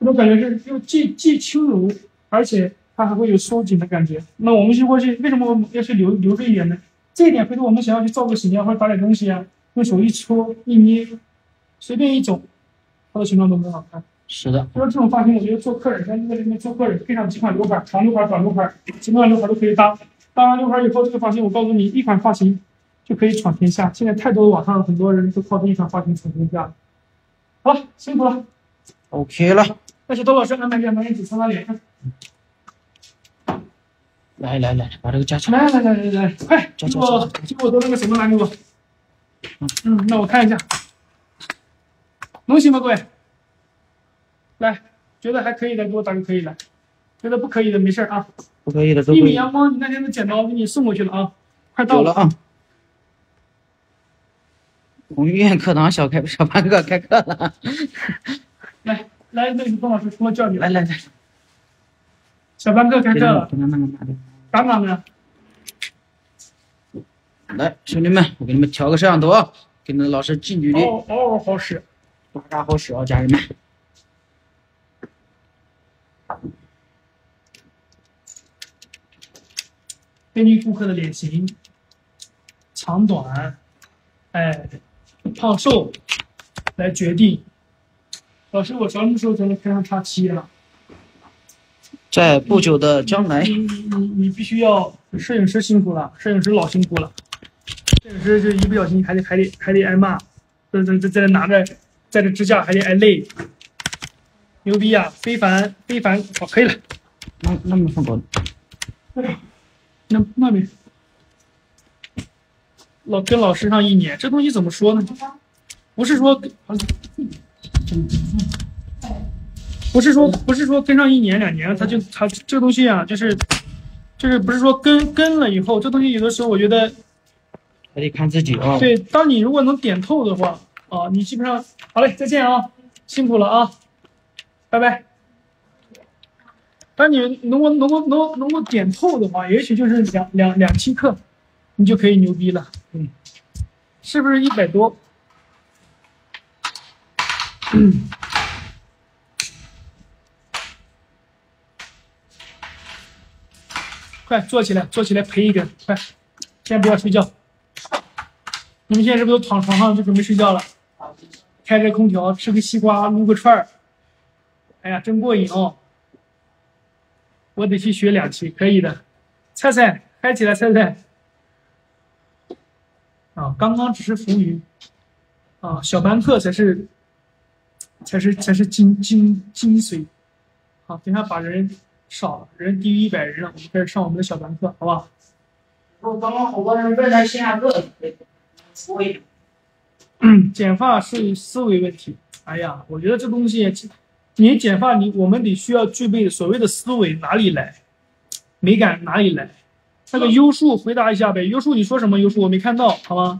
这种感觉是又既既轻柔，而且它还会有收紧的感觉。那我们如果去为什么我们要去留留这一点呢？这一点回头我们想要去造个型啊，或者打点东西啊，用手一搓一捏，随便一种，它的形状都很好看。是的，就是这种发型，我觉得做客人，在这个里面做客人，配上几款刘海，长刘海、短刘海，几款刘海都可以搭。搭完刘海以后，这个发型我告诉你，一款发型就可以闯天下。现在太多网上很多人都靠这一款发型闯天下。好了，辛苦了，OK 了。那些窦老师安排一下男人只擦擦脸。来来来，把这个加起。来来来来来来，快，给我给我都那个什么来给我。嗯，那我看一下，能行吗，各位？来，觉得还可以的给我打个可以的，觉得不可以的没事儿啊。不可以的都一可以。米阳光，你那天的剪刀给你送过去了啊，快到有了啊，红玉院课堂小开小班课开课了，来来，那个龚老师除了叫你来来来，小班课开课了。刚刚呢？来，兄弟们，我给你们调个摄像头啊，给你们老师近距离嗷嗷嗷好使。大家好使啊，家人们。根据顾客的脸型、长短、哎、胖瘦来决定。老师，我什么时候才能开上叉七啊？在不久的将来，你你你你必须要，摄影师辛苦了，摄影师老辛苦了，摄影师就一不小心还得还得还得挨骂，在在在在这拿着在这支架还得挨累，牛逼啊！非凡非凡，好可以了。那那么放高，那那没老跟老师上一年，这东西怎么说呢？不是说，不是说不是说跟上一年两年，他就他这个东西啊，就是就是不是说跟跟了以后，这东西有的时候我觉得，还得看自己啊。对，当你如果能点透的话啊，你基本上好嘞，再见啊，辛苦了啊，拜拜。当你能够能够能够能够点透的话，也许就是两两两期课，你就可以牛逼了。嗯，是不是一百多？嗯，快坐起来，坐起来赔一根，快，先不要睡觉。你们现在是不是都躺床上就准备睡觉了？开着空调，吃个西瓜，撸个串儿，哎呀，真过瘾哦！我得去学两期，可以的。菜菜，嗨起来，菜菜。啊，刚刚只是浮云，啊，小班课才是，才是才是精精精髓。好，等下把人少了，人低于一百人了，我们开始上我们的小班课，好不好？我刚刚好多人问在线下课，嗯，剪发是思维问题。哎呀，我觉得这东西，你剪发，你我们得需要具备所谓的思维，哪里来？美感哪里来？那个优树回答一下呗，优树你说什么？优树我没看到，好吗？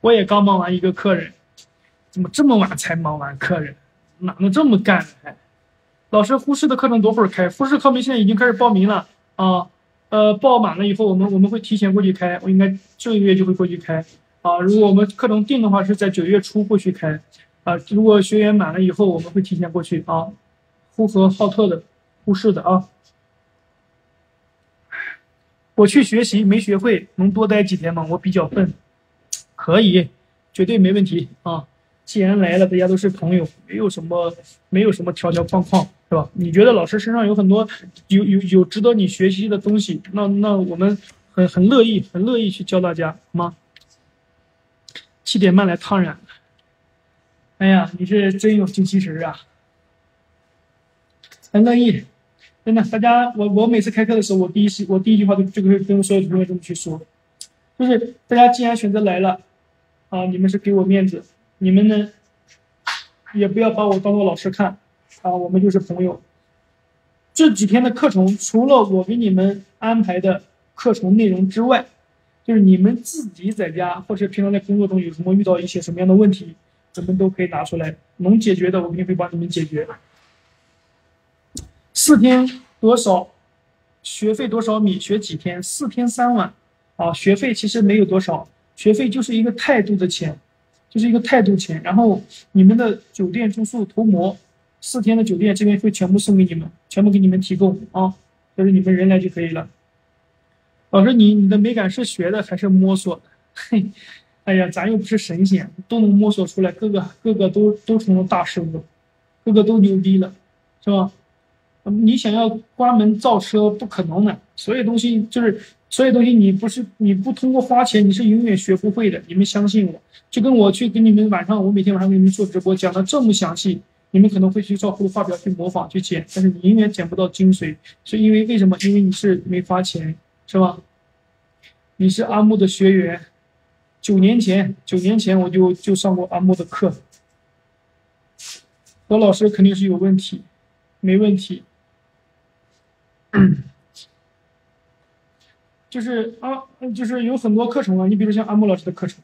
我也刚忙完一个客人，怎么这么晚才忙完客人？哪能这么干呢？还？老师，呼市的课程多会儿开？呼市课程现在已经开始报名了啊。呃，报满了以后，我们我们会提前过去开，我应该这个月就会过去开啊。如果我们课程定的话，是在九月初过去开啊。如果学员满了以后，我们会提前过去啊。呼和浩特的呼市的啊，我去学习没学会，能多待几天吗？我比较笨，可以，绝对没问题啊。既然来了，大家都是朋友，没有什么没有什么条条框框，是吧？你觉得老师身上有很多有有有值得你学习的东西，那那我们很很乐意很乐意去教大家，好吗？七点半来烫染，哎呀，你是真有精气神啊！很乐意，真的，大家我我每次开课的时候，我第一时我第一句话就就会跟所有同学这么去说，就是大家既然选择来了，啊，你们是给我面子。你们呢，也不要把我当做老师看，啊，我们就是朋友。这几天的课程，除了我给你们安排的课程内容之外，就是你们自己在家或者平常在工作中有什么遇到一些什么样的问题，咱们都可以拿出来，能解决的我肯定会帮你们解决。四天多少？学费多少米？学几天？四天三晚。啊，学费其实没有多少，学费就是一个态度的钱。就是一个态度钱，然后你们的酒店住宿、涂膜，四天的酒店这边会全部送给你们，全部给你们提供啊，就是你们人来就可以了。老师，你你的美感是学的还是摸索的？嘿，哎呀，咱又不是神仙，都能摸索出来，个个个个都都成了大师傅，个个都牛逼了，是吧？你想要关门造车不可能的，所有东西就是。所有东西你不是你不通过花钱，你是永远学不会的。你们相信我，就跟我去给你们晚上，我每天晚上给你们做直播，讲的这么详细，你们可能会去照葫芦画瓢去模仿去剪，但是你永远剪不到精髓，是因为为什么？因为你是没花钱，是吧？你是阿木的学员，九年前，九年前我就就上过阿木的课，何老师肯定是有问题，没问题。就是啊，就是有很多课程啊，你比如像阿木老师的课程，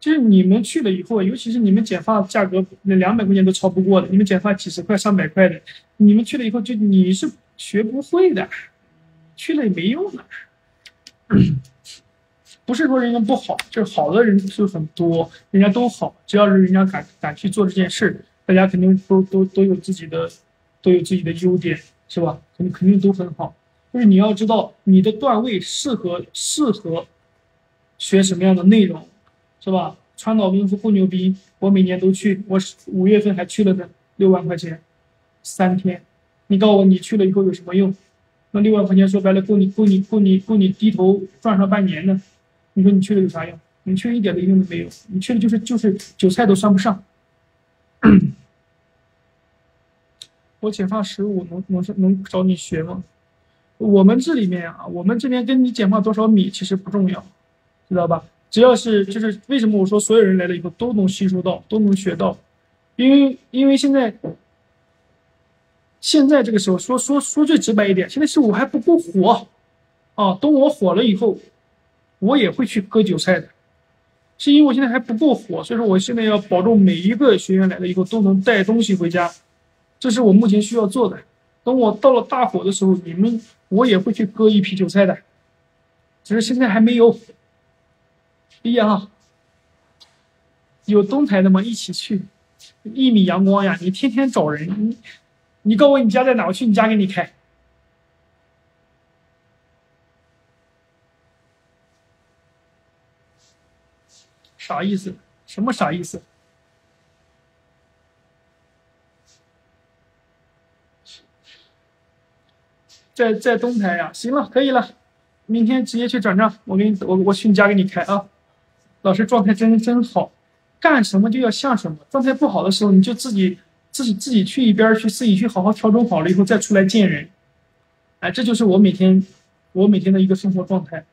就是你们去了以后，尤其是你们剪发价格那两百块钱都超不过的，你们剪发几十块上百块的，你们去了以后就你是学不会的，去了也没用的。不是说人家不好，就是好的人就很多，人家都好，只要是人家敢敢去做这件事，大家肯定都都都有自己的都有自己的优点，是吧？肯定肯定都很好。就是你要知道你的段位适合适合学什么样的内容，是吧？川岛兵夫不牛逼，我每年都去，我五月份还去了呢，六万块钱，三天。你告诉我你去了以后有什么用？那六万块钱说白了够你够你够你够你低头赚上半年呢？你说你去了有啥用？你去了一点用都没有，你去了就是就是韭菜都算不上。我剪发十五能能能找你学吗？我们这里面啊，我们这边跟你剪发多少米其实不重要，知道吧？只要是就是为什么我说所有人来了以后都能吸收到，都能学到，因为因为现在现在这个时候说说说最直白一点，现在是我还不够火啊，等我火了以后，我也会去割韭菜的，是因为我现在还不够火，所以说我现在要保证每一个学员来了以后都能带东西回家，这是我目前需要做的。等我到了大火的时候，你们。我也会去割一批韭菜的，只是现在还没有。毕业哈，有东台的吗？一起去，一米阳光呀！你天天找人，你你告诉我你家在哪？我去你家给你开。啥意思？什么啥意思？在在东台呀，行了，可以了，明天直接去转账，我给你，我我去你家给你开啊。老师状态真真好，干什么就要像什么。状态不好的时候，你就自己自己自己去一边去，自己去好好调整好了以后再出来见人。哎，这就是我每天我每天的一个生活状态。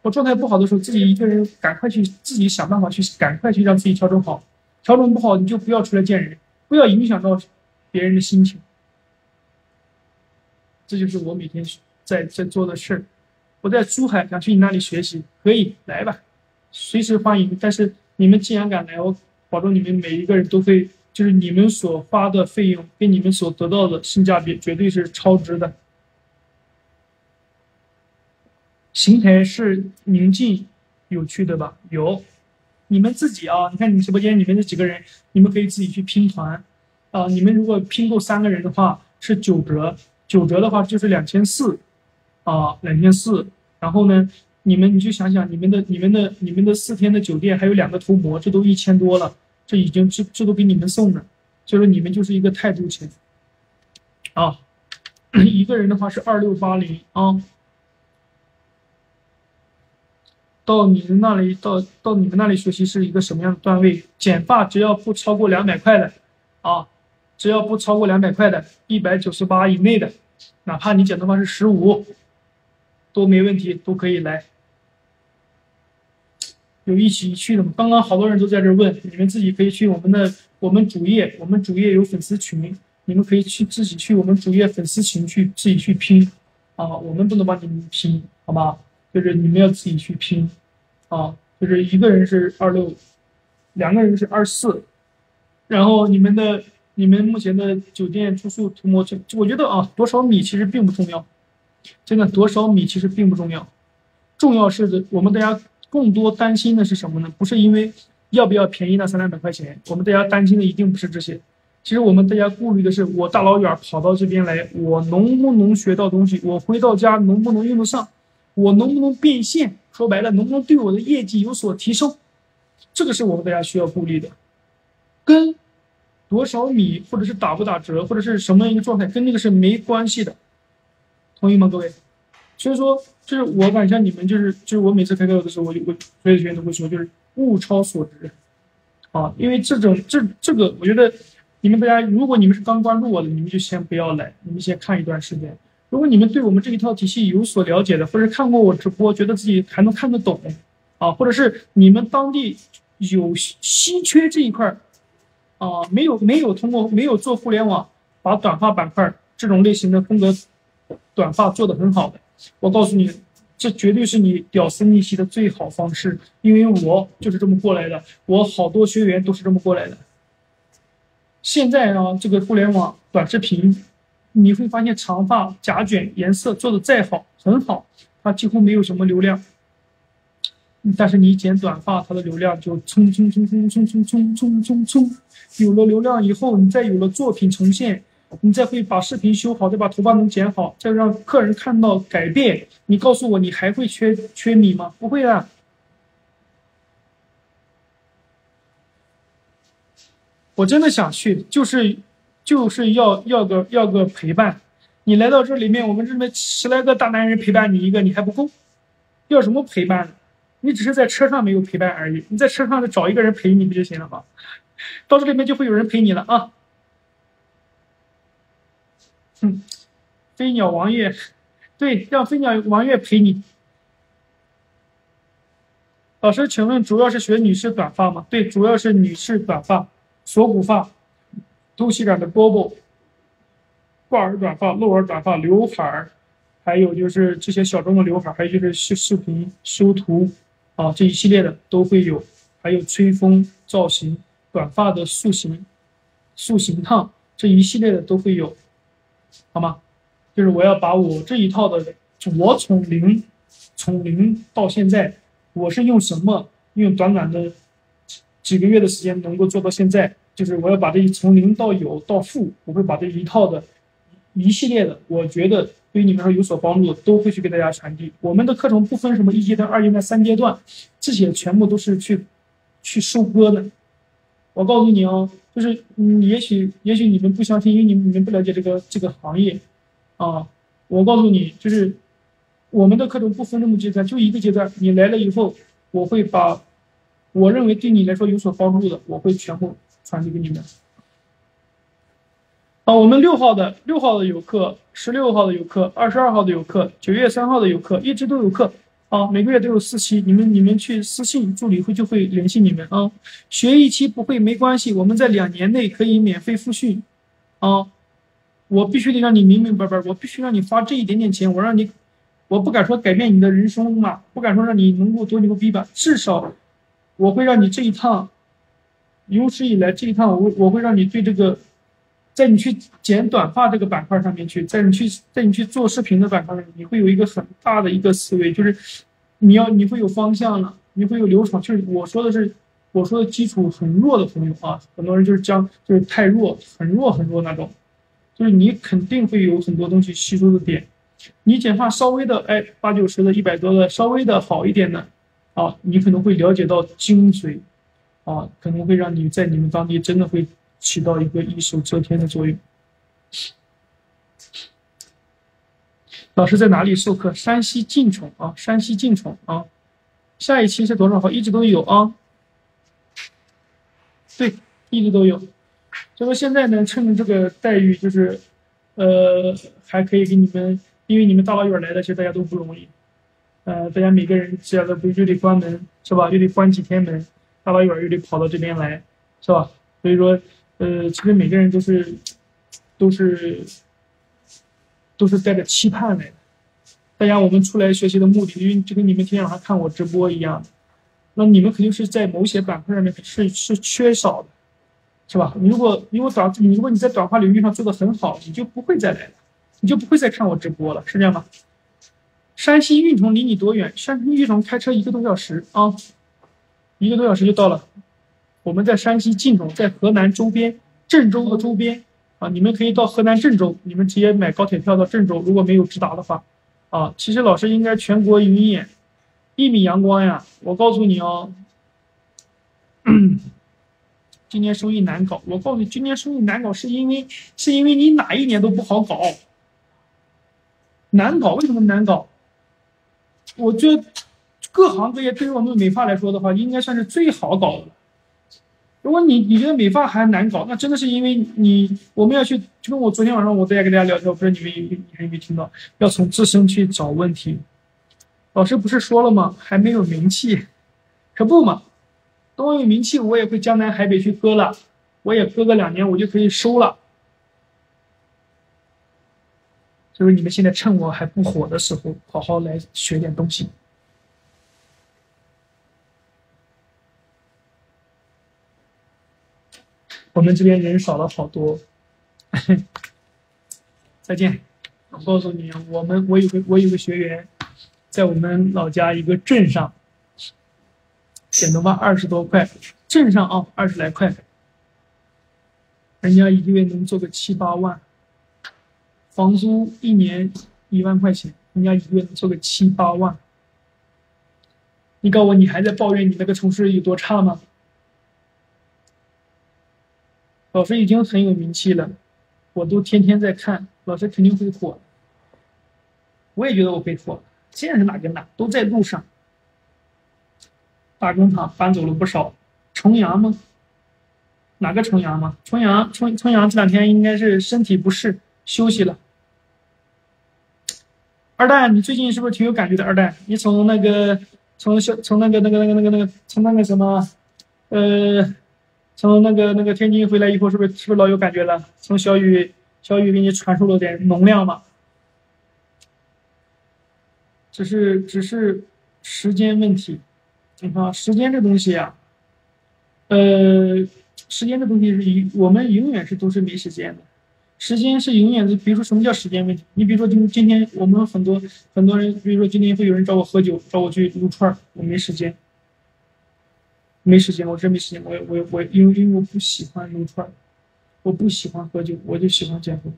我状态不好的时候，自己一个人赶快去自己想办法去，赶快去让自己调整好。调整不好，你就不要出来见人，不要影响到别人的心情。这就是我每天在在做的事儿。我在珠海，想去你那里学习，可以来吧，随时欢迎。但是你们既然敢来，我保证你们每一个人都会，就是你们所花的费用跟你们所得到的性价比绝对是超值的。邢台是宁静有趣的吧？有，你们自己啊，你看你们直播间你们这几个人，你们可以自己去拼团啊。你们如果拼够三个人的话，是九折。九折的话就是两千四，啊，两千四。然后呢，你们你就想想，你们的、你们的、你们的四天的酒店，还有两个涂膜，这都一千多了，这已经这这都给你们送的，所以说你们就是一个态度钱，啊，一个人的话是二六八零啊。到你们那里，到到你们那里学习是一个什么样的段位？剪发只要不超过两百块的，啊。只要不超过两百块的，一百九十八以内的，哪怕你剪头发是十五，都没问题，都可以来。有一起去的吗？刚刚好多人都在这问，你们自己可以去我们的我们主页，我们主页有粉丝群，你们可以去自己去我们主页粉丝群去自己去拼，啊，我们不能帮你们拼，好吧？就是你们要自己去拼，啊，就是一个人是二六，两个人是二四，然后你们的。你们目前的酒店住宿涂抹，就我觉得啊，多少米其实并不重要，真的多少米其实并不重要，重要是我们大家更多担心的是什么呢？不是因为要不要便宜那三两百块钱，我们大家担心的一定不是这些，其实我们大家顾虑的是，我大老远跑到这边来，我能不能学到东西？我回到家能不能用得上？我能不能变现？说白了，能不能对我的业绩有所提升？这个是我们大家需要顾虑的，跟。多少米，或者是打不打折，或者是什么样一个状态，跟那个是没关系的，同意吗，各位？所以说，就是我感谢你们，就是就是我每次开课的时候，我就我所有学员都会说，就是物超所值，啊，因为这种这这个，我觉得你们大家，如果你们是刚关注我的，你们就先不要来，你们先看一段时间。如果你们对我们这一套体系有所了解的，或者看过我直播，觉得自己还能看得懂，啊，或者是你们当地有稀缺这一块儿。啊，没有没有通过没有做互联网，把短发板块这种类型的风格短发做得很好的。我告诉你，这绝对是你屌丝逆袭的最好方式，因为我就是这么过来的，我好多学员都是这么过来的。现在啊，这个互联网短视频，你会发现长发假卷颜色做的再好，很好，它几乎没有什么流量。但是你剪短发，它的流量就冲冲冲冲冲冲冲冲冲冲，有了流量以后，你再有了作品呈现，你再会把视频修好，再把头发能剪好，再让客人看到改变。你告诉我，你还会缺缺米吗？不会的。我真的想去，就是就是要要个要个陪伴。你来到这里面，我们这里面十来个大男人陪伴你一个，你还不够，要什么陪伴？你只是在车上没有陪伴而已，你在车上再找一个人陪你不就行了吗？到这里面就会有人陪你了啊！嗯，飞鸟王爷，对，让飞鸟王爷陪你。老师，请问主要是学女士短发吗？对，主要是女士短发，锁骨发，凸起感的波波，挂耳短发、露耳短发、刘海儿，还有就是这些小众的刘海，还有就是视视频修图。啊，这一系列的都会有，还有吹风造型、短发的塑形、塑形烫，这一系列的都会有，好吗？就是我要把我这一套的，我从零从零到现在，我是用什么？用短短的几个月的时间能够做到现在，就是我要把这一从零到有到富，我会把这一套的一系列的，我觉得。对于你们说有所帮助，都会去给大家传递。我们的课程不分什么一阶段、二阶段、三阶段，这些全部都是去去收割的。我告诉你哦，就是嗯，也许也许你们不相信，因为你们你们不了解这个这个行业啊。我告诉你，就是我们的课程不分这么阶段，就一个阶段。你来了以后，我会把我认为对你来说有所帮助的，我会全部传递给你们。啊，我们六号的六号的有课，十六号的有课，二十二号的有课，九月三号的有课，一直都有课。啊，每个月都有四期，你们你们去私信助理会就会联系你们啊。学一期不会没关系，我们在两年内可以免费复训。啊，我必须得让你明明白白，我必须让你花这一点点钱，我让你，我不敢说改变你的人生嘛，不敢说让你能够多牛逼吧，至少我会让你这一趟，有史以来这一趟，我我会让你对这个。在你去剪短发这个板块上面去，在你去在你去做视频的板块上，你会有一个很大的一个思维，就是你要你会有方向了，你会有流程。就是我说的是，我说的基础很弱的朋友啊，很多人就是将就是太弱，很弱很弱那种，就是你肯定会有很多东西吸收的点。你剪发稍微的哎八九十的一百多的稍微的好一点的啊，你可能会了解到精髓啊，可能会让你在你们当地真的会。起到一个一手遮天的作用。老师在哪里授课？山西晋宠啊，山西晋宠啊。下一期是多少号？一直都有啊。对，一直都有。就说现在呢，趁着这个待遇，就是，呃，还可以给你们，因为你们大老远来的，其实大家都不容易。呃，大家每个人只要的不就得关门是吧？又得关几天门，大老远又得跑到这边来，是吧？所以说。呃，其实每个人都是，都是，都是带着期盼来的。大家，我们出来学习的目的，因为就跟你们天天晚上看我直播一样，那你们肯定是在某些板块上面是是缺少的，是吧？你如果如果短，你如果你在短话领域上做的很好，你就不会再来了，你就不会再看我直播了，是这样吗？山西运城离你多远？山西运城开车一个多小时啊，一个多小时就到了。我们在山西晋中，在河南周边，郑州的周边啊，你们可以到河南郑州，你们直接买高铁票到郑州。如果没有直达的话，啊，其实老师应该全国云演，一米阳光呀！我告诉你哦，今年生意难搞。我告诉你，今年生意难搞是因为是因为你哪一年都不好搞，难搞为什么难搞？我觉得各行各业对于我们美发来说的话，应该算是最好搞的。如果你你觉得美发还难搞，那真的是因为你我们要去，就跟我昨天晚上我在跟大家聊天，我不知道你们有你还有没有听到？要从自身去找问题。老师不是说了吗？还没有名气，可不嘛？等我有名气，我也会江南海北去割了，我也割个两年，我就可以收了。所以你们现在趁我还不火的时候，好好来学点东西。我们这边人少了好多。再见。我告诉你，我们我有个我有个学员，在我们老家一个镇上，剪头发二十多块，镇上啊二十来块，人家一个月能做个七八万，房租一年一万块钱，人家一个月能做个七八万。你告诉我，你还在抱怨你那个城市有多差吗？老师已经很有名气了，我都天天在看，老师肯定会火。我也觉得我会火，现在是哪跟哪，都在路上。大工厂搬走了不少，重阳吗？哪个重阳吗？重阳，重重阳这两天应该是身体不适，休息了。二蛋，你最近是不是挺有感觉的？二蛋，你从那个从小从那个那个那个那个那个从那个什么，呃。从那个那个天津回来以后，是不是是不是老有感觉了？从小雨小雨给你传输了点能量嘛？只是只是时间问题，你看时间这东西啊，呃，时间这东西是永我们永远是都是没时间的，时间是永远的。比如说什么叫时间问题？你比如说今今天我们很多很多人，比如说今天会有人找我喝酒，找我去撸串我没时间。没时间，我真没时间。我我我，因为因为我不喜欢撸串我不喜欢喝酒，我就喜欢剪头发。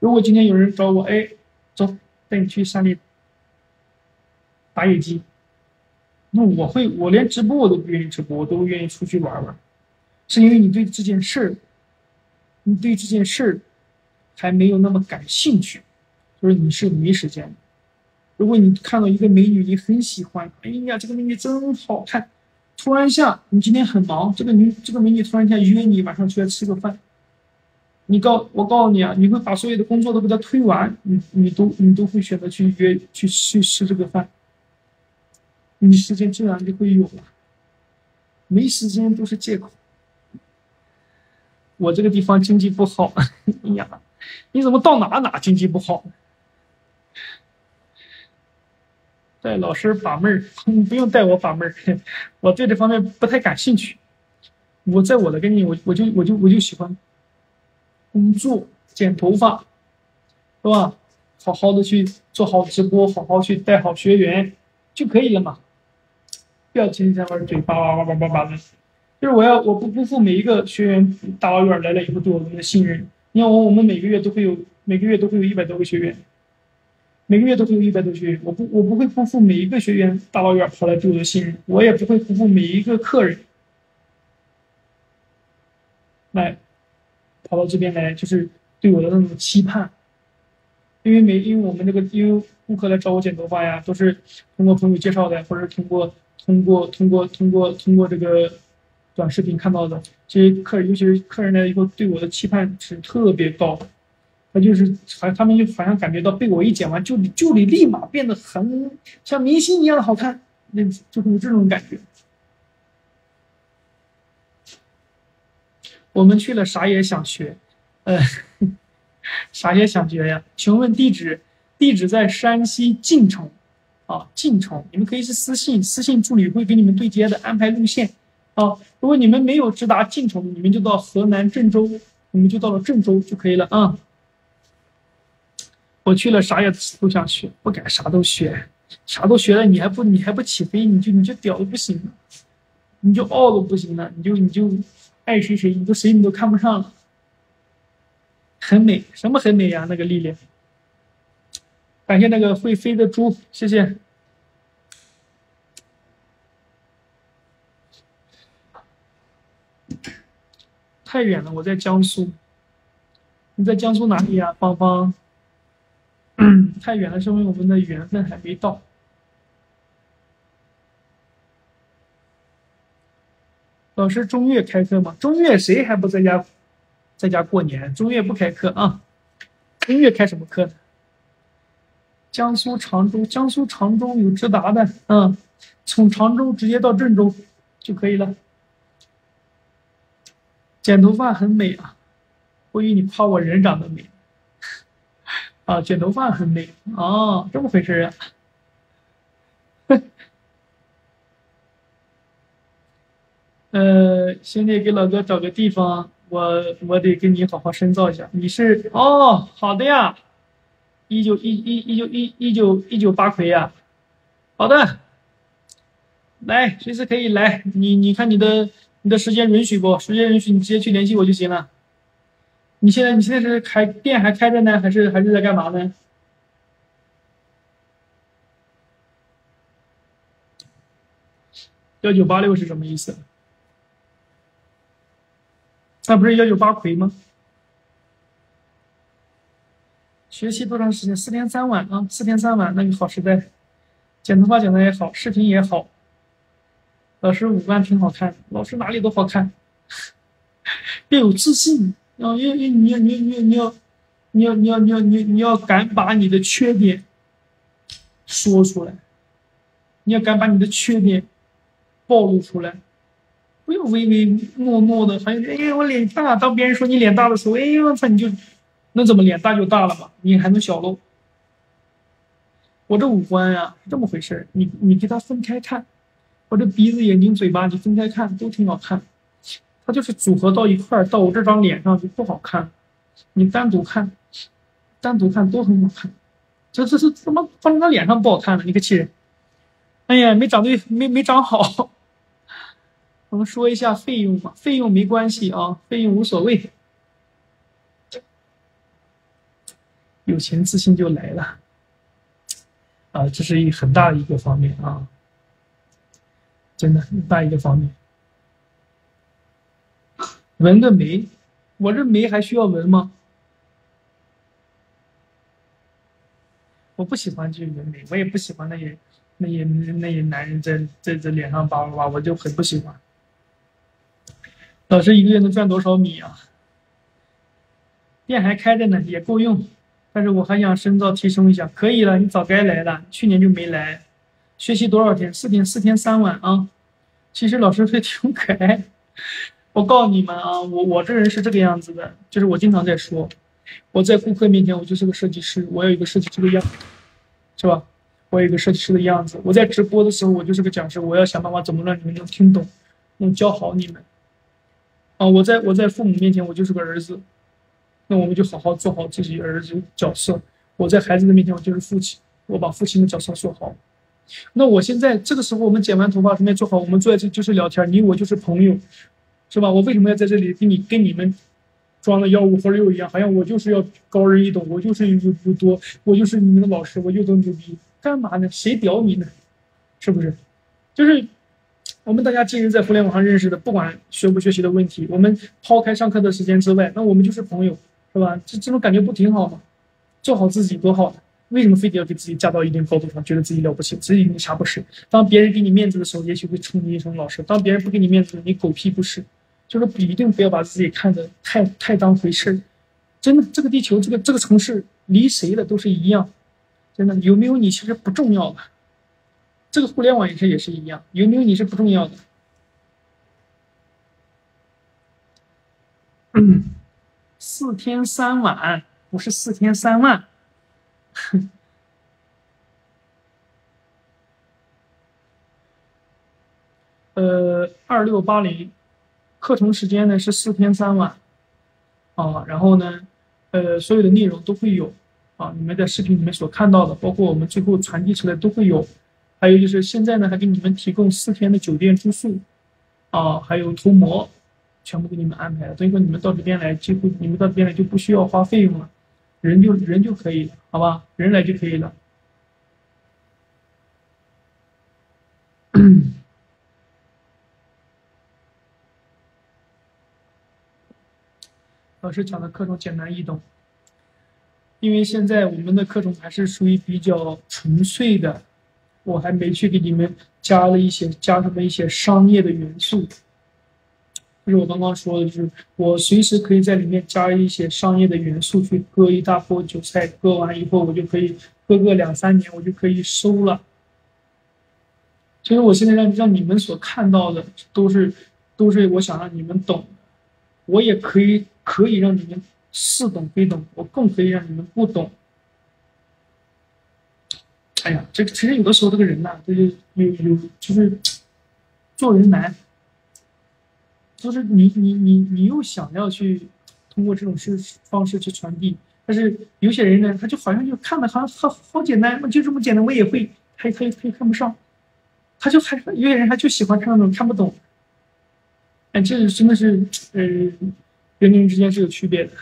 如果今天有人找我，哎，走，带你去山里打野鸡，那我会，我连直播我都不愿意直播，我都愿意出去玩玩。是因为你对这件事儿，你对这件事儿还没有那么感兴趣，就是你是没时间。如果你看到一个美女，你很喜欢，哎呀，这个美女真好看。突然一下，你今天很忙，这个女这个美女突然一下约你晚上出来吃个饭，你告我告诉你啊，你会把所有的工作都给她推完，你你都你都会选择去约去去吃这个饭，你时间自然就会有了，没时间都是借口。我这个地方经济不好，哎呀，你怎么到哪哪经济不好？带老师把妹儿，不用带我把妹儿，我对这方面不太感兴趣。我在我的跟你，我我就我就我就喜欢工作、剪头发，是吧？好好的去做好直播，好好去带好学员就可以了嘛。不要天天在玩嘴叭叭叭叭叭叭的。就是我要我不辜负每一个学员大老远来了以后对我们的信任。你看我我们每个月都会有每个月都会有一百多个学员。每个月都会有一百多学员，我不我不会辜负每一个学员大老远跑来对我的信任，我也不会辜负每一个客人来跑到这边来，就是对我的那种期盼。因为每因为我们这个因为顾客来找我剪头发呀，都是通过朋友介绍的，或者通过通过通过通过通过这个短视频看到的。这些客人，尤其是客人来以后，对我的期盼是特别高。就是，好像他们就好像感觉到被我一剪完，就就得立马变得很像明星一样的好看，那就会有这种感觉。我们去了啥也想学，呃，啥也想学呀。请问地址？地址在山西晋城，啊，晋城。你们可以去私信，私信助理会给你们对接的，安排路线。啊，如果你们没有直达晋城，你们就到河南郑州，你们就到了郑州就可以了啊。我去了，啥也都想学，不敢啥都学，啥都学了，你还不你还不起飞，你就你就屌的不行了，你就傲的不行了，你就你就爱谁谁，你都谁你都看不上了，很美，什么很美呀？那个丽丽，感谢那个会飞的猪，谢谢。太远了，我在江苏，你在江苏哪里呀，芳芳？太远了，说明我们的缘分还没到。老师，中月开课吗？中月谁还不在家，在家过年？中月不开课啊？中月开什么课呢？江苏常州，江苏常州有直达的，嗯，从常州直接到郑州就可以了。剪头发很美啊，我以为你夸我人长得美。啊，剪头发很美哦，这么回事啊？呃，兄弟给老哥找个地方，我我得跟你好好深造一下。你是哦，好的呀，一九一一一九一一九一九八魁呀，好的，来，随时可以来。你你看你的你的时间允许不？时间允许，你直接去联系我就行了。你现在你现在是开店还开着呢，还是还是在干嘛呢？幺九八六是什么意思？那不是幺九八魁吗？学习多长时间？四天三晚啊，四天三晚，那个好实在。剪头发剪的也好，视频也好。老师五官挺好看，老师哪里都好看。要有自信啊！要要你要你你你要你要你要你要你你要敢把你的缺点说出来，你要敢把你的缺点暴露出来。不要唯唯诺诺的，还哎呀我脸大。当别人说你脸大的时候，哎呦我操，你就那怎么脸大就大了嘛？你还能小喽？我这五官呀是这么回事你你给它分开看，我这鼻子、眼睛、嘴巴你分开看都挺好看，它就是组合到一块儿，到我这张脸上就不好看。你单独看，单独看都很好看。这这是怎么放在脸上不好看了？你可气人！哎呀，没长对，没没长好。我们说一下费用嘛，费用没关系啊，费用无所谓，有钱自信就来了，啊，这是一很大的一个方面啊，真的很大一个方面。纹个眉，我这眉还需要纹吗？我不喜欢去纹眉，我也不喜欢那些那些那些男人在在在脸上叭叭叭，我就很不喜欢。老师一个月能赚多少米啊？店还开着呢，也够用。但是我还想深造提升一下。可以了，你早该来了，去年就没来。学习多少天？四天，四天三晚啊。其实老师还挺可爱。我告诉你们啊，我我这人是这个样子的，就是我经常在说，我在顾客面前我就是个设计师，我有一个设计师的样子，是吧？我有一个设计师的样子。我在直播的时候我就是个讲师，我要想办法怎么让你们能听懂，能教好你们。啊，我在我在父母面前，我就是个儿子，那我们就好好做好自己儿子角色。我在孩子的面前，我就是父亲，我把父亲的角色做好。那我现在这个时候，我们剪完头发，准备做好，我们坐在这就是聊天，你我就是朋友，是吧？我为什么要在这里跟你跟你们装的吆五喝六一样？好像我就是要高人一等，我就是有有多，我就是你们的老师，我又多牛逼，干嘛呢？谁屌你呢？是不是？就是。我们大家今日在互联网上认识的，不管学不学习的问题，我们抛开上课的时间之外，那我们就是朋友，是吧？这这种感觉不挺好吗？做好自己多好，为什么非得要给自己架到一定高度上，觉得自己了不起，自己你啥不是？当别人给你面子的时候，也许会称你一声老师；当别人不给你面子，你狗屁不是。就是不一定不要把自己看得太太当回事。真的，这个地球，这个这个城市，离谁的都是一样。真的，有没有你其实不重要的。这个互联网也是也是一样，有没有你是不重要的。四天三晚不是四天三万。呃，二六八零，课程时间呢是四天三晚，啊，然后呢，呃，所有的内容都会有，啊，你们在视频里面所看到的，包括我们最后传递出来都会有。还有就是现在呢，还给你们提供四天的酒店住宿，啊，还有涂膜，全部给你们安排了。所以说你们到这边来，几乎你们到这边来就不需要花费用了，人就人就可以了，好吧？人来就可以了。老师讲的课程简单易懂，因为现在我们的课程还是属于比较纯粹的。我还没去给你们加了一些加什么一些商业的元素，就是我刚刚说的，就是我随时可以在里面加一些商业的元素，去割一大波韭菜，割完以后我就可以割个两三年，我就可以收了。其实我现在让让你们所看到的都是都是我想让你们懂，我也可以可以让你们似懂非懂，我更可以让你们不懂，哎呀，这个其实有的时候这个人呐、就是有有就是做人难，就是你你你你又想要去通过这种事方式去传递，但是有些人呢，他就好像就看的好像好好简单，就这么简单，我也会，他他他也看不上，他就还有些人他就喜欢看那种看不懂，哎，这真的是呃人跟人之间是有区别的。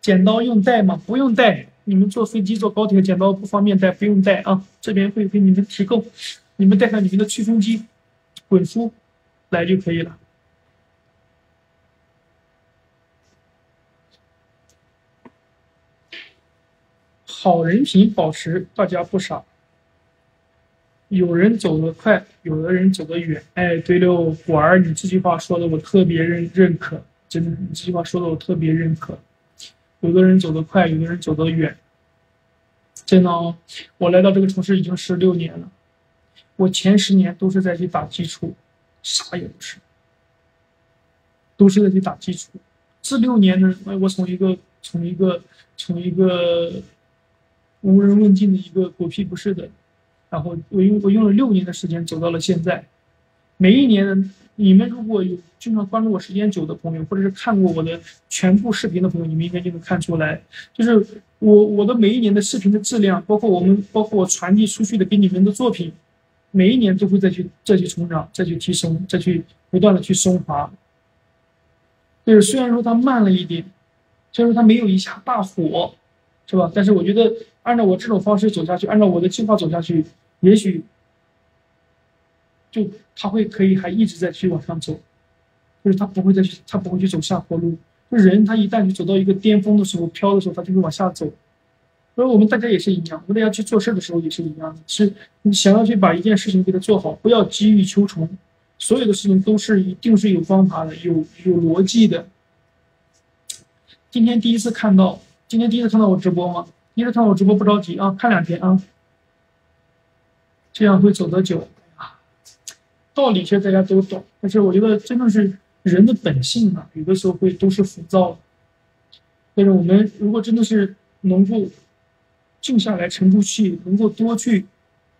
剪刀用带吗？不用带。你们坐飞机、坐高铁，剪刀不方便带，不用带啊。这边会给你们提供，你们带上你们的吹风机、滚梳来就可以了。好人品保持，大家不傻。有人走得快，有的人走得远。哎，对喽，果儿，你这句话说的我特别认认可，真的，你这句话说的我特别认可。有的人走得快，有的人走得远。真的哦，我来到这个城市已经十六年了，我前十年都是在去打基础，啥也不是，都是在去打基础。这六年呢，哎，我从一个从一个从一个无人问津的一个狗屁不是的，然后我用我用了六年的时间走到了现在。每一年呢，你们如果有经常关注我时间久的朋友，或者是看过我的全部视频的朋友，你们应该就能看出来，就是我我的每一年的视频的质量，包括我们包括我传递出去的给你们的作品，每一年都会再去再去成长，再去提升，再去不断的去升华。就是虽然说它慢了一点，虽然说它没有一下大火，是吧？但是我觉得按照我这种方式走下去，按照我的计划走下去，也许就他会可以还一直在去往上走，就是他不会再去，他不会去走下坡路。就人他一旦去走到一个巅峰的时候，飘的时候，他就会往下走。所以我们大家也是一样，我们大家去做事的时候也是一样的，是你想要去把一件事情给它做好，不要急于求成。所有的事情都是一定是有方法的，有有逻辑的。今天第一次看到，今天第一次看到我直播吗？第一次看到我直播不着急啊，看两天啊，这样会走得久啊。道理其实大家都懂，但是我觉得真的是人的本性啊，有的时候会都是浮躁的。但是我们如果真的是能够静下来、沉住气，能够多去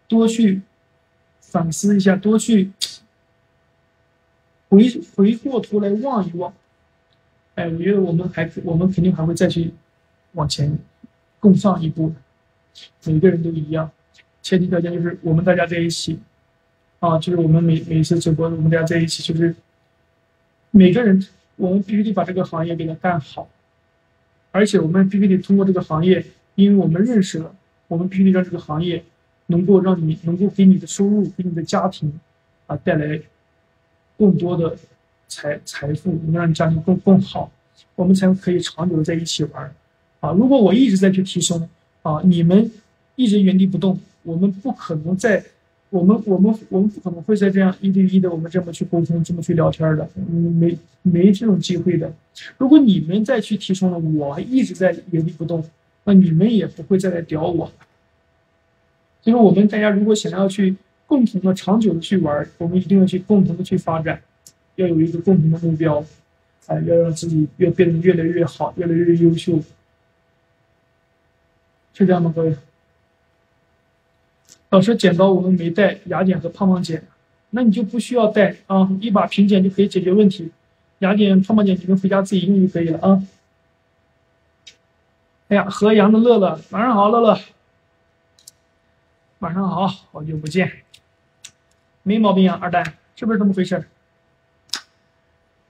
多去反思一下，多去回回过头来望一望，哎，我觉得我们还我们肯定还会再去往前更上一步的。每个人都一样，前提条件就是我们大家在一起，啊，就是我们每每一次直播，我们大家在一起，就是每个人，我们必须得把这个行业给它干好，而且我们必须得通过这个行业，因为我们认识了，我们必须得让这个行业能够让你能够给你的收入，给你的家庭啊带来更多的财财富，能让你家庭更更好，我们才可以长久的在一起玩啊。如果我一直在去提升啊，你们一直原地不动，我们不可能在。我们我们我们不可能会在这样一对一的我们这么去沟通，这么去聊天的，嗯，没没这种机会的。如果你们再去提升了，我一直在原地不动，那你们也不会再来屌我。所以说，我们大家如果想要去共同的、长久的去玩，我们一定要去共同的去发展，要有一个共同的目标，哎，要让自己越变得越来越好，越来越优秀，是这样吗，各位？老师，剪刀我们没带，雅典和胖胖剪，那你就不需要带啊，一把平剪就可以解决问题。雅典、胖胖剪你们回家自己用就可以了啊。哎呀，河阳的乐乐，晚上好，乐乐。晚上好，好久不见。没毛病啊，二蛋，是不是这么回事？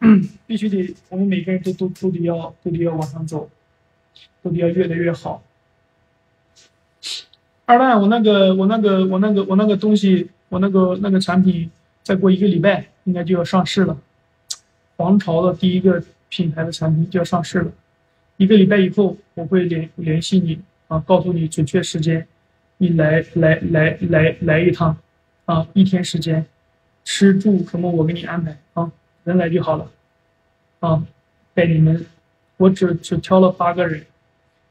必须得，我们每个人都都都得要都得要往上走，都得要越来越好。二蛋，我那个我那个我那个我那个东西，我那个那个产品，再过一个礼拜应该就要上市了。皇朝的第一个品牌的产品就要上市了，一个礼拜以后我会联联系你啊，告诉你准确时间，你来来来来来一趟，啊，一天时间，吃住什么我给你安排啊，人来就好了，啊，带你们，我只只挑了八个人，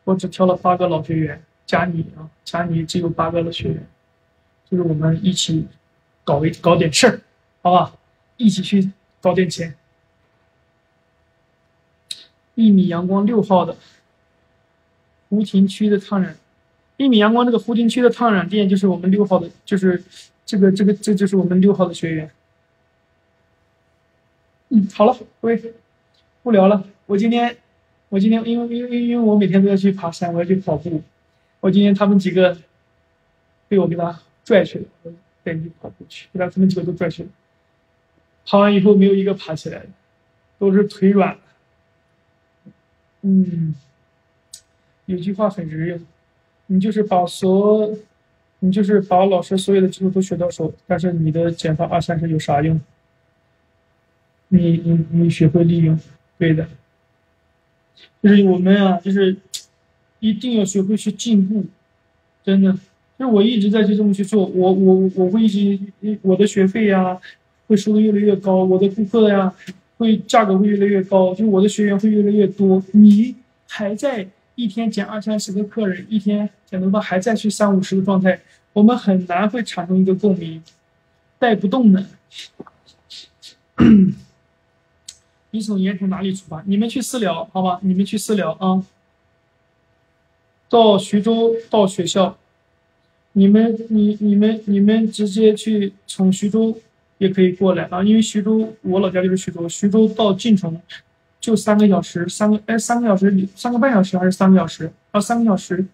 我只挑了八个老学员。加你啊，加你只有八个的学员，就是我们一起搞一搞点事儿，好吧？一起去搞点钱。一米阳光六号的，湖亭区的烫染，一米阳光这个湖亭区的烫染店就是我们六号的，就是这个这个这就是我们六号的学员。嗯，好了，各位，不聊了。我今天，我今天因为因为因为我每天都要去爬山，我要去跑步。我今天他们几个被我给他拽去了，我带你跑步去，给他们几个都拽去了。爬完以后没有一个爬起来的，都是腿软。嗯，有句话很实用，你就是把所，你就是把老师所有的技术都学到手，但是你的减法二三十有啥用？你你你学会利用，对的，就是我们啊，就是一定要学会去进步，真的，就是我一直在去这么去做，我我我会一直我的学费呀会收的越来越高，我的顾客呀会价格会越来越高，就我的学员会越来越多，你还在一天减二三十个客人，一天剪头发还在去三五十的状态，我们很难会产生一个共鸣，带不动的。你从盐城哪里出发？你们去私聊，好吧？你们去私聊啊。到徐州到学校，你们你你们你们直接去从徐州也可以过来啊，因为徐州我老家就是徐州，徐州到晋城就三个小时，三个哎三个小时三个半小时还是三个小时啊？三个小时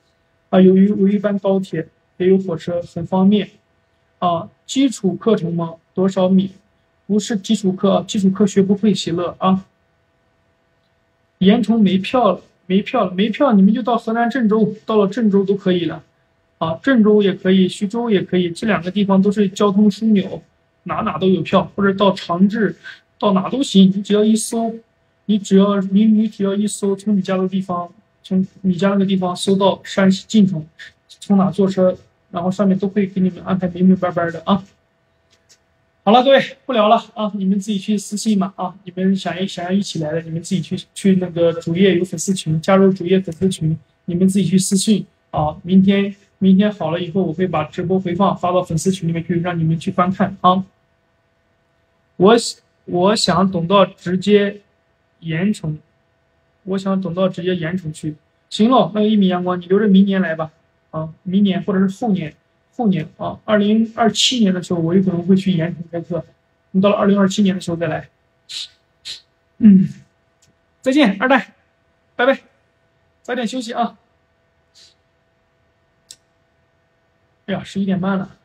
啊，由于有一班高铁也有火车，很方便啊。基础课程吗，多少米？不是基础课，基础课学不会，喜乐啊！盐城没票了，没票了，没票，你们就到河南郑州，到了郑州都可以了，啊，郑州也可以，徐州也可以，这两个地方都是交通枢纽，哪哪都有票，或者到长治，到哪都行，你只要一搜，你只要你你只要一搜，从你家的地方，从你家那个地方搜到山西晋城，从哪坐车，然后上面都会给你们安排明明白白的啊。好了，各位不聊了啊，你们自己去私信嘛啊，你们想要想要一起来的，你们自己去去那个主页有粉丝群，加入主页粉丝群，你们自己去私信啊。明天明天好了以后，我会把直播回放发到粉丝群里面去，让你们去观看啊。我我想等到直接盐城，我想等到直接盐城去。行了，那个一米阳光，你留着明年来吧啊，明年或者是后年。后年啊，二零二七年的时候，我有可能会去盐城开课。你到了二零二七年的时候再来。嗯，再见，二代，拜拜，早点休息啊。哎呀，十一点半了。